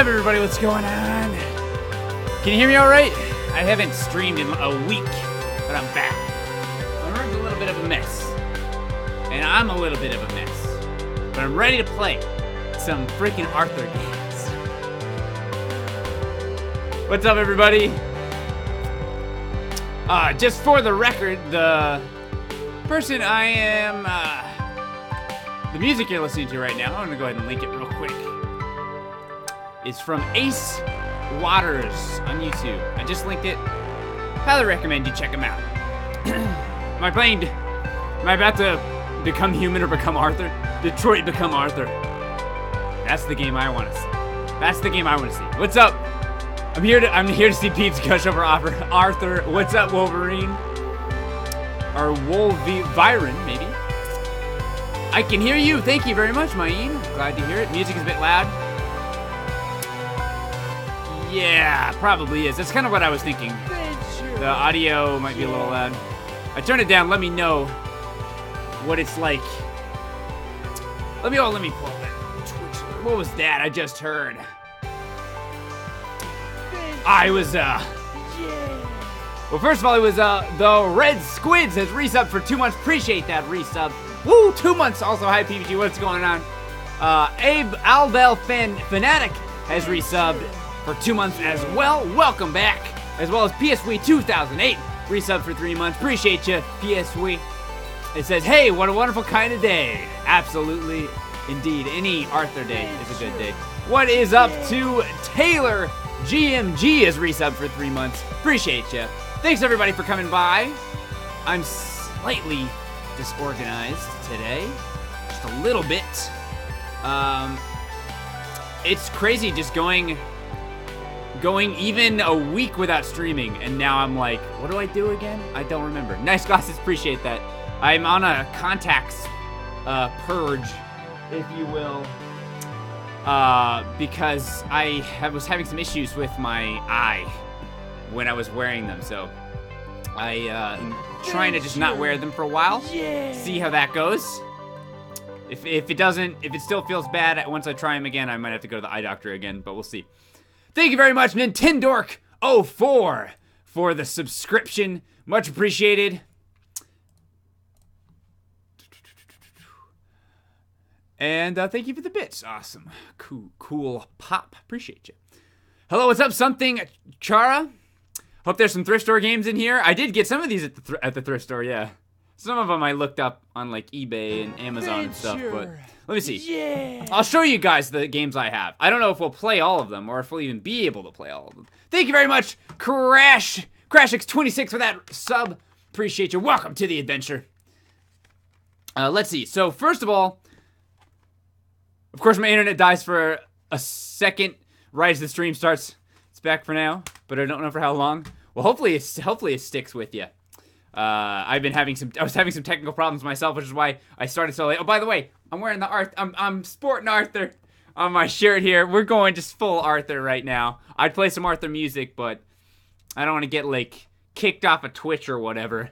Up, everybody? What's going on? Can you hear me all right? I haven't streamed in a week, but I'm back. My room's a little bit of a mess, and I'm a little bit of a mess, but I'm ready to play some freaking Arthur games. What's up, everybody? Uh, just for the record, the person I am, uh, the music you're listening to right now, I'm gonna go ahead and link it is from Ace Waters on YouTube. I just linked it. Highly recommend you check him out. am I playing? Am I about to become human or become Arthur? Detroit become Arthur. That's the game I want to see. That's the game I want to see. What's up? I'm here to I'm here to see Peebs gush over Arthur. What's up, Wolverine? Or Wolviron, maybe. I can hear you. Thank you very much, Maine. Glad to hear it. Music is a bit loud. Yeah, probably is. That's kind of what I was thinking. The audio might be a little loud. I turn it down. Let me know what it's like. Let me oh, let me pull that. What was that I just heard? I was uh. Well, first of all, it was uh the Red Squids has resub for two months. Appreciate that resub. Woo, two months. Also, hi PBG. What's going on? Uh, Abe Aldel Fan Fanatic has resubbed for two months as well. Welcome back. As well as PSW 2008, resub for three months. Appreciate you, PSW. It says, hey, what a wonderful kind of day. Absolutely, indeed. Any Arthur day is a good day. What is up to Taylor GMG is resub for three months. Appreciate you. Thanks everybody for coming by. I'm slightly disorganized today, just a little bit. Um, it's crazy just going going even a week without streaming, and now I'm like, what do I do again? I don't remember. Nice glasses, appreciate that. I'm on a contacts uh, purge, if you will, uh, because I was having some issues with my eye when I was wearing them, so I uh, am trying to just not wear them for a while. Yeah. See how that goes. If, if it doesn't, if it still feels bad once I try them again, I might have to go to the eye doctor again, but we'll see. Thank you very much, Nintendork04, for the subscription. Much appreciated. And uh, thank you for the bits. Awesome. Cool, cool pop. Appreciate you. Hello, what's up? Something, Chara? Hope there's some thrift store games in here. I did get some of these at the, thr- at the thrift store, yeah. Some of them I looked up on like eBay and Amazon and stuff, but let me see. Yeah. I'll show you guys the games I have. I don't know if we'll play all of them or if we'll even be able to play all of them. Thank you very much, Crash CrashX26 for that sub. Appreciate you. Welcome to the adventure. Uh, let's see. So first of all, of course, my internet dies for a second right as the stream starts. It's back for now, but I don't know for how long. Well, hopefully, it's hopefully it sticks with you. Uh, I've been having some. I was having some technical problems myself, which is why I started so late. Oh, by the way, I'm wearing the Arthur. I'm I'm sporting Arthur on my shirt here. We're going just full Arthur right now. I'd play some Arthur music, but I don't want to get like kicked off of Twitch or whatever.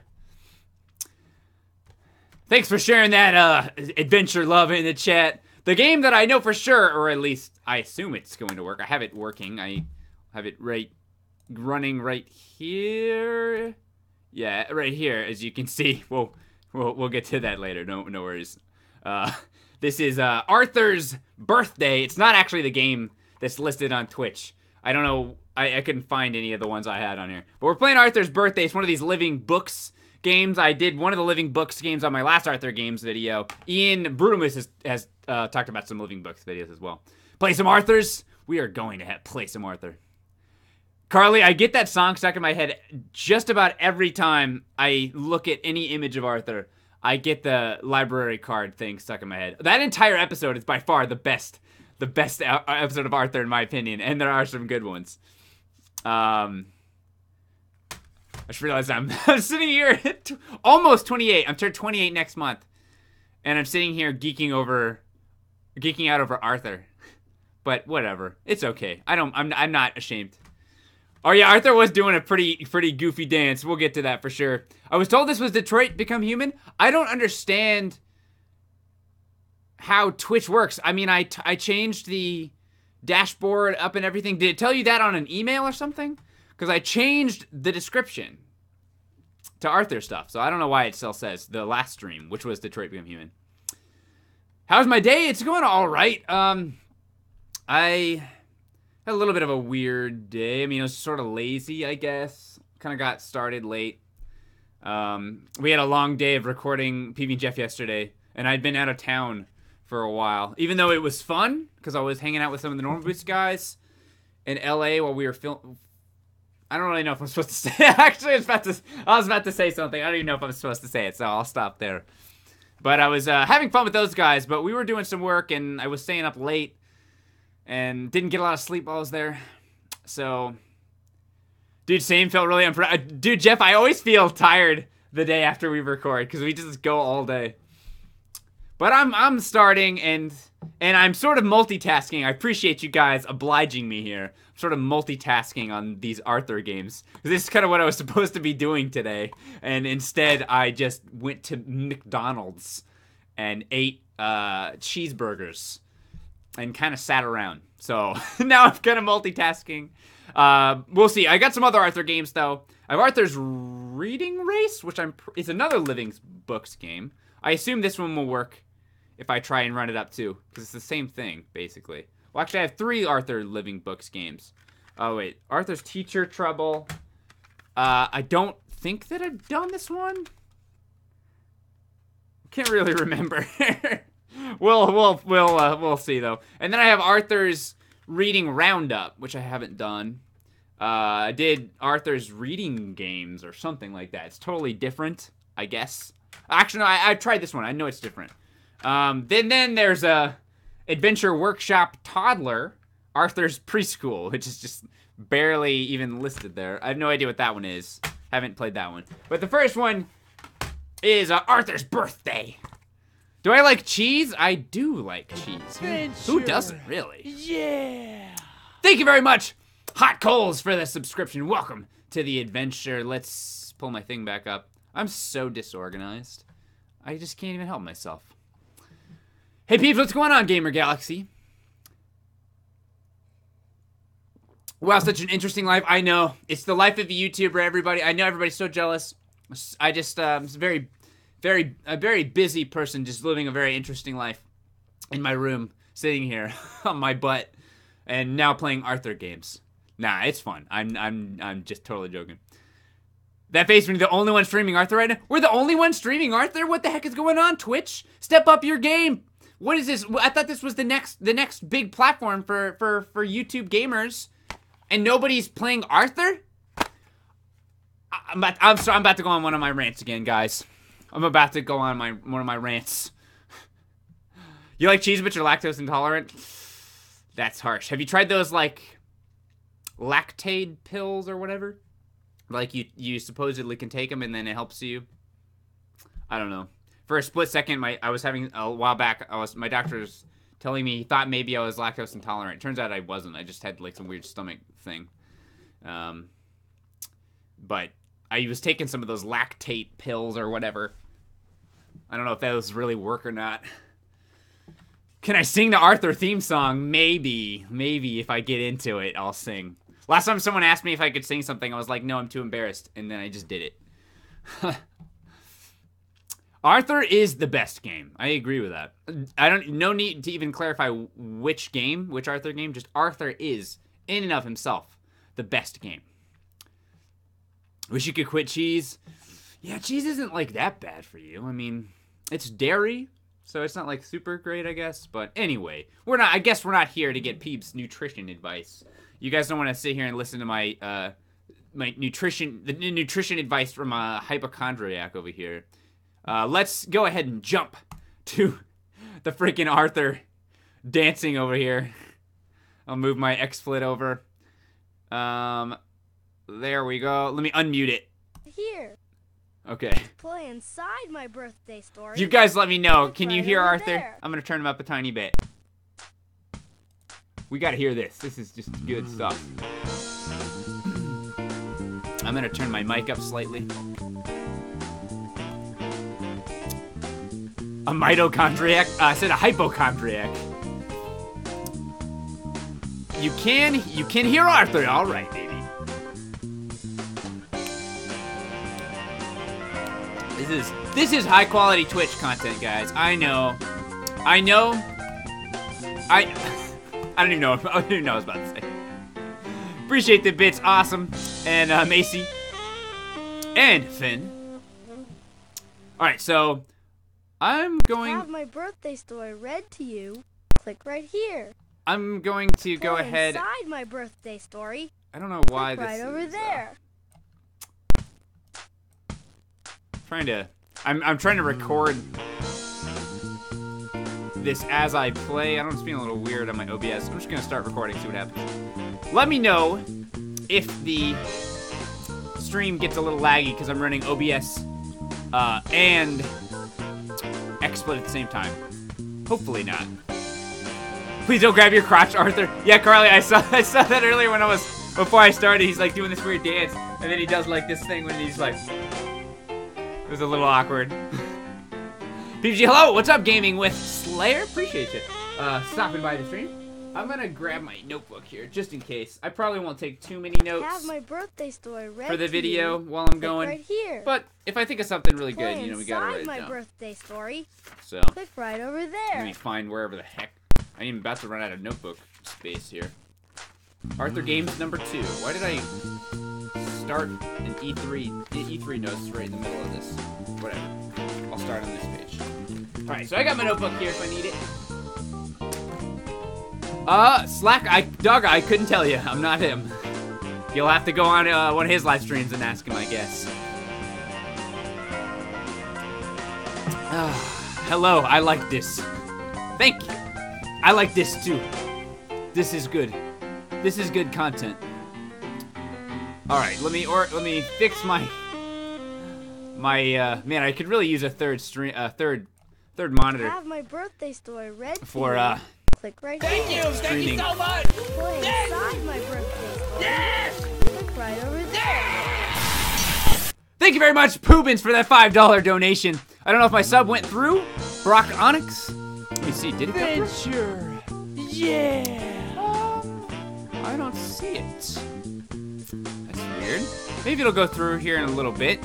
Thanks for sharing that uh, adventure love in the chat. The game that I know for sure, or at least I assume it's going to work. I have it working. I have it right running right here. Yeah, right here, as you can see. We'll we'll, we'll get to that later. No no worries. Uh, this is uh, Arthur's birthday. It's not actually the game that's listed on Twitch. I don't know. I, I couldn't find any of the ones I had on here. But we're playing Arthur's birthday. It's one of these living books games. I did one of the living books games on my last Arthur games video. Ian Brutus has, has uh, talked about some living books videos as well. Play some Arthurs. We are going to have, play some Arthur. Carly, I get that song stuck in my head just about every time I look at any image of Arthur. I get the library card thing stuck in my head. That entire episode is by far the best, the best episode of Arthur in my opinion, and there are some good ones. Um, I just realized I'm, I'm sitting here at almost 28. I'm turned 28 next month, and I'm sitting here geeking over, geeking out over Arthur. But whatever, it's okay. I don't. I'm. I'm not ashamed. Oh yeah, Arthur was doing a pretty pretty goofy dance. We'll get to that for sure. I was told this was Detroit Become Human. I don't understand how Twitch works. I mean, I, I changed the dashboard up and everything. Did it tell you that on an email or something? Because I changed the description to Arthur stuff. So I don't know why it still says the last stream, which was Detroit Become Human. How's my day? It's going all right. Um, I had a little bit of a weird day. I mean, it was sort of lazy, I guess. Kind of got started late. Um, we had a long day of recording PB and Jeff yesterday, and I'd been out of town for a while. Even though it was fun, because I was hanging out with some of the Normal Boots guys in LA while we were filming. I don't really know if I'm supposed to say. Actually, I was about to. I was about to say something. I don't even know if I'm supposed to say it, so I'll stop there. But I was uh, having fun with those guys. But we were doing some work, and I was staying up late, and didn't get a lot of sleep while I was there. So, dude, same felt really unpro- uh, Dude, Jeff, I always feel tired the day after we record because we just go all day. But I'm I'm starting and and I'm sort of multitasking. I appreciate you guys obliging me here. I'm sort of multitasking on these Arthur games. This is kind of what I was supposed to be doing today, and instead I just went to McDonald's and ate uh, cheeseburgers and kind of sat around. So now I'm kind of multitasking. Uh, we'll see. I got some other Arthur games though. I have Arthur's Reading Race, which I'm pr- it's another Living Books game. I assume this one will work if I try and run it up too, because it's the same thing basically. Well, actually, I have three Arthur Living Books games. Oh wait, Arthur's Teacher Trouble. Uh, I don't think that I've done this one. Can't really remember. We'll we'll we'll uh, we'll see though. And then I have Arthur's Reading Roundup, which I haven't done. Uh, I did Arthur's Reading Games or something like that. It's totally different, I guess. Actually, no, I, I tried this one. I know it's different. Um, then then there's a Adventure Workshop Toddler, Arthur's Preschool, which is just barely even listed there. I have no idea what that one is. Haven't played that one. But the first one is uh, Arthur's Birthday. Do I like cheese? I do like cheese. Who, who doesn't really? Yeah. Thank you very much, Hot Coals, for the subscription. Welcome to the adventure. Let's pull my thing back up. I'm so disorganized. I just can't even help myself. Hey peeps, what's going on, Gamer Galaxy? Wow, such an interesting life. I know. It's the life of a YouTuber, everybody. I know everybody's so jealous. I just, um, it's very, very, a very busy person just living a very interesting life in my room, sitting here on my butt, and now playing Arthur games. Nah, it's fun. I'm, I'm, I'm just totally joking. That face when you're the only one streaming Arthur right now. We're the only one streaming Arthur. What the heck is going on? Twitch, step up your game. What is this? I thought this was the next the next big platform for for for YouTube gamers, and nobody's playing Arthur. I'm about, I'm sorry, I'm about to go on one of my rants again, guys. I'm about to go on my one of my rants. You like cheese, but you're lactose intolerant. That's harsh. Have you tried those like lactaid pills or whatever? Like you you supposedly can take them and then it helps you. I don't know for a split second, my I was having a while back. I was my doctor's telling me he thought maybe I was lactose intolerant. Turns out I wasn't. I just had like some weird stomach thing. Um, but I was taking some of those lactaid pills or whatever. I don't know if those really work or not. Can I sing the Arthur theme song? Maybe, maybe if I get into it, I'll sing. Last time someone asked me if I could sing something, I was like, no, I'm too embarrassed, and then I just did it. Arthur is the best game. I agree with that. I don't no need to even clarify which game, which Arthur game, just Arthur is in and of himself the best game. Wish you could quit cheese. Yeah, cheese isn't like that bad for you. I mean, it's dairy, so it's not like super great, I guess. But anyway, we're not. I guess we're not here to get Peebs nutrition advice. You guys don't want to sit here and listen to my uh, my nutrition the nutrition advice from a hypochondriac over here. Uh, let's go ahead and jump to the freaking Arthur dancing over here. I'll move my XSplit over. Um, there we go. Let me unmute it. Here. Okay. Play inside my birthday story. You guys let me know. Can you hear Arthur? there. I'm gonna turn him up a tiny bit. We gotta hear this. This is just good stuff. I'm gonna turn my mic up slightly. A mitochondriac? Uh, I said a hypochondriac. you can you can hear Arthur. All right, baby. This is this is high quality Twitch content, guys. I know, I know. I I don't even know. I don't even know what I was about to say. Appreciate the bits, awesome, and uh, Macy, and Finn. All right, so I'm going. Have my birthday story read to you. Click right here. I'm going to go Or ahead. Inside my birthday story. I don't know why Click this right over there. uh, trying to I'm I'm trying to record this as I play. I don't know, it's being a little weird on my OBS. I'm just gonna start recording, see what happens. Let me know if the stream gets a little laggy because I'm running OBS uh, and XSplit at the same time. Hopefully not. Please don't grab your crotch, Arthur. Yeah, Carly, I saw I saw that earlier when I was before I started. He's like doing this weird dance, and then he does like this thing when he's like. It was a little awkward. PG, hello, what's up, gaming with Slayer? Appreciate you uh, stopping by the stream. I'm gonna grab my notebook here just in case. I probably won't take too many notes I Have my birthday story for the video while I'm going. right here. But if I think of something really Play good, you know, we gotta write it my down. birthday story. So Click right over there. let me find wherever the heck. I am about to run out of notebook space here. Arthur Games number two. Why did I start an E E3 E3 notes right in the middle of this? Whatever. I'll start on this page. All right, so I got my notebook here if I need it. Uh, Slack, I Doug, I couldn't tell you. I'm not him. You'll have to go on uh, one of his live streams and ask him, I guess. Ah, hello, I like this. Thank you. I like this too. This is good. This is good content. All right, let me or let me fix my my uh man, I could really use a third stream uh third third monitor I Have my birthday story read for uh Click right Thank here. you, thank you Streaming. so much. Play Yes! inside my birthday story. Yes! Click right over there. Thank you very much, Poobins, for that $5 donation. I don't know if my sub went through. Brock Onyx. Let me see, did it go through? Venture. Yeah. I don't see it. That's weird. Maybe it'll go through here in a little bit.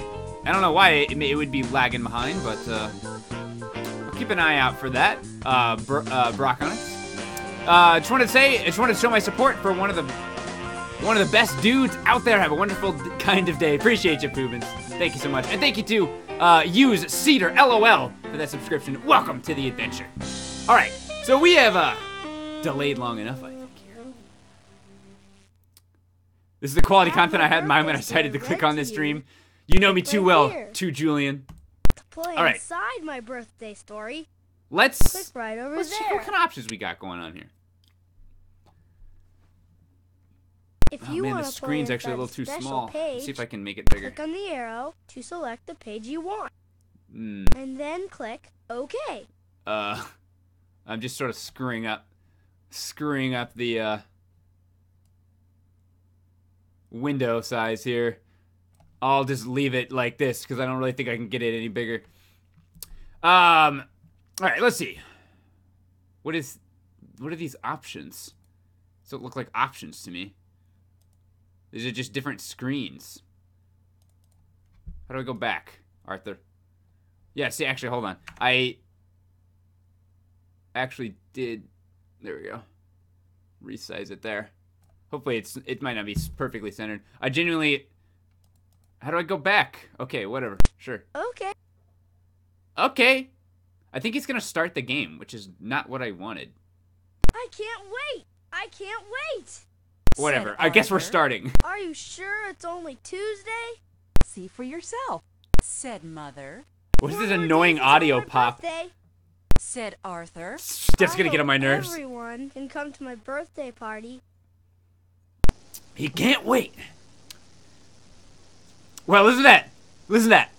I don't know why it, it would be lagging behind, but uh, I'll keep an eye out for that. Uh, Br- uh, Brock Onyx. Uh, just wanted to say, I just wanted to show my support for one of the one of the best dudes out there. Have a wonderful kind of day. Appreciate you, Poobins. Thank you so much, and thank you to uh, use Cedar LOL for that subscription. Welcome to the adventure. All right, so we have uh, delayed long enough, I think. Here. This is the quality content I had in mind when I decided to click on this stream. You know me too well, too, Julian. Play All right. inside my birthday story. Let's Click right over let's check what kind of options we got going on here. If Oh you man, the screen's actually a little too small. Page, Let's see if I can make it bigger. click on the arrow to select the page you want, Hmm. and then click OK. uh I'm just sort of screwing up screwing up the uh window size here. I'll just leave it like this because I don't really think I can get it any bigger. Um alright, let's see. What is what are these options? So it look like options to me. These are just different screens. How do I go back, Arthur? Yeah, see, actually, hold on. I actually did. There we go. Resize it there. Hopefully, it's it might not be perfectly centered. I genuinely. How do I go back? Okay, whatever. Sure. OK. Okay. I think he's gonna start the game, which is not what I wanted. I can't wait. I can't wait. Whatever. I guess we're starting. Are you sure it's only Tuesday? See for yourself, said Mother. What is this more annoying days audio my pop? birthday. Said Arthur. That's I gonna get on my nerves. Everyone can come to my birthday party. He can't wait. Well, listen to that. Listen to that.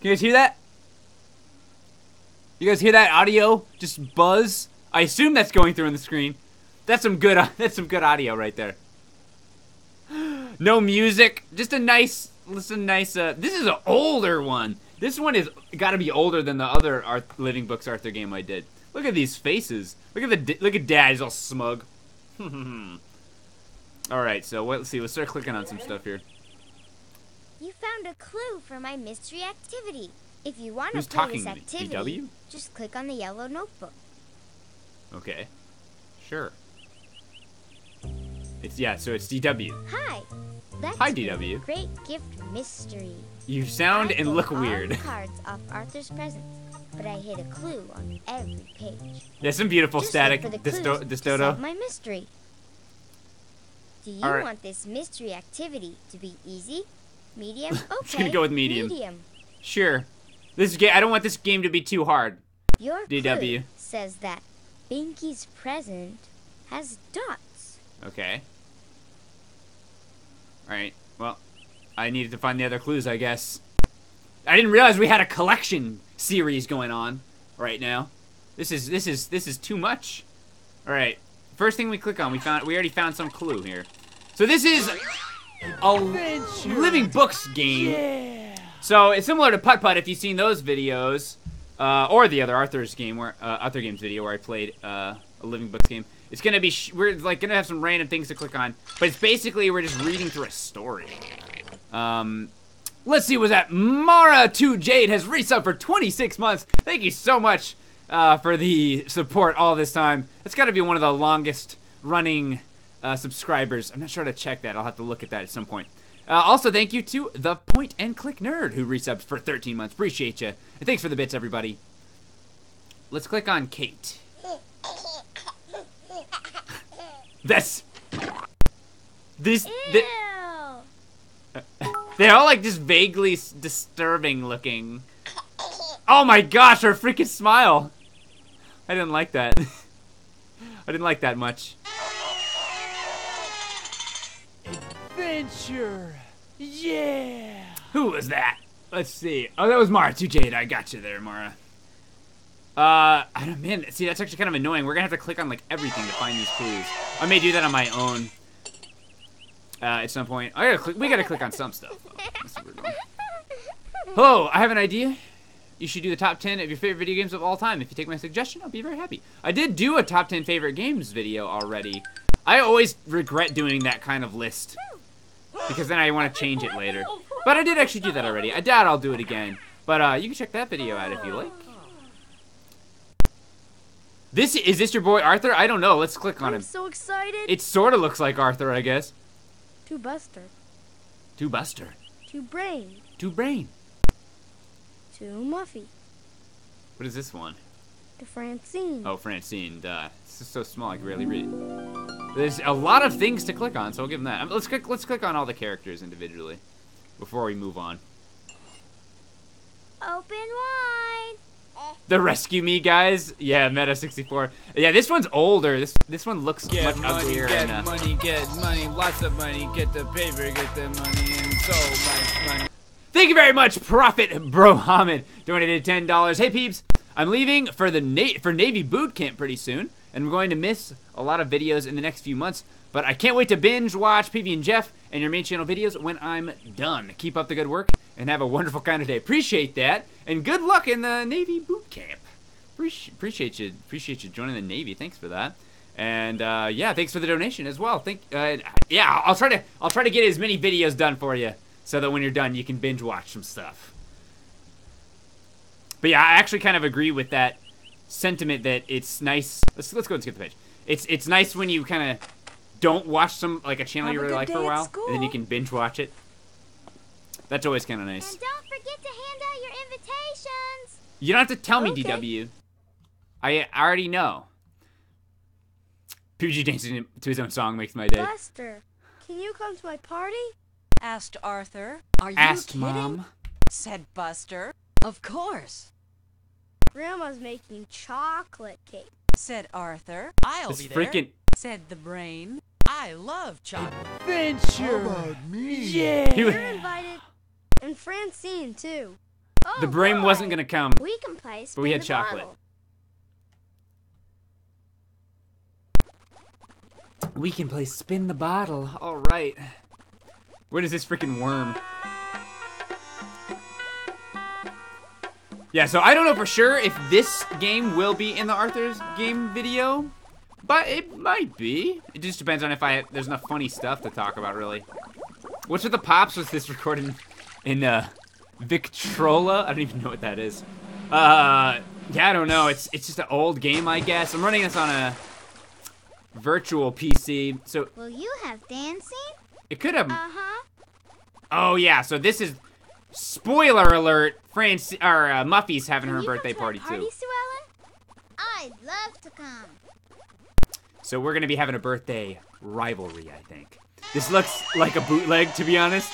Can you guys hear that? You guys hear that audio just buzz? I assume that's going through on the screen. That's some good. That's some good audio right there. No music, just a nice, listen, nice. Uh, this is an older one. This one is got to be older than the other Arth- Living Books Arthur game I did. Look at these faces. Look at the look at Dad. He's all smug. All right, so let's see. Let's start clicking on some stuff here. You found a clue for my mystery activity. If you want Who's to play this activity, DW? just click on the yellow notebook. Okay. Sure. It's yeah. So it's DW. Hi. Let's Hi, DW. Great gift mystery. You sound I and look all weird. the cards off Arthur's presents, but I hid a clue on every page. There's some beautiful Just static. look for the Disto- clues to Distoto. solve my mystery. Do you All right. want this mystery activity to be easy, medium? Okay. Just gonna go with medium. Medium. Sure. This game. I don't want this game to be too hard. Your DW. says that Binky's present has dots. Okay. Alright, well, I needed to find the other clues, I guess. I didn't realize we had a collection series going on right now. This is this is this is too much. Alright. First thing we click on, we found we already found some clue here. So this is a living books game. So it's similar to Putt Putt if you've seen those videos, uh, or the other Arthur's game where uh, Arthur Games video where I played uh, a living books game. It's gonna be sh- we're like gonna have some random things to click on, but it's basically we're just reading through a story. Um, let's see, was that Mara 2 Jade has resubbed for 26 months. Thank you so much uh, for the support all this time. That's got to be one of the longest running uh, subscribers. I'm not sure how to check that. I'll have to look at that at some point. Uh, also, thank you to the Point and Click Nerd who resubbed for 13 months. Appreciate you. And thanks for the bits, everybody. Let's click on Kate. That's this. they're all like just vaguely disturbing looking. Oh my gosh, her freaking smile. I didn't like that. I didn't like that much. Adventure! Yeah! Who was that? Let's see. Oh, that was Mara 2 Jade. I got you there, Mara. Uh, I don't, man, see, that's actually kind of annoying. We're gonna have to click on, like, everything to find these clues. I may do that on my own. Uh, at some point. I gotta click, we gotta click on some stuff. though. That's what we're. Hello, I have an idea. You should do the top 10 of your favorite video games of all time. If you take my suggestion, I'll be very happy. I did do a top 10 favorite games video already. I always regret doing that kind of list because then I want to change it later. But I did actually do that already. I doubt I'll do it again. But uh, you can check that video out if you like. This is this your boy Arthur? I don't know. Let's click on him. I'm so excited. It sort of looks like Arthur, I guess. to Buster, To Buster. to Brain, To Brain. To Muffy, What is this one? to Francine. Oh, Francine. Duh. It's just so small I can barely read. There's a lot of things to click on, so I'll give them that. Um, Let's click. Let's click on all the characters individually before we move on. Open wide. The Rescue Me guys. Yeah, Meta 64. Yeah, this one's older. This this one looks Get much money, uglier. get and, uh, money, get money, lots of money, get the paper, get the money, and so much money. Thank you very much, Prophet Brohamid. Donated ten dollars. Hey peeps, I'm leaving for the Na- for Navy boot camp pretty soon, and I'm going to miss a lot of videos in the next few months. But I can't wait to binge watch PB and Jeff and your main channel videos when I'm done. Keep up the good work and have a wonderful kind of day. Appreciate that, and good luck in the Navy boot camp. Appreci- Appreciate you, appreciate you joining the Navy. Thanks for that. And uh, yeah, thanks for the donation as well. Thank, uh, yeah, I'll try to, I'll try to get as many videos done for you, so that when you're done, you can binge watch some stuff. But yeah, I actually kind of agree with that sentiment that it's nice. Let's let's go and skip the page. It's it's nice when you kind of don't watch some like a channel Have you really like for a while, and then you can binge watch it. That's always kind of nice. And don't forget to hand out your invitations. You don't have to tell me, Okay. DW. I I already know. PG dancing to his own song makes my day. Buster, can you come to my party? Asked Arthur. Are you Asked kidding? mom. Said Buster. Of course. Grandma's making chocolate cake. Said Arthur. I'll This be there. freaking Said the brain. I love chocolate. Adventure! Yeah! he was, You're invited. And Francine, too. Oh, the brain boy. wasn't gonna come. We can play. But we spin had the chocolate. bottle. We can play spin the bottle. All right. What is this freaking worm? Yeah, so I don't know for sure if this game will be in the Arthur's game video, But it might be. It just depends on if I there's enough funny stuff to talk about, really. What's with the pops? Was this recorded in uh, Victrola? I don't even know what that is. Uh, yeah, I don't know. It's it's just an old game, I guess. I'm running this on a virtual PC, so Will you have dancing? It could have. Uh-huh. Oh yeah, so this is spoiler alert. France or uh, Muffy's having her birthday to party party, too. Sue Ellen? I'd love to come. So we're gonna be having a birthday rivalry, I think. This looks like a bootleg, to be honest.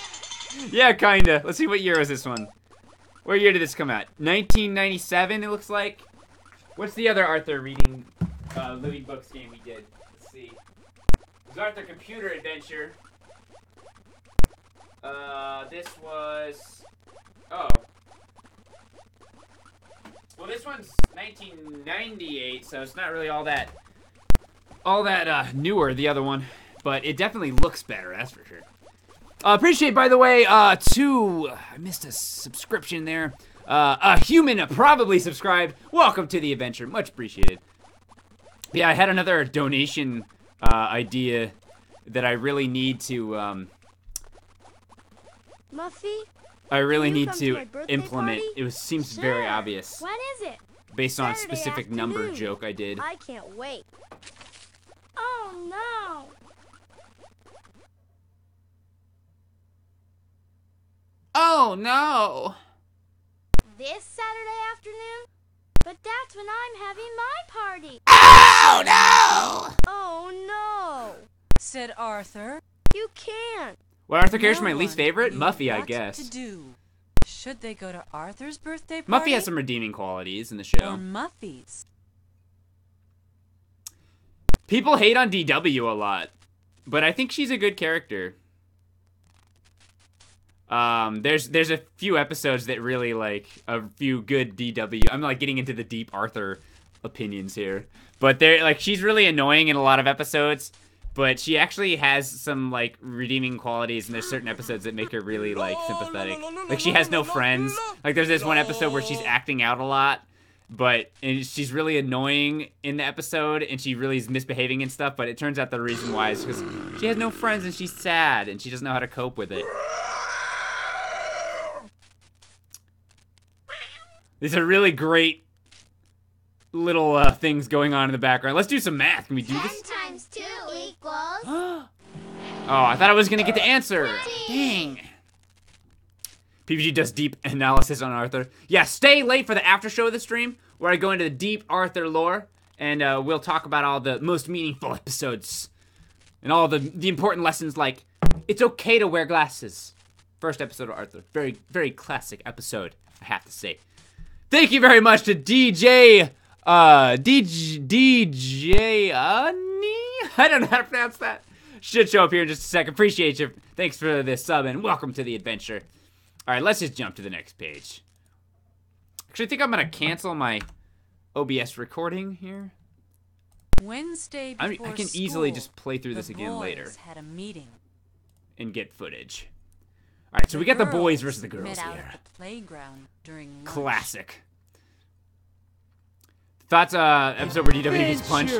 Yeah, kinda. Let's see what year was this one. What year did this come out? 1997, it looks like. What's the other Arthur reading, uh, living books game we did? Let's see. It was Arthur Computer Adventure. Uh, this was. Oh. Well, this one's 1998, so it's not really all that all that uh, newer, the other one, but it definitely looks better, that's for sure. Uh, appreciate, by the way, uh, two, I missed a subscription there. Uh, a human probably subscribed. Welcome to the adventure, much appreciated. Yeah, I had another donation uh, idea that I really need to, um, Muffy, I really need to to implement. party? It was seems very obvious when is it? based on a Saturday specific number joke I did. I can't wait. Oh no! Oh no! This Saturday afternoon? But that's when I'm having my party. Oh no! Oh no! Said Arthur. You can't. What Arthur character my least favorite? Muffy, I guess. To do. Should they go to Arthur's birthday Muffy party? has some redeeming qualities in the Or show. Muffy's. People hate on DW a lot, but I think she's a good character. Um, there's there's a few episodes that really like a few good DW. I'm like getting into the deep Arthur opinions here, but they're like she's really annoying in a lot of episodes, but she actually has some like redeeming qualities, and there's certain episodes that make her really like sympathetic. Like she has no friends. Like there's this one episode where she's acting out a lot, but and she's really annoying in the episode and she really is misbehaving and stuff but it turns out the reason why is because she has no friends and she's sad and she doesn't know how to cope with it these are really great little uh, things going on in the background let's do some math can we do this times two i thought i was gonna get the answer dang PBG does deep analysis on Arthur. Yeah, stay late for the after show of the stream where I go into the deep Arthur lore and uh, we'll talk about all the most meaningful episodes and all the the important lessons like it's okay to wear glasses. First episode of Arthur, very very classic episode, I have to say. Thank you very much to DJ uh DJ DJ Ani. I don't know how to pronounce that. Should show up here in just a second. Appreciate you. Thanks for the sub and welcome to the adventure. All right, let's just jump to the next page. Actually, I think I'm gonna cancel my OBS recording here. Wednesday I, mean, I can easily school, just play through this again later had a meeting. and get footage. All right, so we got the boys versus the girls here. at the playground during lunch. Classic. Thoughts, uh, episode where DW gets punched?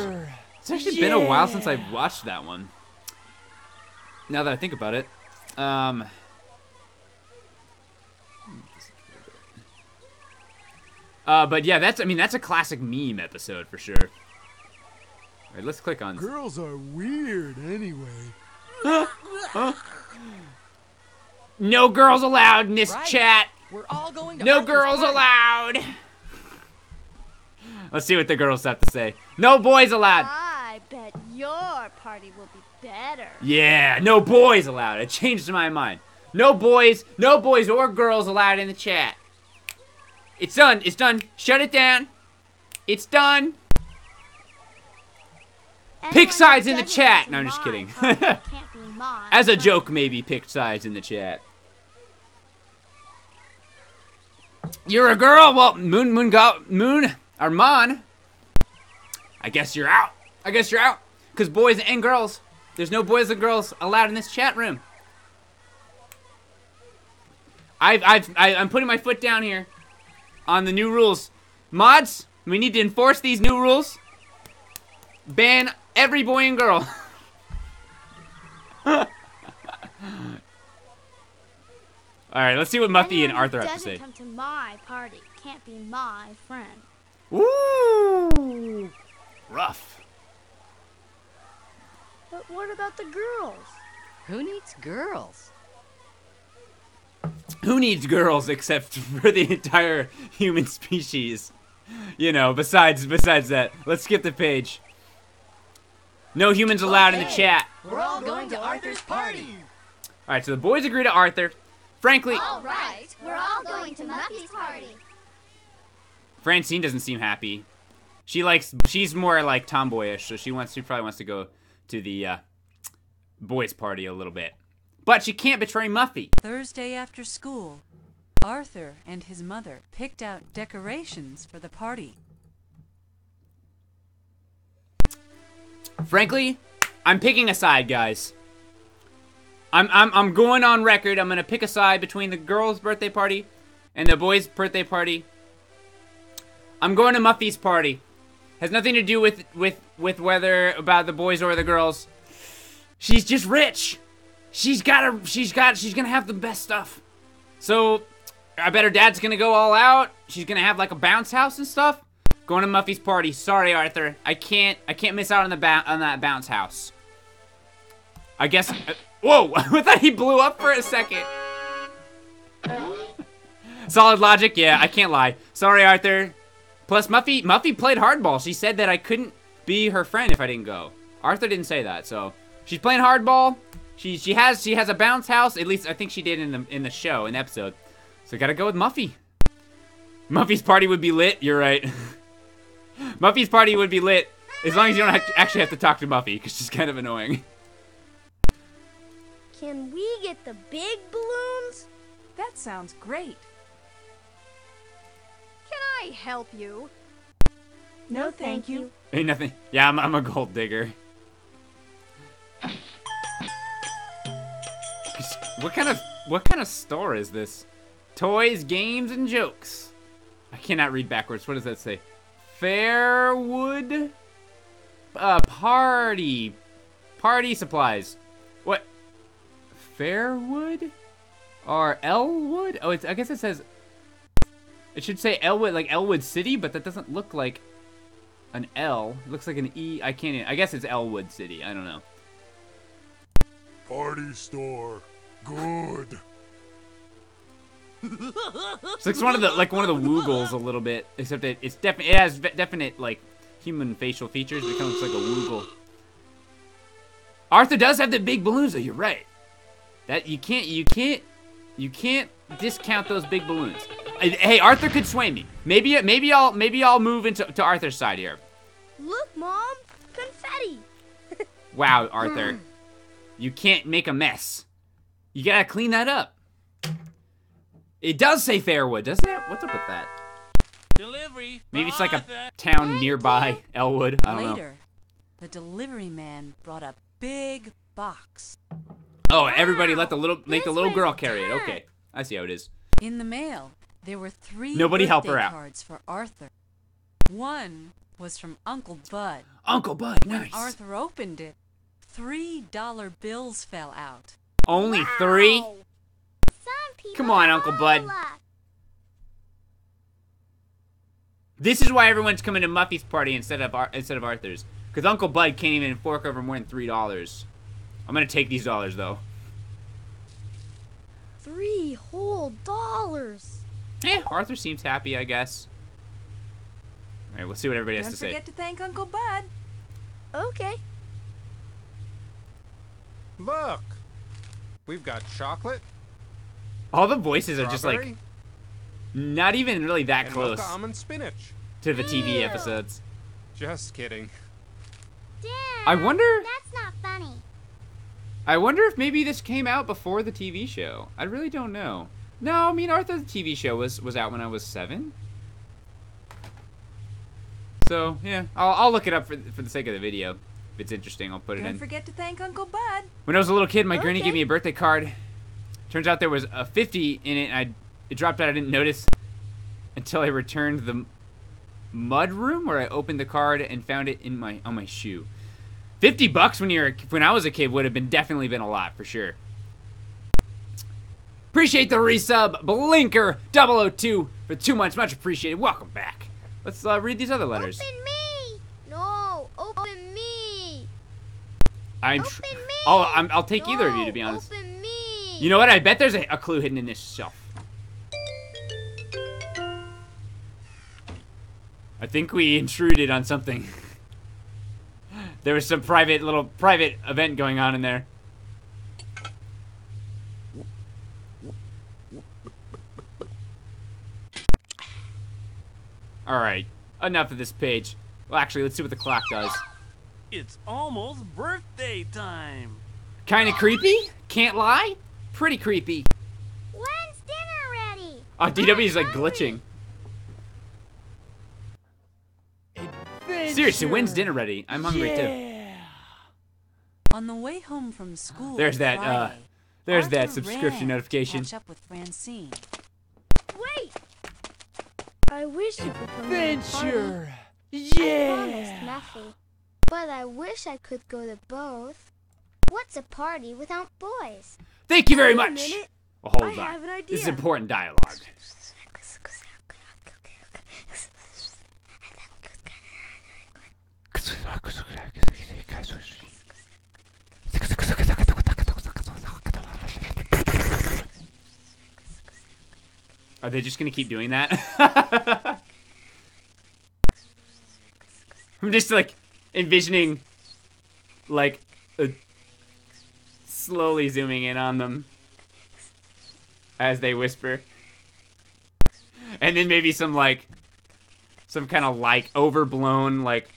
It's actually been a while since I've watched that one. Now that I think about it. Um. Uh, but yeah, that's, I mean, that's a classic meme episode for sure. All right, let's click on. Girls are weird anyway. No girls allowed in this Right. chat. We're all going to No girls party. allowed. Let's see what the girls have to say. No boys allowed. I bet your party will be better. Yeah, no boys allowed. I changed my mind. No boys, no boys or girls allowed in the chat. It's done. It's done. Shut it down. It's done. Pick Anyone sides in the chat. No, I'm just kidding. party can't be mine. As a joke, maybe pick sides in the chat. You're a girl. Well, Moon, Moon, go, Moon, Armand. I guess you're out. I guess you're out. Cause boys and girls, there's no boys and girls allowed in this chat room. I've, I've, I, I'm putting my foot down here on the new rules. Mods, we need to enforce these new rules. ban every boy and girl. All right, let's see what Muffy and Arthur have to say. come to my party can't be my friend. Ooh, rough. But what about the girls? Who needs girls? Who needs girls except for the entire human species? You know, besides besides that. Let's skip the page. No humans allowed in the chat. We're all going to Arthur's party. All right, so the boys agree to Arthur. Frankly, All right, we're all going to Muffy's party. Francine doesn't seem happy. She likes she's more like tomboyish, so she wants she probably wants to go to the uh, boys' party a little bit. But she can't betray Muffy. Thursday after school, Arthur and his mother picked out decorations for the party. Frankly, I'm picking a side, guys. I'm I'm I'm going on record. I'm gonna pick a side between the girls' birthday party and the boys' birthday party. I'm going to Muffy's party. Has nothing to do with with with whether about the boys or the girls. She's just rich. She's got a she's got she's gonna have the best stuff. So I bet her dad's gonna go all out. She's gonna have like a bounce house and stuff. Going to Muffy's party. Sorry, Arthur. I can't. I can't miss out on the ba- on that bounce house. I guess. Uh, whoa! I thought he blew up for a second. Solid logic. Yeah, I can't lie. Sorry, Arthur. Plus, Muffy. Muffy played hardball. She said that I couldn't be her friend if I didn't go. Arthur didn't say that, so she's playing hardball. She she has she has a bounce house. At least I think she did in the in the show in the episode. So gotta go with Muffy. Muffy's party would be lit. You're right. Muffy's party would be lit as long as you don't have to, actually have to talk to Muffy, because she's kind of annoying. Can we get the big balloons? That sounds great. Can I help you? No, thank you. Ain't nothing. Yeah, I'm, I'm a gold digger. What kind of what kind of store is this? Toys, games, and jokes. I cannot read backwards. What does that say? Fairwood, uh, party, party supplies. What? Fairwood, or Elwood? Oh, it's. I guess it says. It should say Elwood, like Elwood City, but that doesn't look like an L. It looks like an E. I can't. Even, I guess it's Elwood City. I don't know. Party store. Good. It's like one of the like one of the Woogles a little bit, except it, it's definitely it has definite like human facial features. It kind of looks like a Woogle. Arthur does have the big balloons, though. You're right. That you can't you can't you can't discount those big balloons. Hey, Arthur could sway me. Maybe maybe I'll maybe I'll move into to Arthur's side here. Look, Mom! Confetti! Wow, Arthur, you can't make a mess. You gotta clean that up. It does say Fairwood, doesn't it? What's up with that? Delivery. Maybe it's like a town nearby, Elwood. I don't know. Later, the delivery man brought a big box. Oh, everybody let the little make the little girl carry it. Okay, I see how it is. In the mail, there were three Nobody help her birthday out. cards for Arthur. One was from Uncle Bud. Uncle Bud, When nice. Arthur opened it, three dollar bills fell out. Only three. Wow. Some people Come on, Uncle Bud. This is why everyone's coming to Muffy's party instead of Ar- instead of Arthur's, because Uncle Bud can't even fork over more than three dollars. I'm gonna take these dollars though. Three whole dollars. Eh, Arthur seems happy, I guess. All right, we'll see what everybody has Don't to say. forget to thank Uncle Bud. Okay. Look, we've got chocolate, All the voices are just like not even really that and close mocha almond spinach. to the TV Ew. episodes. Just kidding. Dad, I wonder. that's not funny. I wonder if maybe this came out before the TV show. I really don't know. No, I mean Arthur the TV show was was out when I was seven. So yeah, I'll, I'll look it up for for the sake of the video. If it's interesting, I'll put it in. Don't forget to thank Uncle Bud. When I was a little kid, my granny gave me a birthday card. Turns out there was a 50 in it, and I it dropped out. I didn't notice until I returned the mud room where I opened the card and found it in my on my shoe. 50 bucks when you're when I was a kid would have been definitely been a lot for sure. Appreciate the resub, Blinker 002 for two months. Much appreciated. Welcome back. Let's uh, read these other letters. Open me! No, open me! I'm Open me! Oh, I'm, I'll take either of you to be honest. Open me! You know what? I bet there's a, a clue hidden in this shelf. I think we intruded on something. there was some private little private event going on in there. All right, enough of this page. Well, actually, let's see what the clock does. It's almost birthday time. Kind of creepy. Can't lie. Pretty creepy. When's dinner ready? Oh, DW is like glitching. Seriously, when's dinner ready? I'm hungry too. On the way home from school, There's that, uh, Friday, There's that subscription ran notification. Catch up with Francine. Wait! I wish you could come Venture. I promised Muffy. But I wish I could go to both. What's a party without boys? Thank you very Wait a much. minute. Well, I hold on. have an idea. This is important dialogue. Are they just gonna keep doing that? I'm just like envisioning, like, uh, slowly zooming in on them as they whisper, and then maybe some like, some kind of like overblown like,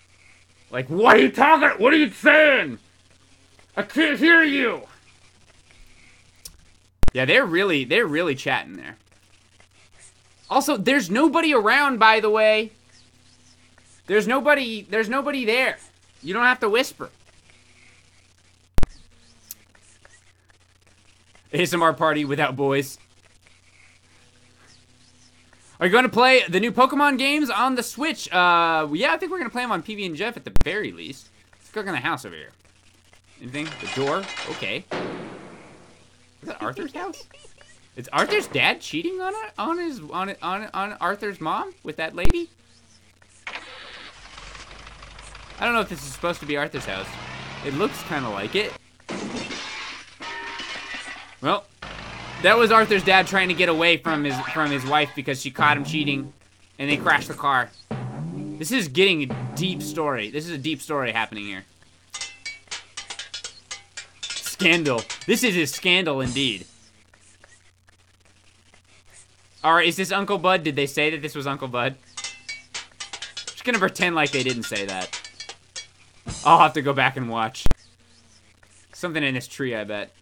like what are you talking? What are you saying? I can't hear you. Yeah, they're really they're really chatting there. Also, there's nobody around, by the way. There's nobody. There's nobody there. You don't have to whisper. ASMR party without boys. Are you going to play the new Pokemon games on the Switch? Uh, yeah, I think we're going to play them on PB and Jeff at the very least. Let's go in the house over here. Anything? The door? Okay. Is that Arthur's house? Is Arthur's dad cheating on on his on on on Arthur's mom with that lady? I don't know if this is supposed to be Arthur's house. It looks kind of like it. Well, that was Arthur's dad trying to get away from his from his wife because she caught him cheating, and they crashed the car. This is getting a deep story. This is a deep story happening here. Scandal. This is a scandal indeed. Alright, is this Uncle Bud? Did they say that this was Uncle Bud? Just gonna pretend like they didn't say that. I'll have to go back and watch. Something in this tree, I bet.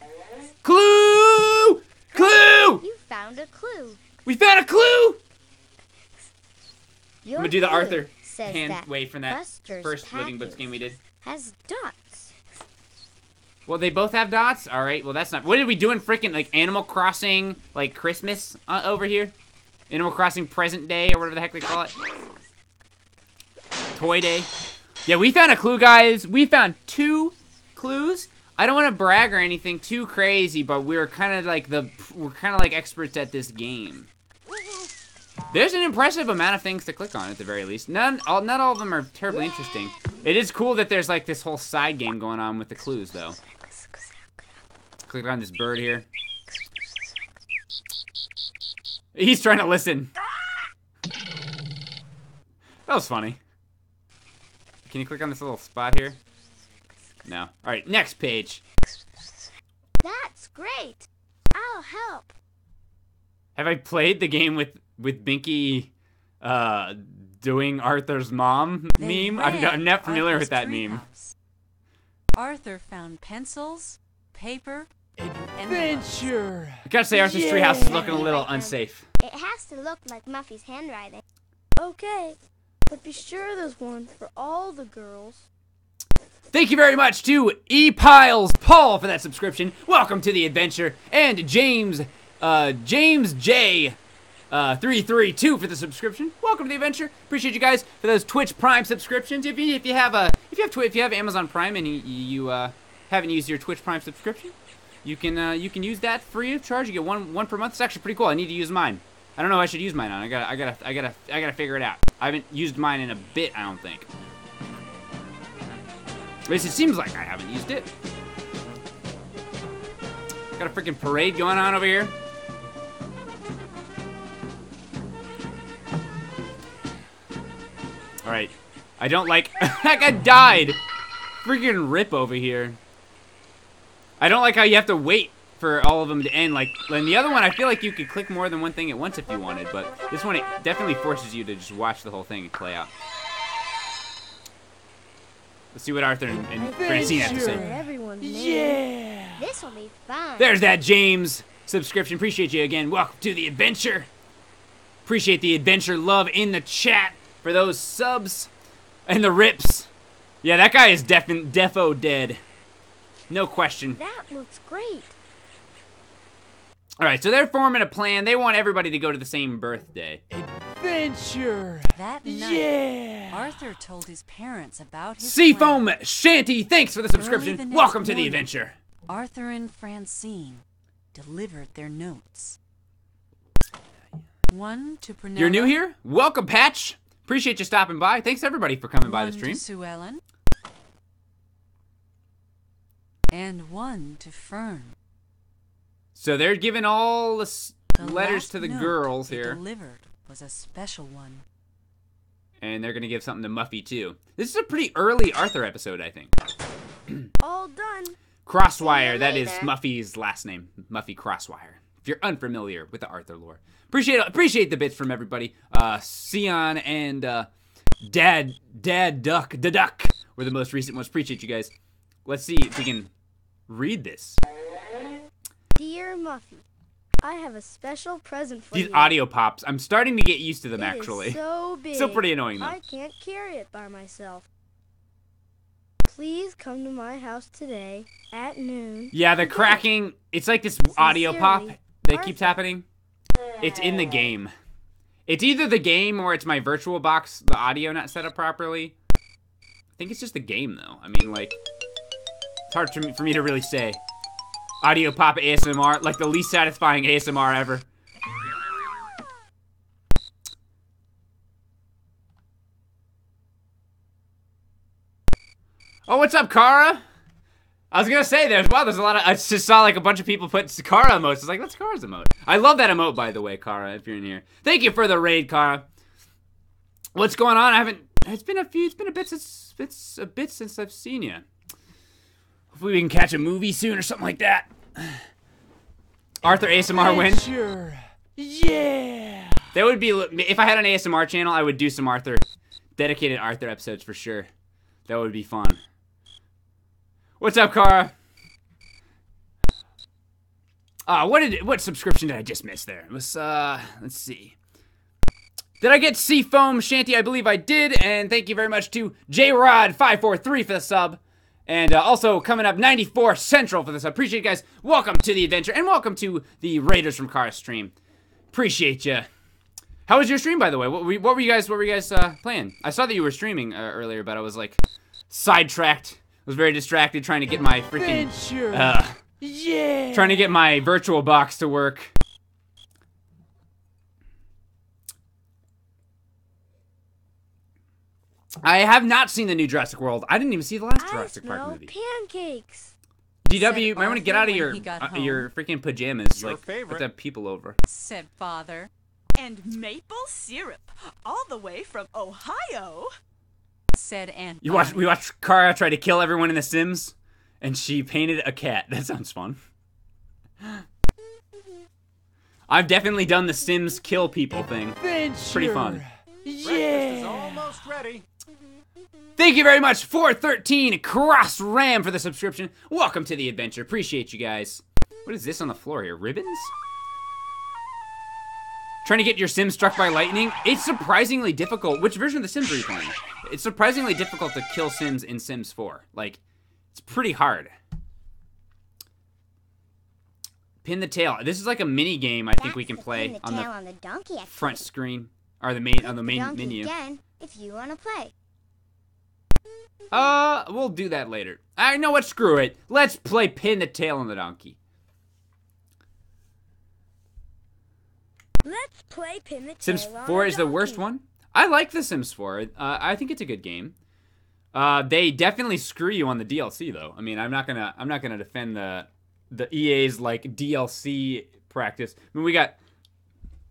Clue! Clue! You found a clue. We found a clue! Your I'm gonna do the Arthur hand wave from that Buster's first Living Books game we did. Has dots. Well, they both have dots. All right. Well, that's not. What are we doing? Freaking like Animal Crossing, like Christmas uh, over here. Animal Crossing Present Day or whatever the heck they call it. Toy Day. Yeah, we found a clue, guys. We found two clues. I don't want to brag or anything too crazy, but we're kind of like the we're kind of like experts at this game. There's an impressive amount of things to click on at the very least. None, all, not all of them are terribly interesting. It is cool that there's like this whole side game going on with the clues, though. Click on this bird here. He's trying to listen. That was funny. Can you click on this little spot here? No. All right, next page. That's great. I'll help. Have I played the game with with Binky uh, doing Arthur's mom They meme? I'm, ran I'm not familiar Arthur's with that meme. treehouse. Arthur found pencils, paper, and envelopes. I gotta say, Arthur's treehouse is looking a little unsafe. It has to look like Muffy's handwriting. Okay. But be sure there's one for all the girls. Thank you very much to E Piles Paul for that subscription. Welcome to the adventure, and James, uh, James J. Uh, 332 for the subscription. Welcome to the adventure. Appreciate you guys for those Twitch Prime subscriptions. If you if you have a if you have Twi- if you have Amazon Prime and you, you uh, haven't used your Twitch Prime subscription, you can uh, you can use that free of charge. You get one one per month. It's actually pretty cool. I need to use mine. I don't know. I should use mine on. I gotta I gotta I gotta I gotta figure it out. I haven't used mine in a bit. I don't think. At least it seems like I haven't used it. Got a freaking parade going on over here. All right. I don't like. that guy died. Freaking rip over here. I don't like how you have to wait for all of them to end. Like, in the other one, I feel like you could click more than one thing at once if you wanted, but this one, it definitely forces you to just watch the whole thing play out. Let's see what Arthur and, and Francine have to say. Everyone's yeah. This will be fun. There's that James subscription. Appreciate you again. Welcome to the adventure. Appreciate the adventure love in the chat for those subs and the rips. Yeah, that guy is defin defo dead. No question. That looks great. All right, so they're forming a plan. They want everybody to go to the same birthday. Adventure. That night, Yeah. Arthur told his parents about his Seafoam plan. Shanty, thanks for the subscription. the next Welcome to the adventure. Arthur and Francine delivered their notes. One to Prunella. You're new here? Welcome, Patch. Appreciate you stopping by. Thanks everybody for coming by the stream. to Sue Ellen. And one to Fern. So they're giving all the s- The letters to the girls here. delivered was a special one. And they're going to give something to Muffy, too. This is a pretty early Arthur episode, I think. All done. Crosswire, that is. Muffy's last name. Muffy Crosswire. If you're unfamiliar with the Arthur lore. Appreciate appreciate the bits from everybody. Uh Sion and uh Dad Dad Duck the Duck were the most recent ones. Appreciate you guys. Let's see if we can read this. Muffy, I have a special present for These you. These audio pops, I'm starting to get used to them It is actually. so big. Still pretty annoying though. I can't carry it by myself. Please come to my house today at noon. Yeah, the cracking, it's like this audio pop Sincerely, that keeps happening. It's in the game. It's either the game or it's my virtual box, the audio not set up properly. I think it's just the game though. I mean, like, it's hard for me, for me to really say. Audio pop ASMR, like the least satisfying ASMR ever. Oh, what's up, Kara? I was gonna say there's wow, there's a lot of I just saw like a bunch of people put Kara emotes. It's like that's Kara's emote. I love that emote by the way, Kara. If you're in here, thank you for the raid, Kara. What's going on? I haven't. It's been a few. It's been a bit since. It's a bit since I've seen you. Hopefully we can catch a movie soon or something like that. Arthur ASMR win. Sure. Yeah. That would be if I had an ASMR channel, I would do some Arthur, dedicated Arthur episodes for sure. That would be fun. What's up, Kara? Uh, what did what subscription did I just miss there? It was uh, let's see. Did I get Seafoam Shanty? I believe I did, and thank you very much to JRod543 for the sub. And uh, also coming up, 94 Central for this. I Appreciate you guys. Welcome to the adventure, and welcome to the Raiders from Kara stream. Appreciate you. How was your stream, by the way? What were, what were you guys? What were you guys uh, playing? I saw that you were streaming uh, earlier, but I was like sidetracked. I was very distracted trying to get my freaking Adventure. uh, yeah. trying to get my virtual box to work. I have not seen the new Jurassic World. I didn't even see the last I Jurassic Park smell movie. pancakes. DW, you might want to get out of your uh, your freaking pajamas. Your like, favorite. With the people over. Said father. And maple syrup, all the way from Ohio. Said Aunt. You watched we watched Kara try to kill everyone in The Sims, and she painted a cat. That sounds fun. I've definitely done the Sims kill people thing. Adventure. Pretty fun. Breakfast is almost ready. Thank you very much, 413 Cross Ram, for the subscription. Welcome to the adventure. Appreciate you guys. What is this on the floor here? Ribbons? Trying to get your Sim struck by lightning? It's surprisingly difficult. Which version of The Sims are you playing? It's surprisingly difficult to kill Sims in Sims 4. Like, it's pretty hard. Pin the tail. This is like a mini game I think That's we can play the on the on the donkey front screen or the main on the main menu. again if you want to play. Uh, we'll do that later. I know what. Screw it. Let's play pin the tail on the donkey. Let's play pin the Sims tail on 4 a is the worst one. I like The Sims 4. Uh, I think it's a good game. Uh, they definitely screw you on the DLC though. I mean, I'm not gonna I'm not gonna defend the the EA's like DLC practice. I mean, we got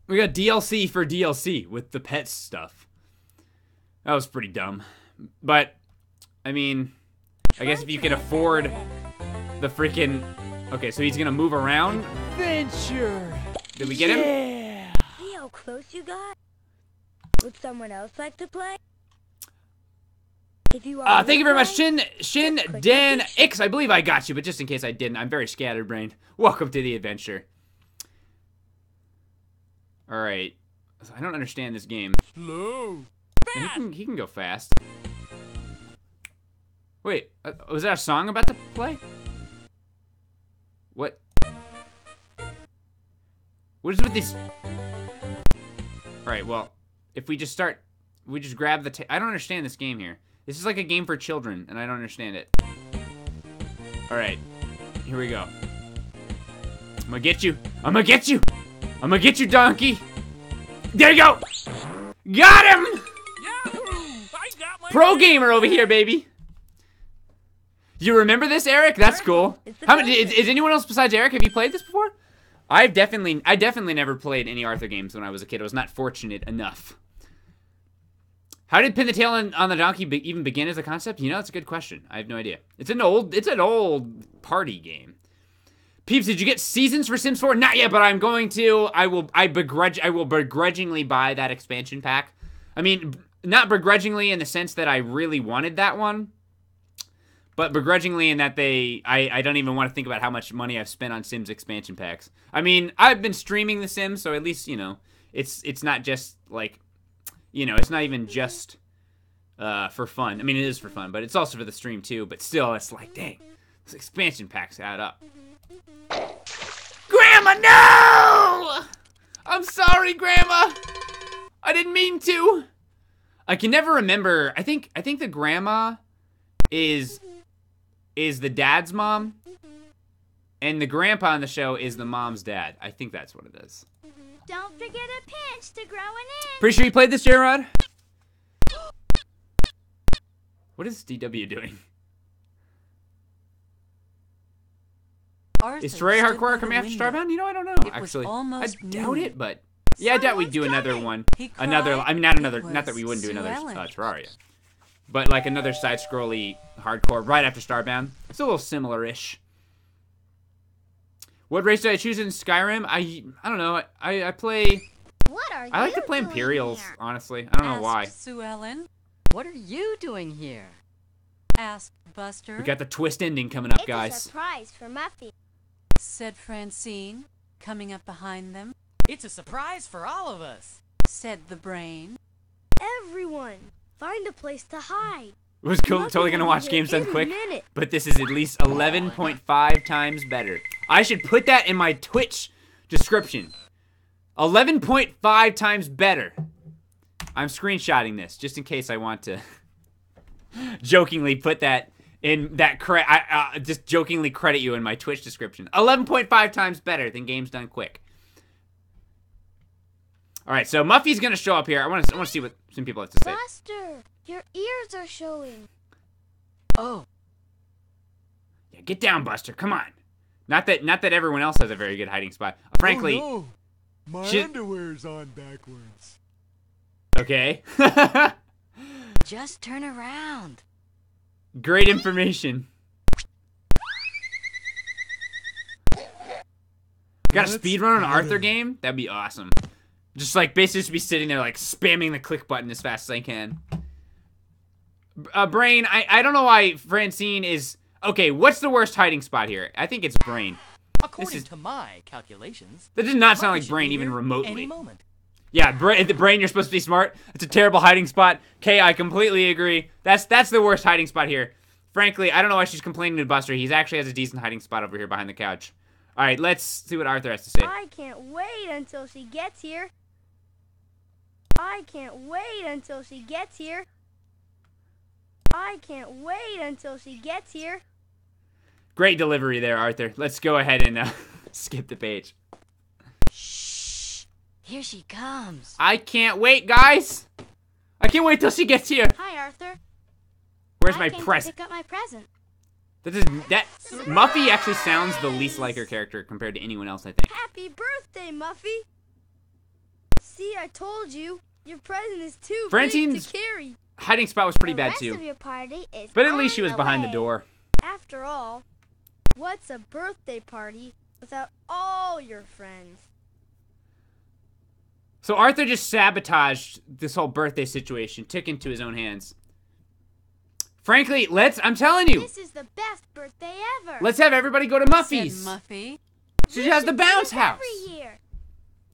we got DLC for DLC with the pets stuff. That was pretty dumb. But I mean, I guess if you can afford the freaking Okay, so he's gonna move around. Adventure. Did we get him? Yeah. See how close you got? Would someone else like to play? If you Uh, want thank you to very much, play, Shin Shin Dan X. I believe I got you, but just in case I didn't, I'm very scatterbrained. Welcome to the adventure. All right, I don't understand this game. Slow. He can he can go fast. Wait, uh, was that a song about to play? What? What is with these? All right, well, if we just start, we just grab the. Ta- I don't understand this game here. This is like a game for children, and I don't understand it. All right, here we go. I'm gonna get you. I'm gonna get you. I'm gonna get you, donkey. There you go. Got him. Pro gamer over here, baby. You remember this, Eric? That's cool. How many? Is, is anyone else besides Eric? Have you played this before? I've definitely, I definitely never played any Arthur games when I was a kid. I was not fortunate enough. How did Pin the Tail on, on the Donkey be, even begin as a concept? You know, that's a good question. I have no idea. It's an old, it's an old party game. Peebs, did you get seasons for Sims 4? Not yet, but I'm going to. I will. I begrudge. I will begrudgingly buy that expansion pack. I mean, not begrudgingly in the sense that I really wanted that one, but begrudgingly in that they. I. I don't even want to think about how much money I've spent on Sims expansion packs. I mean, I've been streaming The Sims, so at least you know, it's it's not just like, you know, it's not even just uh, for fun. I mean, it is for fun, but it's also for the stream too. But still, it's like, dang, those expansion packs add up. Grandma, no! I'm sorry, Grandma. I didn't mean to. I can never remember. I think I think the grandma is is the dad's mom, and the grandpa on the show is the mom's dad. I think that's what it is. Don't forget a pinch to growing in. Pretty sure you played this, J-Rod? What is DW doing? Arthur Is Terraria Hardcore coming after. Starbound? You know, I don't know. It actually, I doubt noon. it, but yeah, I doubt we'd do another one. He Another. I mean, not another, not that we wouldn't do another Sue uh, Terraria, but like another side-scrolly hardcore right after Starbound. It's a little similar-ish. What race did I choose in Skyrim? I, I don't know. I, I play. What are I like you to play doing Imperials. here? Honestly, I don't know Asked why. Sue Ellen. What are you doing here? Asked Buster. We got the twist ending coming up, It's a guys. surprise for Muffy. Said Francine, coming up behind them. It's a surprise for all of us. Said the brain. Everyone, find a place to hide. It Was cool, totally gonna watch games done quick, but this is at least 11.5 times better. I should put that in my Twitch description. 11.5 times better. I'm screenshotting this just in case I want to jokingly put that in that credit. I uh, just jokingly credit you in my Twitch description. 11.5 times better than games done quick. All right, so Muffy's gonna show up here. I want to I want to see what some people have to say. Buster, your ears are showing. Oh, Yeah, get down, Buster. Come on. Not that not that everyone else has a very good hiding spot. Uh, frankly, Oh, no. My she- underwear's on backwards. okay. just turn around. Great information. Got a Let's speed run on Arthur game? That'd be awesome. Just like basically just be sitting there like spamming the click button as fast as I can. Uh, Brain, I, I don't know why Francine is okay. What's the worst hiding spot here? I think it's Brain. According is- to my calculations, That does not sound like Brain even remotely. Any moment. Yeah, Brain, the Brain, you're supposed to be smart. It's a terrible hiding spot. Okay, I completely agree. That's that's the worst hiding spot here. Frankly, I don't know why she's complaining to Buster. He's actually has a decent hiding spot over here behind the couch. All right, let's see what Arthur has to say. I can't wait until she gets here. I can't wait until she gets here. I can't wait until she gets here. Great delivery there, Arthur. Let's go ahead and uh, skip the page. Shh. Here she comes. I can't wait, guys. I can't wait till she gets here. Hi, Arthur. Where's I my present? Pick up my present. That is that Muffy actually sounds the least like her character compared to anyone else, I think. Happy birthday, Muffy. See, I told you. Your present is too Francine's- big to carry. Hiding spot was pretty the bad rest too. of your party is But at least she was behind the door. After all, what's a birthday party without all your friends? So Arthur just sabotaged this whole birthday situation, took into his own hands. Frankly, let's I'm telling you, This is the best birthday ever. let's have everybody go to Said Muffy's. Muffy. She has the bounce house. Every year.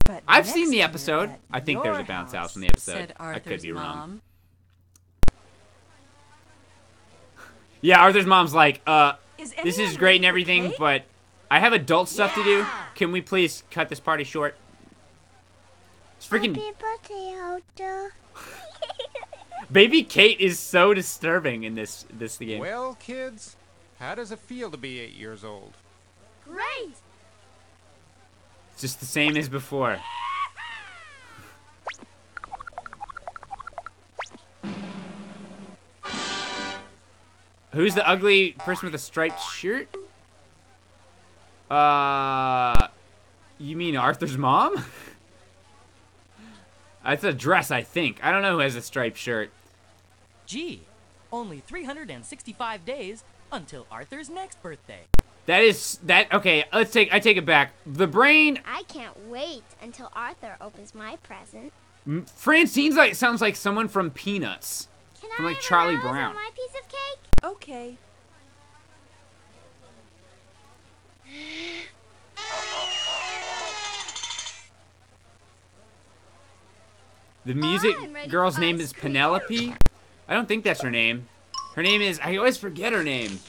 But I've seen the episode. I think there's a bounce house in the episode. I could Arthur's be wrong. Yeah, Arthur's mom's like, uh, Is this is great and everything, cake? but I have adult stuff to do. Can we please cut this party short? It's freaking Happy birthday, Otto. baby Kate is so disturbing in this this game. Well, kids, how does it feel to be eight years old? Great! Just the same as before. Who's the ugly person with a striped shirt? Uh, you mean Arthur's mom? That's a dress, I think. I don't know who has a striped shirt. Gee, only 365 days until Arthur's next birthday. That is that. Okay, let's take. I take it back. The brain. I can't wait until Arthur opens my present. M- Francine's like sounds like someone from Peanuts. Can From like have Charlie rose Brown. my piece of cake? Okay. The music girl's name is. Penelope. I don't think that's her name. Her name is. I always forget her name.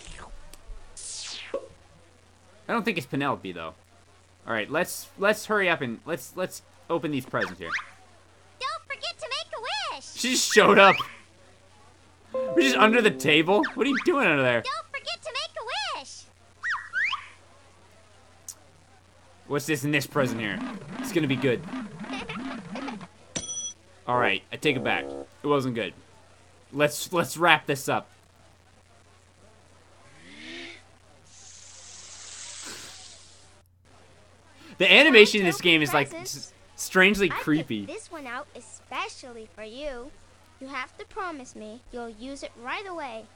I don't think it's Penelope though. All right, let's let's hurry up and let's let's open these presents here. Don't forget to make a wish. She just showed up. We're just under the table. What are you doing under there? Don't forget to make a wish. What's this in this present here? It's gonna be good. All right, I take it back. It wasn't good. Let's let's wrap this up. The animation in this game is like strangely creepy. this one out especially for you. You have to promise me you'll use it right away.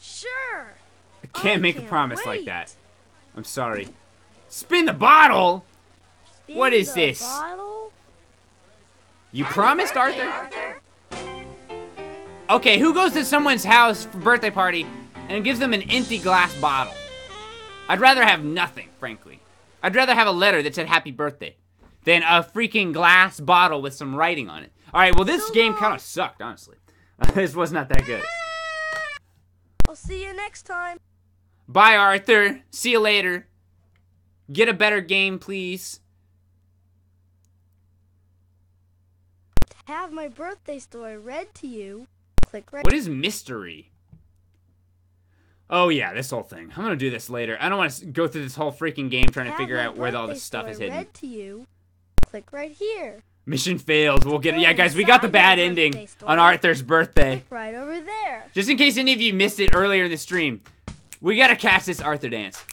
Sure! I can't I make a promise like that. I'm sorry. Spin the bottle. What is this? Bottle? You promised, Arthur? Okay, who goes to someone's house for birthday party and gives them an empty glass bottle? I'd rather have nothing, frankly. I'd rather have a letter that said happy birthday than a freaking glass bottle with some writing on it. All right, well, this game kind of sucked, honestly. this was not that good. I'll see you next time. Bye, Arthur. See you later. Get a better game, please. Have my birthday story read to you, click right What is mystery? Oh yeah, this whole thing. I'm gonna do this later. I don't want to go through this whole freaking game trying to figure out where all this stuff is hidden. Read to you, click right here. Mission fails. We'll get it. Yeah, guys, we got the bad ending on Arthur's birthday. Click right over there. Just in case any of you missed it earlier in the stream, we gotta catch this Arthur dance.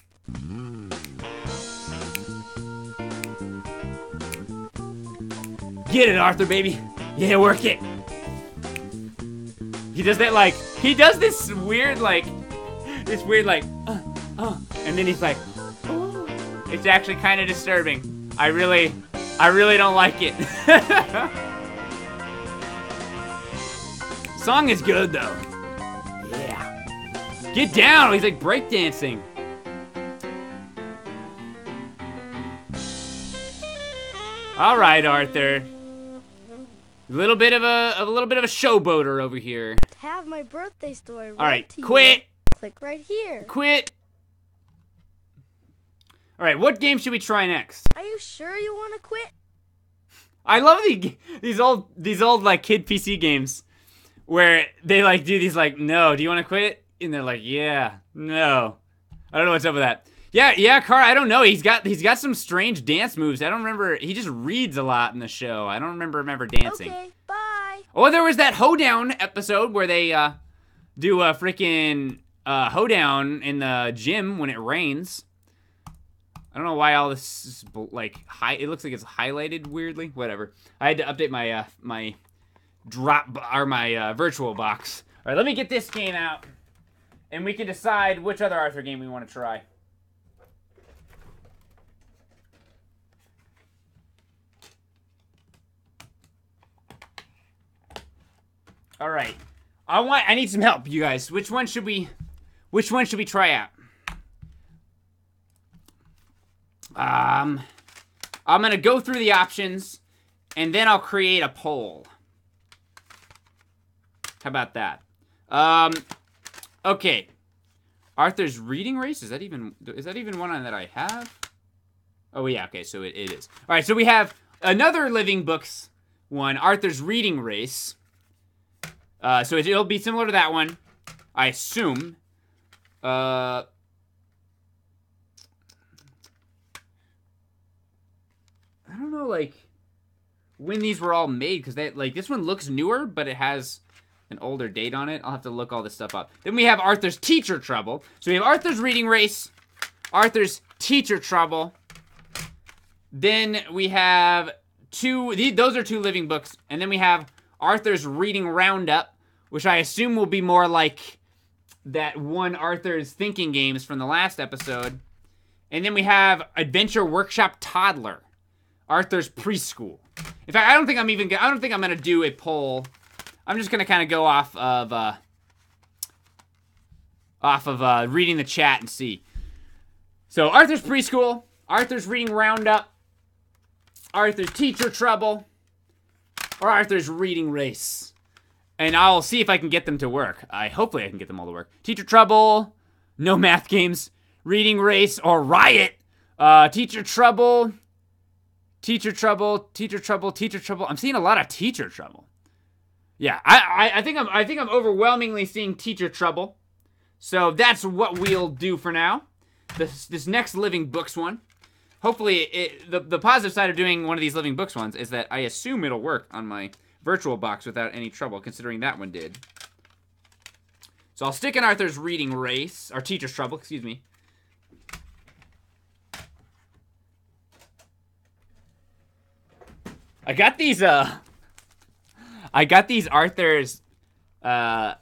Get it, Arthur, baby. Yeah, work it. He does that like he does this weird like this weird like uh, uh, and then he's like "Ooh." it's actually kind of disturbing. I really I really don't like it. Song is good though. Yeah. Get down. He's like breakdancing. All right, Arthur. A little bit of a, a little bit of a showboater over here. Have my birthday story All right, quit. Click right here. Quit. All right, what game should we try next? Are you sure you want to quit? I love the, these old these old like kid PC games where they like do these like no, do you want to quit? And they're like, yeah, no. I don't know what's up with that. Yeah, yeah, Car. I don't know. He's got he's got some strange dance moves. I don't remember. He just reads a lot in the show. I don't remember remember dancing. Okay, bye. Oh, there was that hoedown episode where they uh, do a freaking uh, hoedown in the gym when it rains. I don't know why all this is like high. It looks like it's highlighted weirdly. Whatever. I had to update my uh, my drop or my uh, virtual box. All right, let me get this game out, and we can decide which other Arthur game we want to try. All right. I want I need some help, you guys. Which one should we which one should we try out? Um I'm going to go through the options and then I'll create a poll. How about that? Um okay. Arthur's reading race is that even is that even one that I have? Oh yeah, okay, so it, it is. All right, so we have another living books one, Arthur's reading race. Uh, so it, will be similar to that one, I assume. Uh, I don't know, like when these were all made because they like this one looks newer, but it has an older date on it. I'll have to look all this stuff up. Then we have Arthur's teacher trouble. So we have Arthur's reading race, Arthur's teacher trouble. Then we have two. Those are two living books, and then we have Arthur's reading roundup, which I assume will be more like that one Arthur's thinking games from the last episode. And then we have Adventure Workshop Toddler, Arthur's preschool. In fact, I don't think I'm even. I don't think I'm gonna do a poll. I'm just gonna kind of go off of uh, off of uh, reading the chat and see. So Arthur's preschool, Arthur's reading roundup, Arthur's teacher trouble, or Arthur's reading race. And I'll see if I can get them to work. I hopefully I can get them all to work. Teacher trouble, no math games, reading race, or riot. Uh, teacher trouble, teacher trouble, teacher trouble, teacher trouble. I'm seeing a lot of teacher trouble. Yeah, I, I, I think I'm I think I'm overwhelmingly seeing teacher trouble. So that's what we'll do for now. This this next living books one. Hopefully, it, the the positive side of doing one of these living books ones is that I assume it'll work on my virtual box without any trouble, considering that one did. So I'll stick in Arthur's reading race, or teacher's trouble, excuse me. I got these, uh, I got these Arthur's, uh,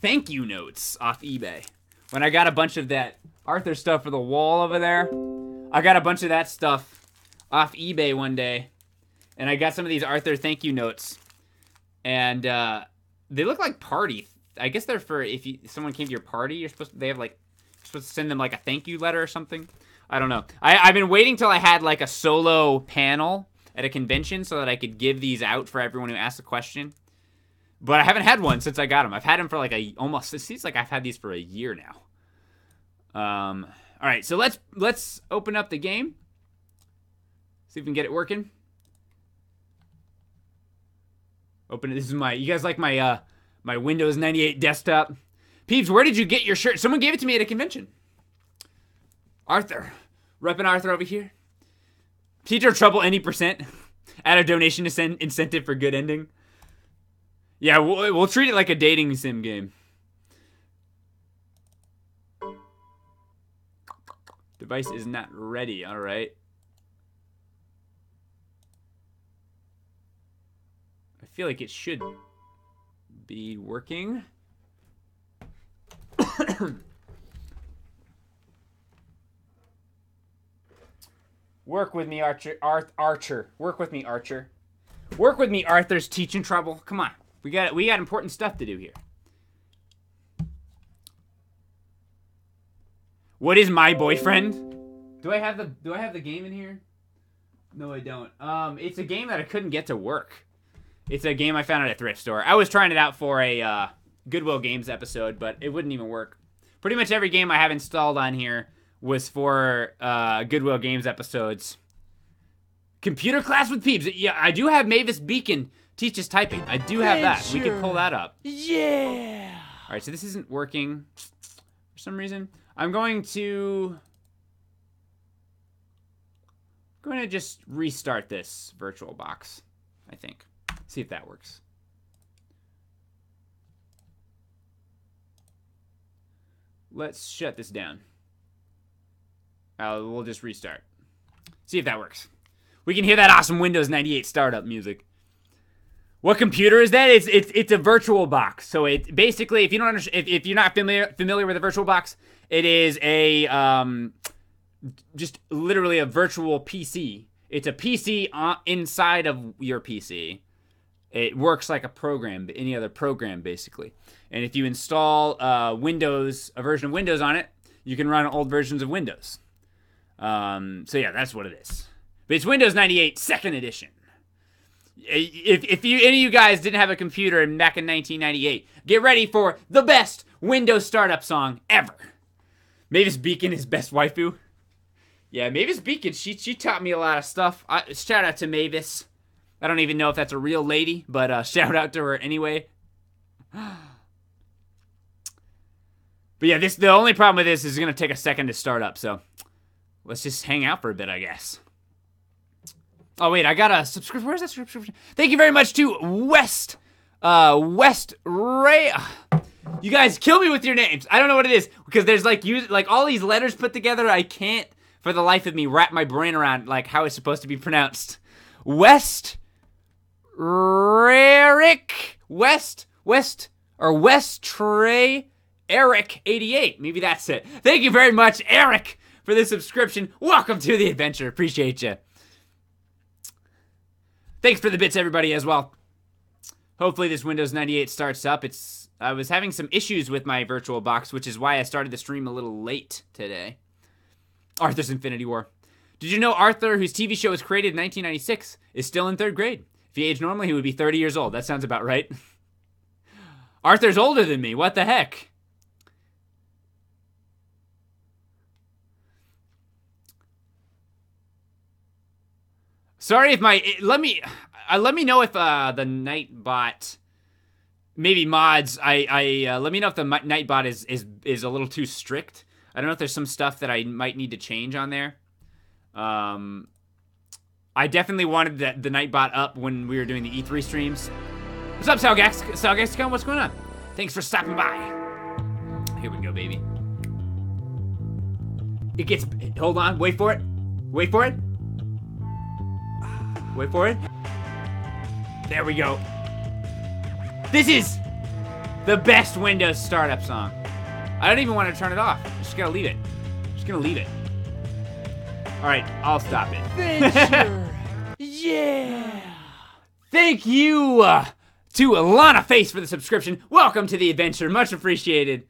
thank you notes off eBay. When I got a bunch of that Arthur stuff for the wall over there, I got a bunch of that stuff off eBay one day, and I got some of these Arthur thank you notes, and uh, they look like party. I guess they're for if you someone came to your party, you're supposed to, they have like supposed to send them like a thank you letter or something. I don't know. I, I've been waiting till I had like a solo panel at a convention so that I could give these out for everyone who asked a question. But I haven't had one since I got them. I've had them for like a almost. It seems like I've had these for a year now. Um. All right, so let's let's open up the game. See if we can get it working. Open it. This is my. You guys like my uh my Windows 98 desktop? Peebs, where did you get your shirt? Someone gave it to me at a convention. Arthur, repping Arthur over here. Teacher trouble any percent. Add a donation to send incentive for good ending. Yeah, we'll, we'll treat it like a dating sim game. Device is not ready, alright. I feel like it should be working. Work with me, Archer. Arth- Archer. Work with me, Archer. Work with me, Arthur's teaching trouble. Come on. We got we got important stuff to do here. What is my boyfriend? Do I have the do I have the game in here? No, I don't. Um, it's a game that I couldn't get to work. It's a game I found at a thrift store. I was trying it out for a uh, Goodwill Games episode, but it wouldn't even work. Pretty much every game I have installed on here was for uh, Goodwill Games episodes. Computer class with Peebs. Yeah, I do have Mavis Beacon teaches typing. I do have that. We can pull that up. Yeah. All right, so this isn't working for some reason. I'm going to I'm going to just restart this virtual box. I think. See if that works. Let's shut this down. Uh, we'll just restart. See if that works. We can hear that awesome Windows 98 startup music. What computer is that? It's it's it's a virtual box. So it basically, if you don't understand, if, if you're not familiar familiar with a virtual box, it is a um, just literally a virtual PC. It's a PC on, inside of your PC. It works like a program, any other program, basically. And if you install uh, Windows, a version of Windows on it, you can run old versions of Windows. Um, so yeah, that's what it is. But it's Windows 98 Second Edition. If, if you any of you guys didn't have a computer back in 1998, get ready for the best Windows startup song ever. Mavis Beacon is best waifu. Yeah, Mavis Beacon, she she taught me a lot of stuff. I, shout out to Mavis. I don't even know if that's a real lady, but uh, shout out to her anyway. But yeah, this the only problem with this is going to take a second to start up. So let's just hang out for a bit, I guess. Oh wait, I got a subscription. Where's that subscription? Thank you very much to West, uh, West Ray. You guys kill me with your names. I don't know what it is because there's like you like all these letters put together. I can't for the life of me wrap my brain around like how it's supposed to be pronounced. West Rarick West West or West Trey Eric 88. Maybe that's it. Thank you very much, Eric, for the subscription. Welcome to the adventure. Appreciate you. Thanks for the bits, everybody, as well. Hopefully, this Windows 98 starts up. It's I was having some issues with my virtual box, which is why I started the stream a little late today. Arthur's Infinity War. Did you know Arthur, whose TV show was created in 1996, is still in third grade? If he aged normally, he would be 30 years old. That sounds about right. Arthur's older than me. What the heck? Sorry if my let me uh, let me know if uh, the Nightbot maybe mods I I uh, let me know if the Nightbot is is is a little too strict. I don't know if there's some stuff that I might need to change on there. Um, I definitely wanted the, the Nightbot up when we were doing the E3 streams. What's up, Salgax? Salgaxcon, what's going on? Thanks for stopping by. Here we go, baby. It gets. Hold on. Wait for it. Wait for it. Wait for it. There we go. This is the best Windows startup song. I don't even want to turn it off. I'm just gonna leave it. I'm just gonna leave it. All right, I'll stop it. Yeah. Thank you uh, to Alana Face for the subscription. Welcome to the adventure. Much appreciated.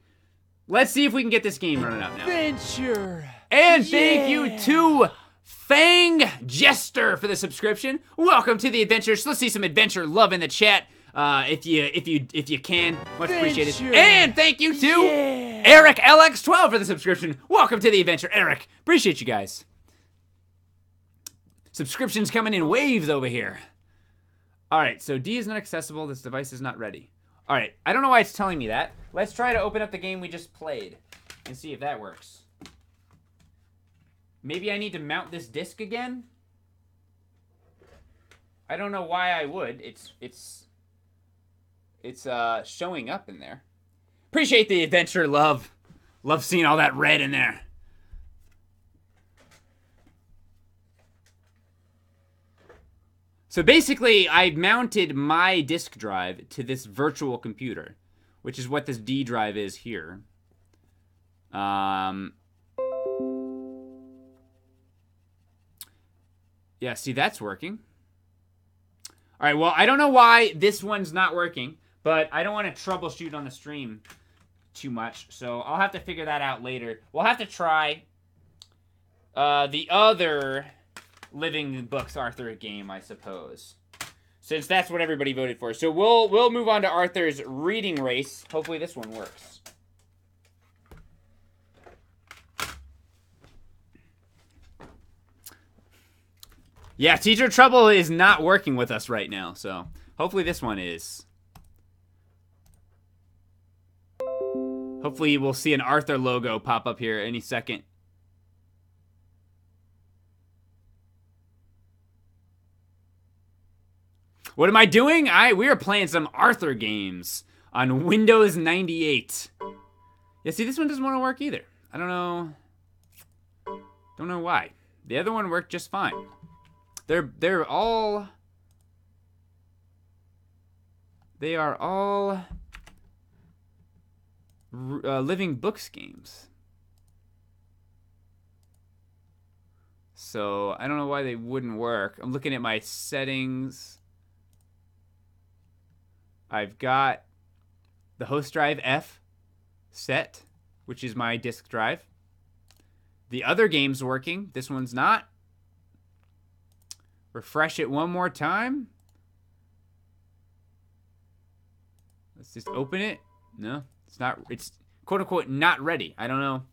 Let's see if we can get this game running up now. Adventure. And thank you to Fang Jester for the subscription. Welcome to the adventure. So let's see some adventure love in the chat. Uh, if you if you if you can, much appreciated. Adventure. And thank you to Yeah. Eric LX12 for the subscription. Welcome to the adventure, Eric. Appreciate you guys. Subscriptions coming in waves over here. All right, so D is not accessible. This device is not ready. All right, I don't know why it's telling me that. Let's try to open up the game we just played and see if that works. Maybe I need to mount this disc again. I don't know why I would. It's it's it's uh showing up in there. Appreciate the adventure, love. Love seeing all that red in there. So basically, I mounted my disk drive to this virtual computer, which is what this D drive is here. Um, yeah, see, that's working. All right, well, I don't know why this one's not working, but I don't want to troubleshoot on the stream too much, so I'll have to figure that out later. We'll have to try uh, the other living books Arthur game, I suppose. Since that's what everybody voted for. So we'll we'll move on to Arthur's reading race. Hopefully this one works. Yeah, Teacher Trouble is not working with us right now, so hopefully this one is. Hopefully we'll see an Arthur logo pop up here any second. What am I doing? I we are playing some Arthur games on Windows 98. Yeah, see this one doesn't want to work either. I don't know. Don't know why. The other one worked just fine. They're they're all they are all uh, living books games. So I don't know why they wouldn't work. I'm looking at my settings. I've got the host drive F set, which is my disk drive. The other game's working. This one's not. Refresh it one more time. Let's just open it. No, it's not. It's quote unquote not ready. I don't know.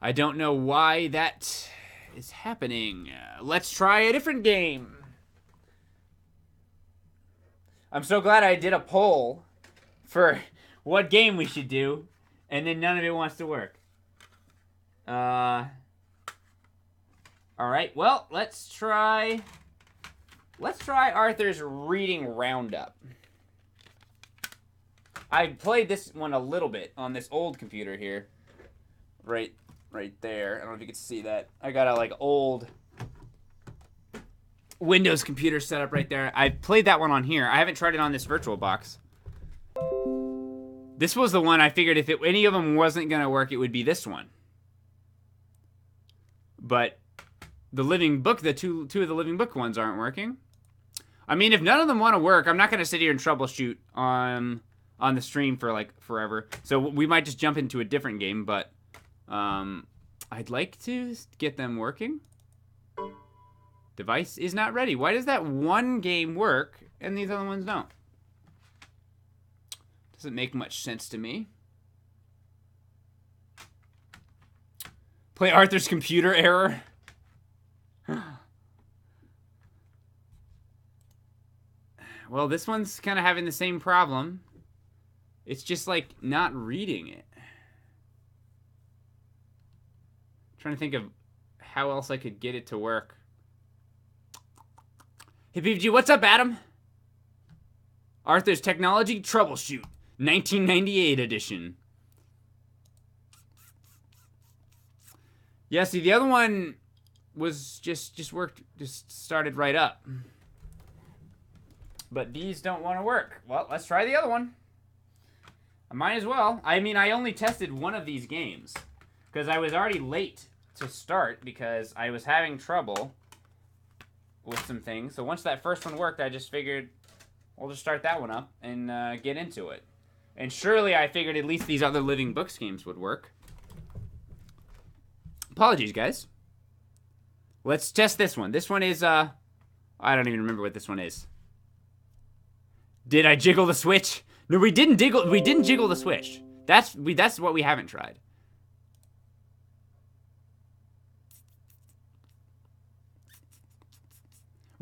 I don't know why that is happening. Uh, let's try a different game. I'm so glad I did a poll for what game we should do, and then none of it wants to work. Uh. All right. Well, let's try. Let's try Arthur's Reading Roundup. I played this one a little bit on this old computer here. Right, right there. I don't know if you can see that. I got a like old Windows computer set up right there. I played that one on here. I haven't tried it on this virtual box. This was the one I figured if it, any of them wasn't gonna work, it would be this one. But the living book, the two two of the living book ones aren't working. I mean, if none of them want to work, I'm not gonna sit here and troubleshoot on on the stream for like forever. So we might just jump into a different game, but um, I'd like to get them working. Device is not ready. Why does that one game work and these other ones don't? Doesn't make much sense to me. Play Arthur's computer error. well, this one's kind of having the same problem. It's just like not reading it. trying to think of how else I could get it to work. Hey, PBG, what's up, Adam? Arthur's Technology Troubleshoot, 1998 edition. Yeah, see, the other one was just just worked, just started right up. But these don't want to work. Well, let's try the other one. I might as well. I mean, I only tested one of these games because I was already late to start because I was having trouble with some things. So once that first one worked, I just figured we'll just start that one up and uh, get into it. And surely I figured at least these other living books games would work. Apologies, guys. Let's test this one. This one is, uh, I don't even remember what this one is. Did I jiggle the switch? No, we didn't jiggle. We didn't jiggle the switch. That's we. That's what we haven't tried.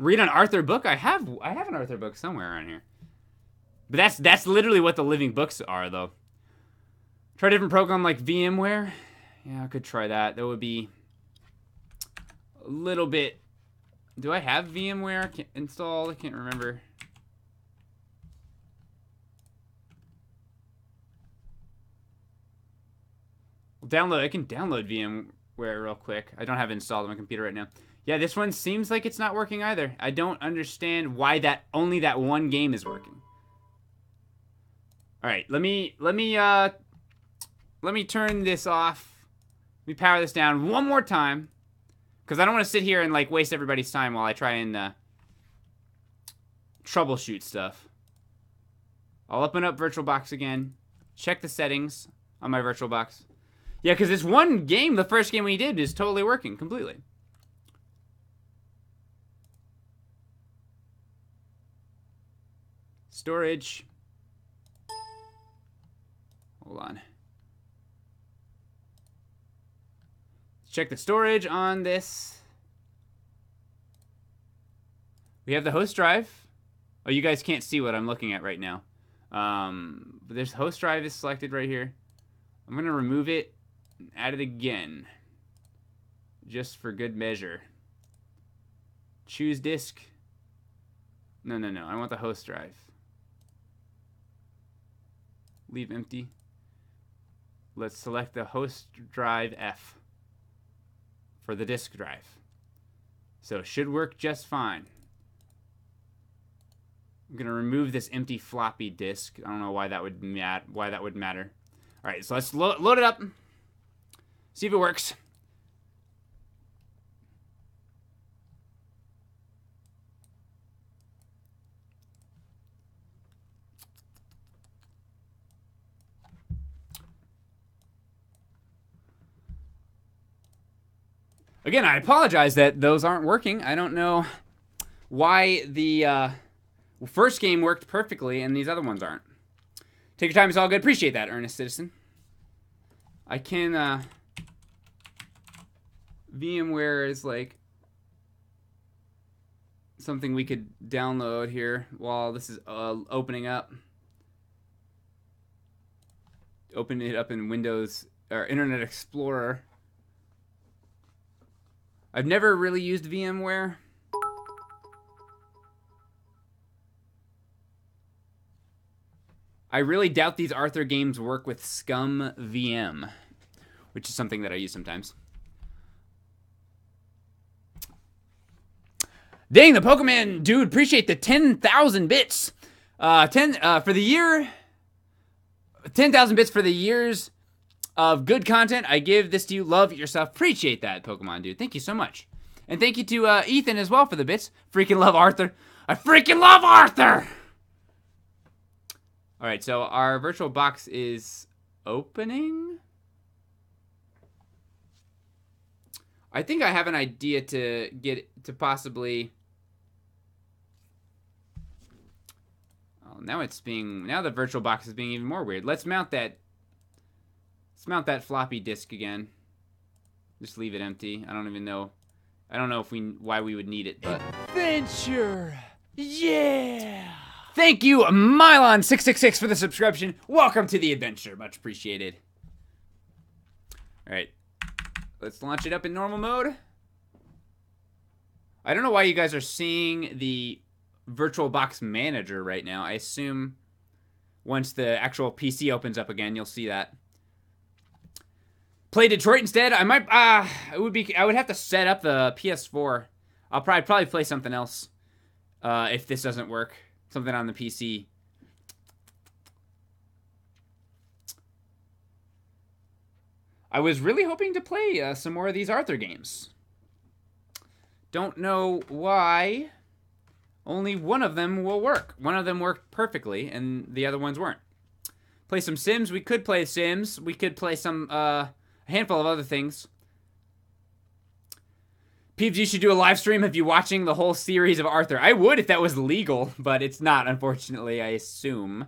Read an Arthur book. I have. I have an Arthur book somewhere around here. But that's that's literally what the living books are, though. Try a different program like VMware. Yeah, I could try that. That would be a little bit. Do I have VMware installed? I can't remember. download. I can download VMware real quick. I don't have it installed on my computer right now. Yeah, this one seems like it's not working either. I don't understand why that only that one game is working. All right, let me let me uh let me turn this off. Let me power this down one more time cuz I don't want to sit here and like waste everybody's time while I try and uh troubleshoot stuff. I'll open up VirtualBox again. Check the settings on my VirtualBox. Yeah, because this one game, the first game we did, is totally working completely. Storage. Hold on. Let's check the storage on this. We have the host drive. Oh, you guys can't see what I'm looking at right now. Um, but there's host drive is selected right here. I'm gonna remove it and add it again, just for good measure. Choose disk. No, no, no. I want the host drive. Leave empty. Let's select the host drive F for the disk drive. So it should work just fine. I'm gonna remove this empty floppy disk. I don't know why that would mat why that would matter. All right, so let's lo load it up. See if it works. Again, I apologize that those aren't working. I don't know why the uh, first game worked perfectly and these other ones aren't. Take your time, it's all good. Appreciate that, earnest citizen. I can, uh, VMware is like something we could download here while this is uh, opening up. Open it up in Windows or Internet Explorer. I've never really used VMware. I really doubt these Arthur games work with ScummVM, which is something that I use sometimes. Dang, the Pokemon dude, appreciate the 10,000 bits. Uh, 10 uh, for the year 10,000 bits for the years of good content. I give this to you. Love yourself. Appreciate that, Pokemon dude. Thank you so much. And thank you to uh, Ethan as well for the bits. Freaking love Arthur. I freaking love Arthur. All right, so our virtual box is opening. I think I have an idea to get to possibly. Oh, now it's being now the virtual box is being even more weird. Let's mount that. Let's mount that floppy disk again. Just leave it empty. I don't even know. I don't know if we why we would need it, but Adventure! Yeah! Thank you, Mylon666, for the subscription. Welcome to the adventure. Much appreciated. All right. Let's launch it up in normal mode. I don't know why you guys are seeing the VirtualBox Manager right now. I assume once the actual PC opens up again, you'll see that. Play Detroit instead. I might. Uh, it would be. I would have to set up the PS4. I'll probably probably play something else uh, if this doesn't work something on the PC. I was really hoping to play uh, some more of these Arthur games. Don't know why. Only one of them will work. One of them worked perfectly, and the other ones weren't. Play some Sims. We could play Sims. We could play some uh, a handful of other things. You should do a live stream of you watching the whole series of Arthur. I would if that was legal, but it's not, unfortunately, I assume.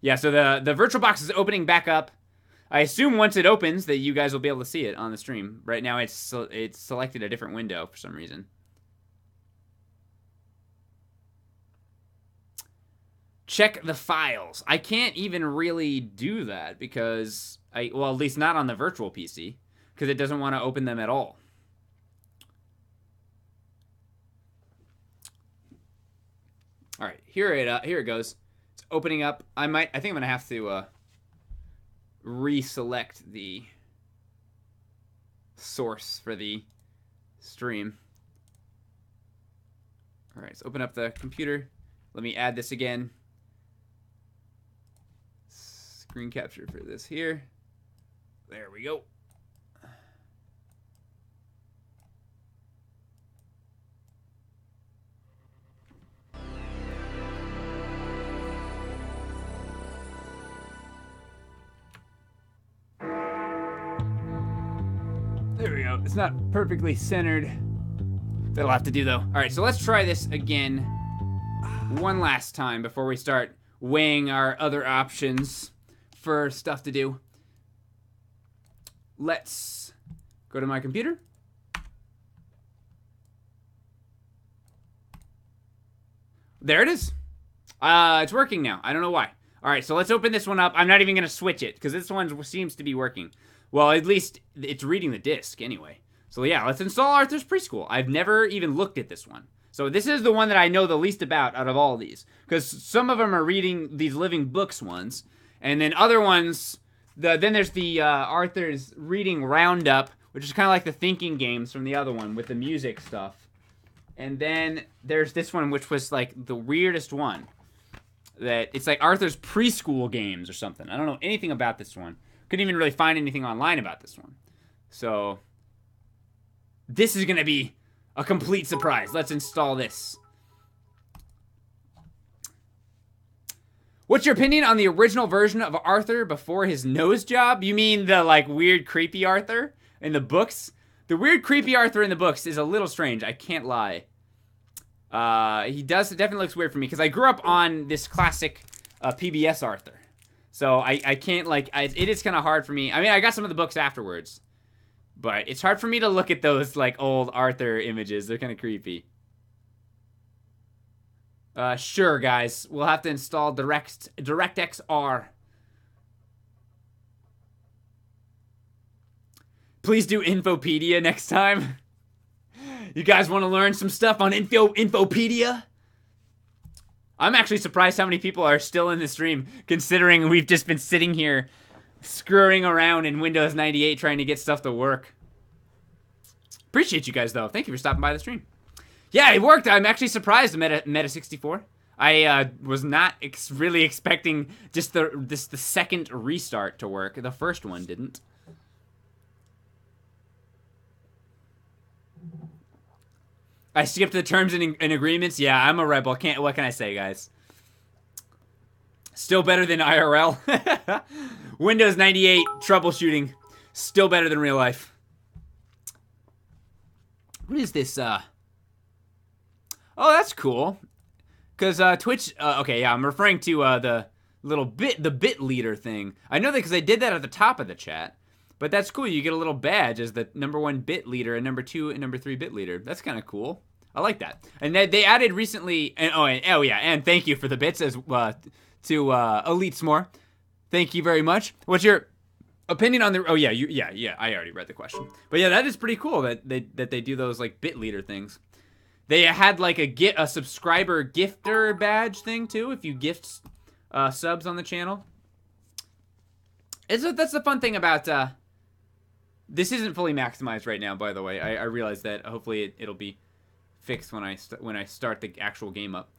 Yeah, so the, the virtual box is opening back up. I assume once it opens that you guys will be able to see it on the stream. Right now it's it's selected a different window for some reason. Check the files. I can't even really do that because I well at least not on the virtual PC because it doesn't want to open them at all. All right, here it uh, here it goes. It's opening up. I might. I think I'm gonna have to uh, reselect the source for the stream. All right, let's open up the computer. Let me add this again. Screen capture for this here. There we go. There we go. It's not perfectly centered. That'll have to do though. All right, so let's try this again one last time before we start weighing our other options for stuff to do. Let's go to my computer. There it is. Uh, it's working now. I don't know why. All right, so let's open this one up. I'm not even gonna switch it because this one seems to be working. Well, at least it's reading the disc anyway. So yeah, let's install Arthur's Preschool. I've never even looked at this one. So this is the one that I know the least about out of all these because some of them are reading these living books ones, and then other ones. The then there's the uh, Arthur's reading roundup, which is kind of like the thinking games from the other one with the music stuff. And then there's this one, which was like the weirdest one. That it's like Arthur's preschool games or something. I don't know anything about this one. Couldn't even really find anything online about this one. So this is gonna be a complete surprise. Let's install this. What's your opinion on the original version of Arthur before his nose job? You mean the like weird creepy Arthur in the books? The weird creepy Arthur in the books is a little strange. I can't lie. Uh, he does. It definitely looks weird for me because I grew up on this classic uh, PBS Arthur, so I I can't like I, it is kind of hard for me. I mean, I got some of the books afterwards, but it's hard for me to look at those like old Arthur images. They're kind of creepy. Uh, sure, guys. We'll have to install Direct DirectX R. Please do Infopedia next time. You guys want to learn some stuff on Info Infopedia? I'm actually surprised how many people are still in the stream, considering we've just been sitting here screwing around in Windows 98 trying to get stuff to work. Appreciate you guys though. Thank you for stopping by the stream. Yeah, it worked. I'm actually surprised, Meta Meta 64. I uh, was not ex- really expecting just the this the second restart to work. The first one didn't. I skipped the terms and, and agreements. Yeah, I'm a rebel. Can't. What can I say, guys? Still better than IRL. Windows 98 troubleshooting. Still better than real life. What is this? Uh. Oh, that's cool. Cause uh, Twitch. Uh, okay, yeah, I'm referring to uh, the little bit, the bit leader thing. I know that because they did that at the top of the chat. But that's cool. You get a little badge as the number one bit leader and number two and number three bit leader. That's kind of cool. I like that. And they, they added recently. And oh, and, oh yeah, and thank you for the bits as uh, to uh, S'more. Thank you very much. What's your opinion on the? Oh yeah, you yeah yeah. I already read the question. But yeah, that is pretty cool that they that they do those like bit leader things. They had like a get a subscriber gifter badge thing too. If you gift uh, subs on the channel, it's that's the fun thing about. Uh, this isn't fully maximized right now, by the way. I, I realize that. Hopefully, it, it'll be fixed when I st- when I start the actual game up.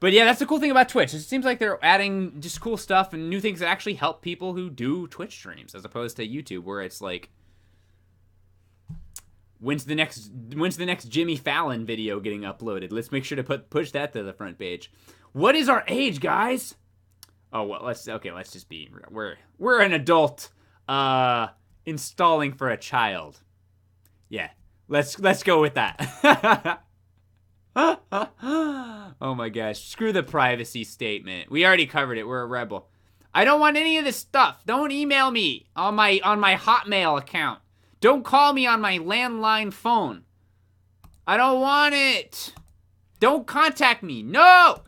But yeah, that's the cool thing about Twitch. It seems like they're adding just cool stuff and new things that actually help people who do Twitch streams, as opposed to YouTube, where it's like, when's the next when's the next Jimmy Fallon video getting uploaded? Let's make sure to put push that to the front page. What is our age, guys? Oh well, let's okay. Let's just be we're we're an adult. Uh installing for a child. Yeah, let's let's go with that. oh my gosh, screw the privacy statement. We already covered it. We're a rebel. I don't want any of this stuff. Don't email me on my on my Hotmail account. Don't call me on my landline phone. I don't want it. Don't contact me. No.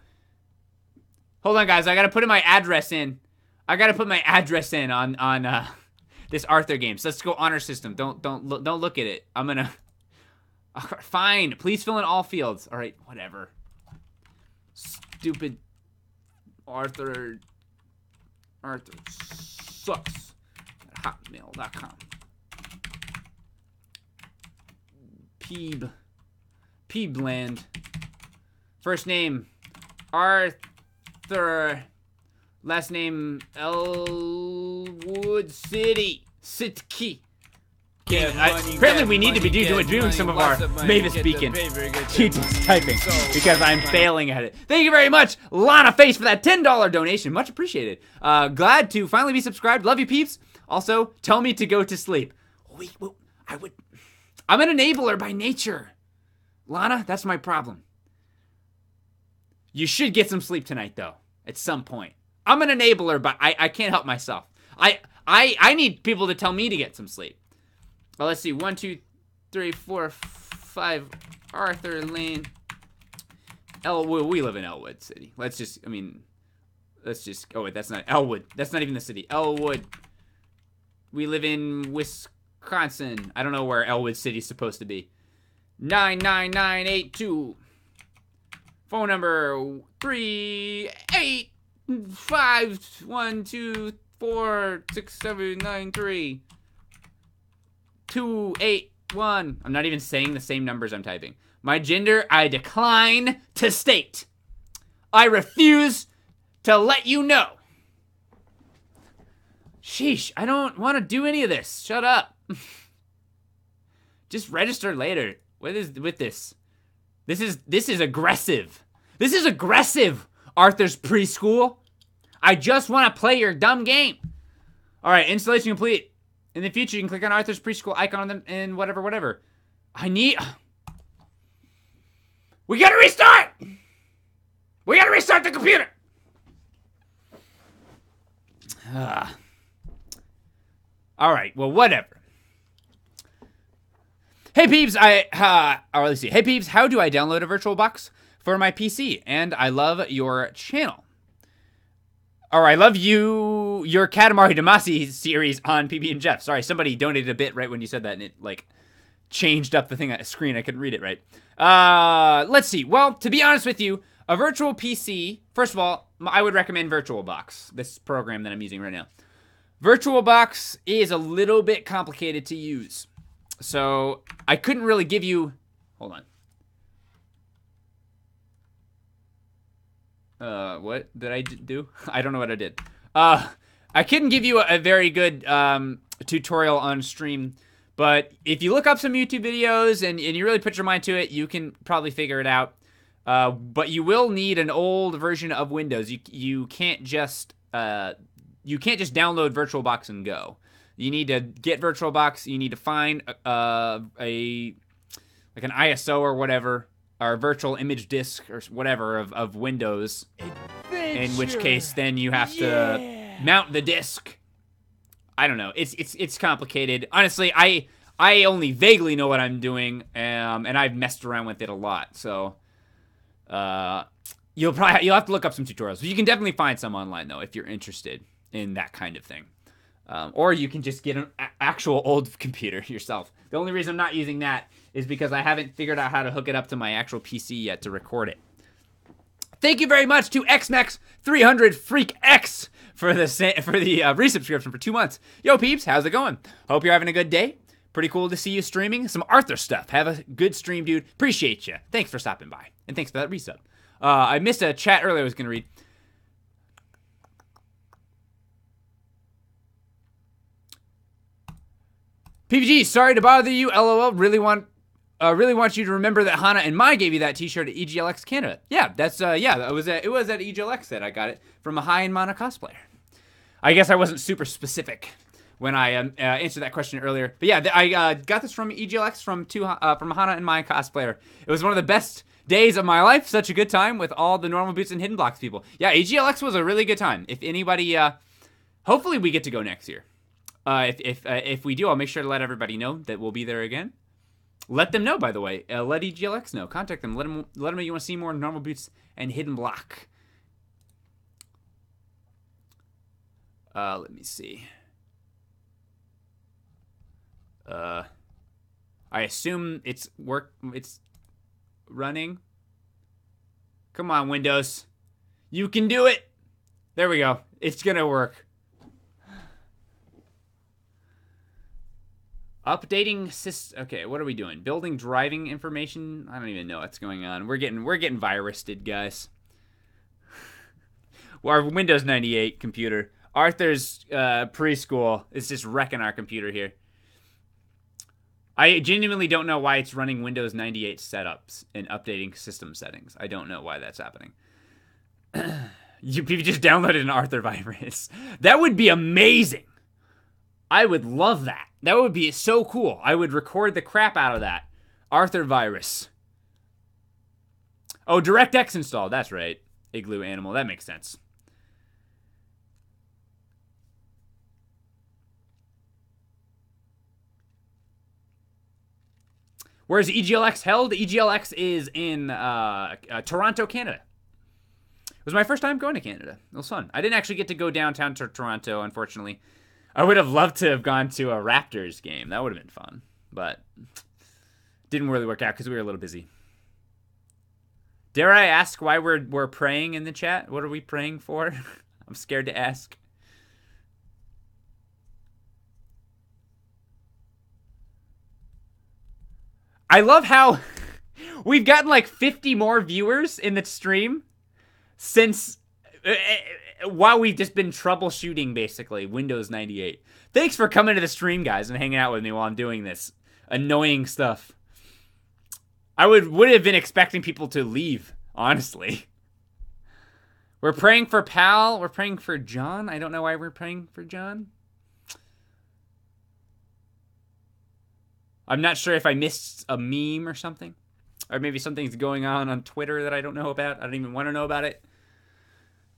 Hold on, guys. I gotta put in my address in. I gotta put my address in on on uh, this Arthur game. So let's go honor system. Don't don't look don't look at it. I'm gonna. Fine. Please fill in all fields. All right. Whatever. Stupid Arthur. Arthur sucks. Hotmail.com. Peeb. Peebland. First name Arthur. Last name Elwood City. Sitki. Yeah, I, apparently we need to be doing, doing some of our Mavis Beacon teachings typing because I'm failing at it. Thank you very much, Lana Face, for that $10 donation. Much appreciated. Uh, glad to finally be subscribed. Love you, Peebs. Also, tell me to go to sleep. Well, I would. I'm an enabler by nature. Lana, that's my problem. You should get some sleep tonight, though, at some point. I'm an enabler, but I, I can't help myself. I, I, I need people to tell me to get some sleep. Well, let's see. One, two, three, four, five. Arthur Lane Elwood. We live in Elwood City. Let's just. I mean, let's just. Oh wait, that's not Elwood. That's not even the city. Elwood. We live in Wisconsin. I don't know where Elwood City's supposed to be. Nine nine nine eight two. Phone number three eight five one two four six seven nine three two eight one. I'm not even saying the same numbers I'm typing. My gender, I decline to state. I refuse to let you know. Sheesh, I don't want to do any of this. Shut up. Just register later. What is with this? This is this is aggressive. This is aggressive. Arthur's preschool. I just want to play your dumb game. All right, installation complete. In the future, you can click on Arthur's preschool icon on and whatever, whatever. I need. We gotta restart. We gotta restart the computer. Ah. All right. Well, whatever. Hey Peebs, I uh, or let's see. Hey Peebs, how do I download a virtual box for my PC? And I love your channel. Or I love you, your Katamari Damacy series on PB and Jeff. Sorry, somebody donated a bit right when you said that, and it like changed up the thing on the screen. I couldn't read it right. Uh, let's see. Well, to be honest with you, a virtual PC. First of all, I would recommend VirtualBox, this program that I'm using right now. VirtualBox is a little bit complicated to use. So I couldn't really give you. Hold on. Uh, what did I do? I don't know what I did. Uh, I couldn't give you a, very good um, tutorial on stream, but if you look up some YouTube videos and, and you really put your mind to it, you can probably figure it out. Uh, but you will need an old version of Windows. You you can't just uh, you can't just download VirtualBox and go. You need to get VirtualBox. You need to find uh, a like an ISO or whatever, or virtual image disk or whatever of, of Windows. In which case, then you have to mount the disk. I don't know. It's it's it's complicated. Honestly, I I only vaguely know what I'm doing, um, and I've messed around with it a lot. So, uh, you'll probably you'll have to look up some tutorials. You can definitely find some online though if you're interested in that kind of thing. Um, or you can just get an a- actual old computer yourself. The only reason I'm not using that is because I haven't figured out how to hook it up to my actual PC yet to record it. Thank you very much to XMax300 Freak X for the sa- for the uh, resubscription for two months. Yo Peebs, how's it going? Hope you're having a good day. Pretty cool to see you streaming some Arthur stuff. Have a good stream, dude. Appreciate you. Thanks for stopping by, and thanks for that resub. Uh, I missed a chat earlier. I was gonna read. PBG, sorry to bother you. LOL. Really want, uh, really want you to remember that Hana and Mai gave you that T-shirt at EGLX Canada. Yeah, that's uh, yeah. It was at, it was at EGLX that I got it from a High and Mana cosplayer. I guess I wasn't super specific when I um, uh, answered that question earlier, but yeah, I uh, got this from EGLX from two uh, from Hana and Mai cosplayer. It was one of the best days of my life. Such a good time with all the normal boots and hidden blocks people. Yeah, EGLX was a really good time. If anybody, uh, hopefully we get to go next year. Uh, if if uh, if we do, I'll make sure to let everybody know that we'll be there again. Let them know, by the way. Uh, let EGLX know. Contact them. Let them let them know you want to see more normal boots and hidden block. Uh, let me see. Uh, I assume it's work. It's running. Come on, Windows. You can do it. There we go. It's gonna work. Updating sys. Okay, what are we doing? Building driving information. I don't even know what's going on. We're getting we're getting virused, guys. Our Windows 98 computer, Arthur's uh, preschool, is just wrecking our computer here. I genuinely don't know why it's running Windows 98 setups and updating system settings. I don't know why that's happening. you people just downloaded an Arthur virus. That would be amazing. I would love that. That would be so cool. I would record the crap out of that. Arthur virus. Oh, DirectX installed. That's right. Igloo Animal. That makes sense. Where's EGLX held? EGLX is in uh, uh, Toronto, Canada. It was my first time going to Canada. It was fun. I didn't actually get to go downtown to Toronto, unfortunately. I would have loved to have gone to a Raptors game. That would have been fun, but didn't really work out because we were a little busy. Dare I ask why we're we're praying in the chat? What are we praying for? I'm scared to ask. I love how we've gotten like 50 more viewers in the stream since uh, while we've just been troubleshooting basically Windows 98. Thanks for coming to the stream, guys, and hanging out with me while I'm doing this annoying stuff. I would would have been expecting people to leave, honestly. We're praying for Pal. We're praying for John. I don't know why we're praying for John. I'm not sure if I missed a meme or something. Or maybe something's going on on Twitter that I don't know about. I don't even want to know about it.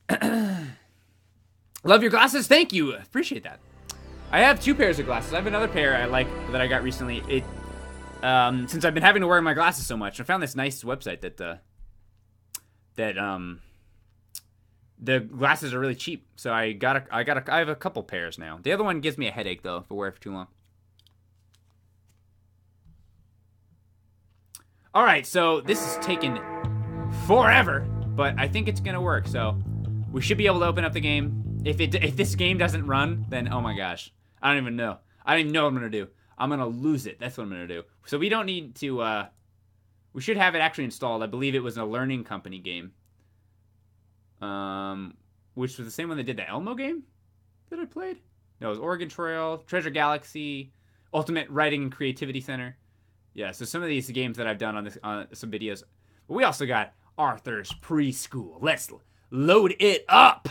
Love your glasses. Thank you. Appreciate that. I have two pairs of glasses. I have another pair I like that I got recently. It um, since I've been having to wear my glasses so much, I found this nice website that uh, that um, the glasses are really cheap. So I got a, I got a, I have a couple pairs now. The other one gives me a headache though if I wear it for too long. All right, so this is taking forever, but I think it's gonna work. So we should be able to open up the game. If it if this game doesn't run, then oh my gosh, I don't even know. I don't even know what I'm gonna do. I'm gonna lose it. That's what I'm gonna do. So we don't need to. uh We should have it actually installed. I believe it was a learning company game. Um, which was the same one that did the Elmo game that I played. No, it was Oregon Trail, Treasure Galaxy, Ultimate Writing and Creativity Center. Yeah, so some of these games that I've done on this on some videos. But we also got Arthur's Preschool. Let's load it up.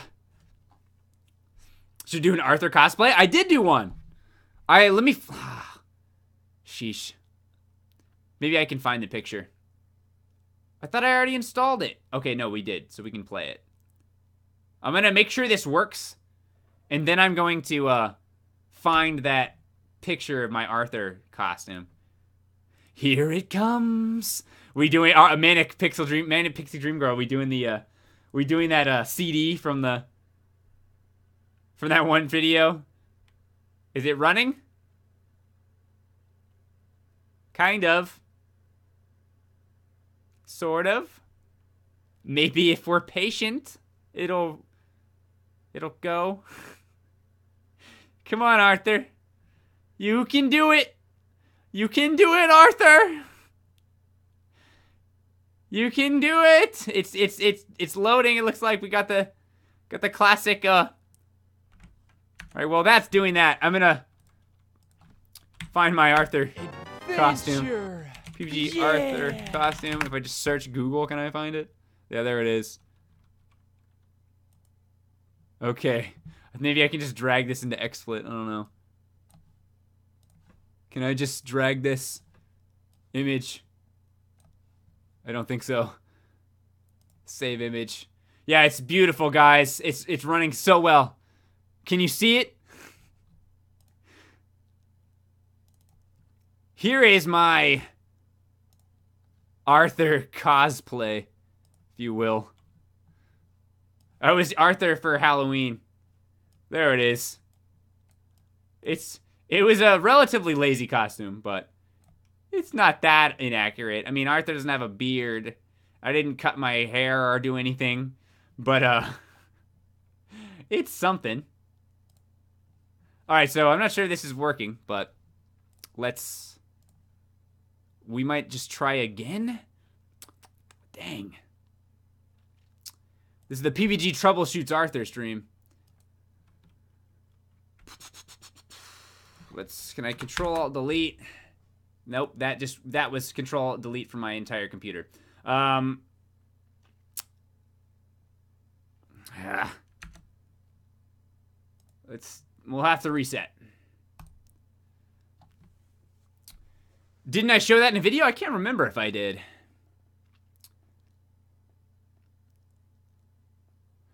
Should do an Arthur cosplay? I did do one. All right, let me. Sheesh. Maybe I can find the picture. I thought I already installed it. Okay, no, we did, so we can play it. I'm gonna make sure this works, and then I'm going to uh, find that picture of my Arthur costume. Here it comes. We doing uh, manic pixel dream, manic pixie dream girl. We doing the, uh, we doing that uh, CD from the, from that one video. Is it running? Kind of. Sort of. Maybe if we're patient, it'll, it'll go. Come on, Arthur. You can do it. You can do it, Arthur. You can do it. It's it's it's it's loading. It looks like we got the got the classic uh All right, well that's doing that. I'm going to find my Arthur costume. PBG Yeah. Arthur costume. If I just search Google, can I find it? Yeah, there it is. Okay. Maybe I can just drag this into XSplit. I don't know. Can I just drag this image? I don't think so. Save image. Yeah, it's beautiful, guys. It's it's running so well. Can you see it? Here is my Arthur cosplay, if you will. Oh, I was Arthur for Halloween. There it is. It's it was a relatively lazy costume, but it's not that inaccurate. I mean, Arthur doesn't have a beard. I didn't cut my hair or do anything, but uh it's something. All right, so I'm not sure this is working, but let's we might just try again. Dang. This is the PBG troubleshoots Arthur stream. Let's can I control alt delete? Nope, that just that was control delete from my entire computer. Um ah. Let's we'll have to reset. Didn't I show that in a video? I can't remember if I did.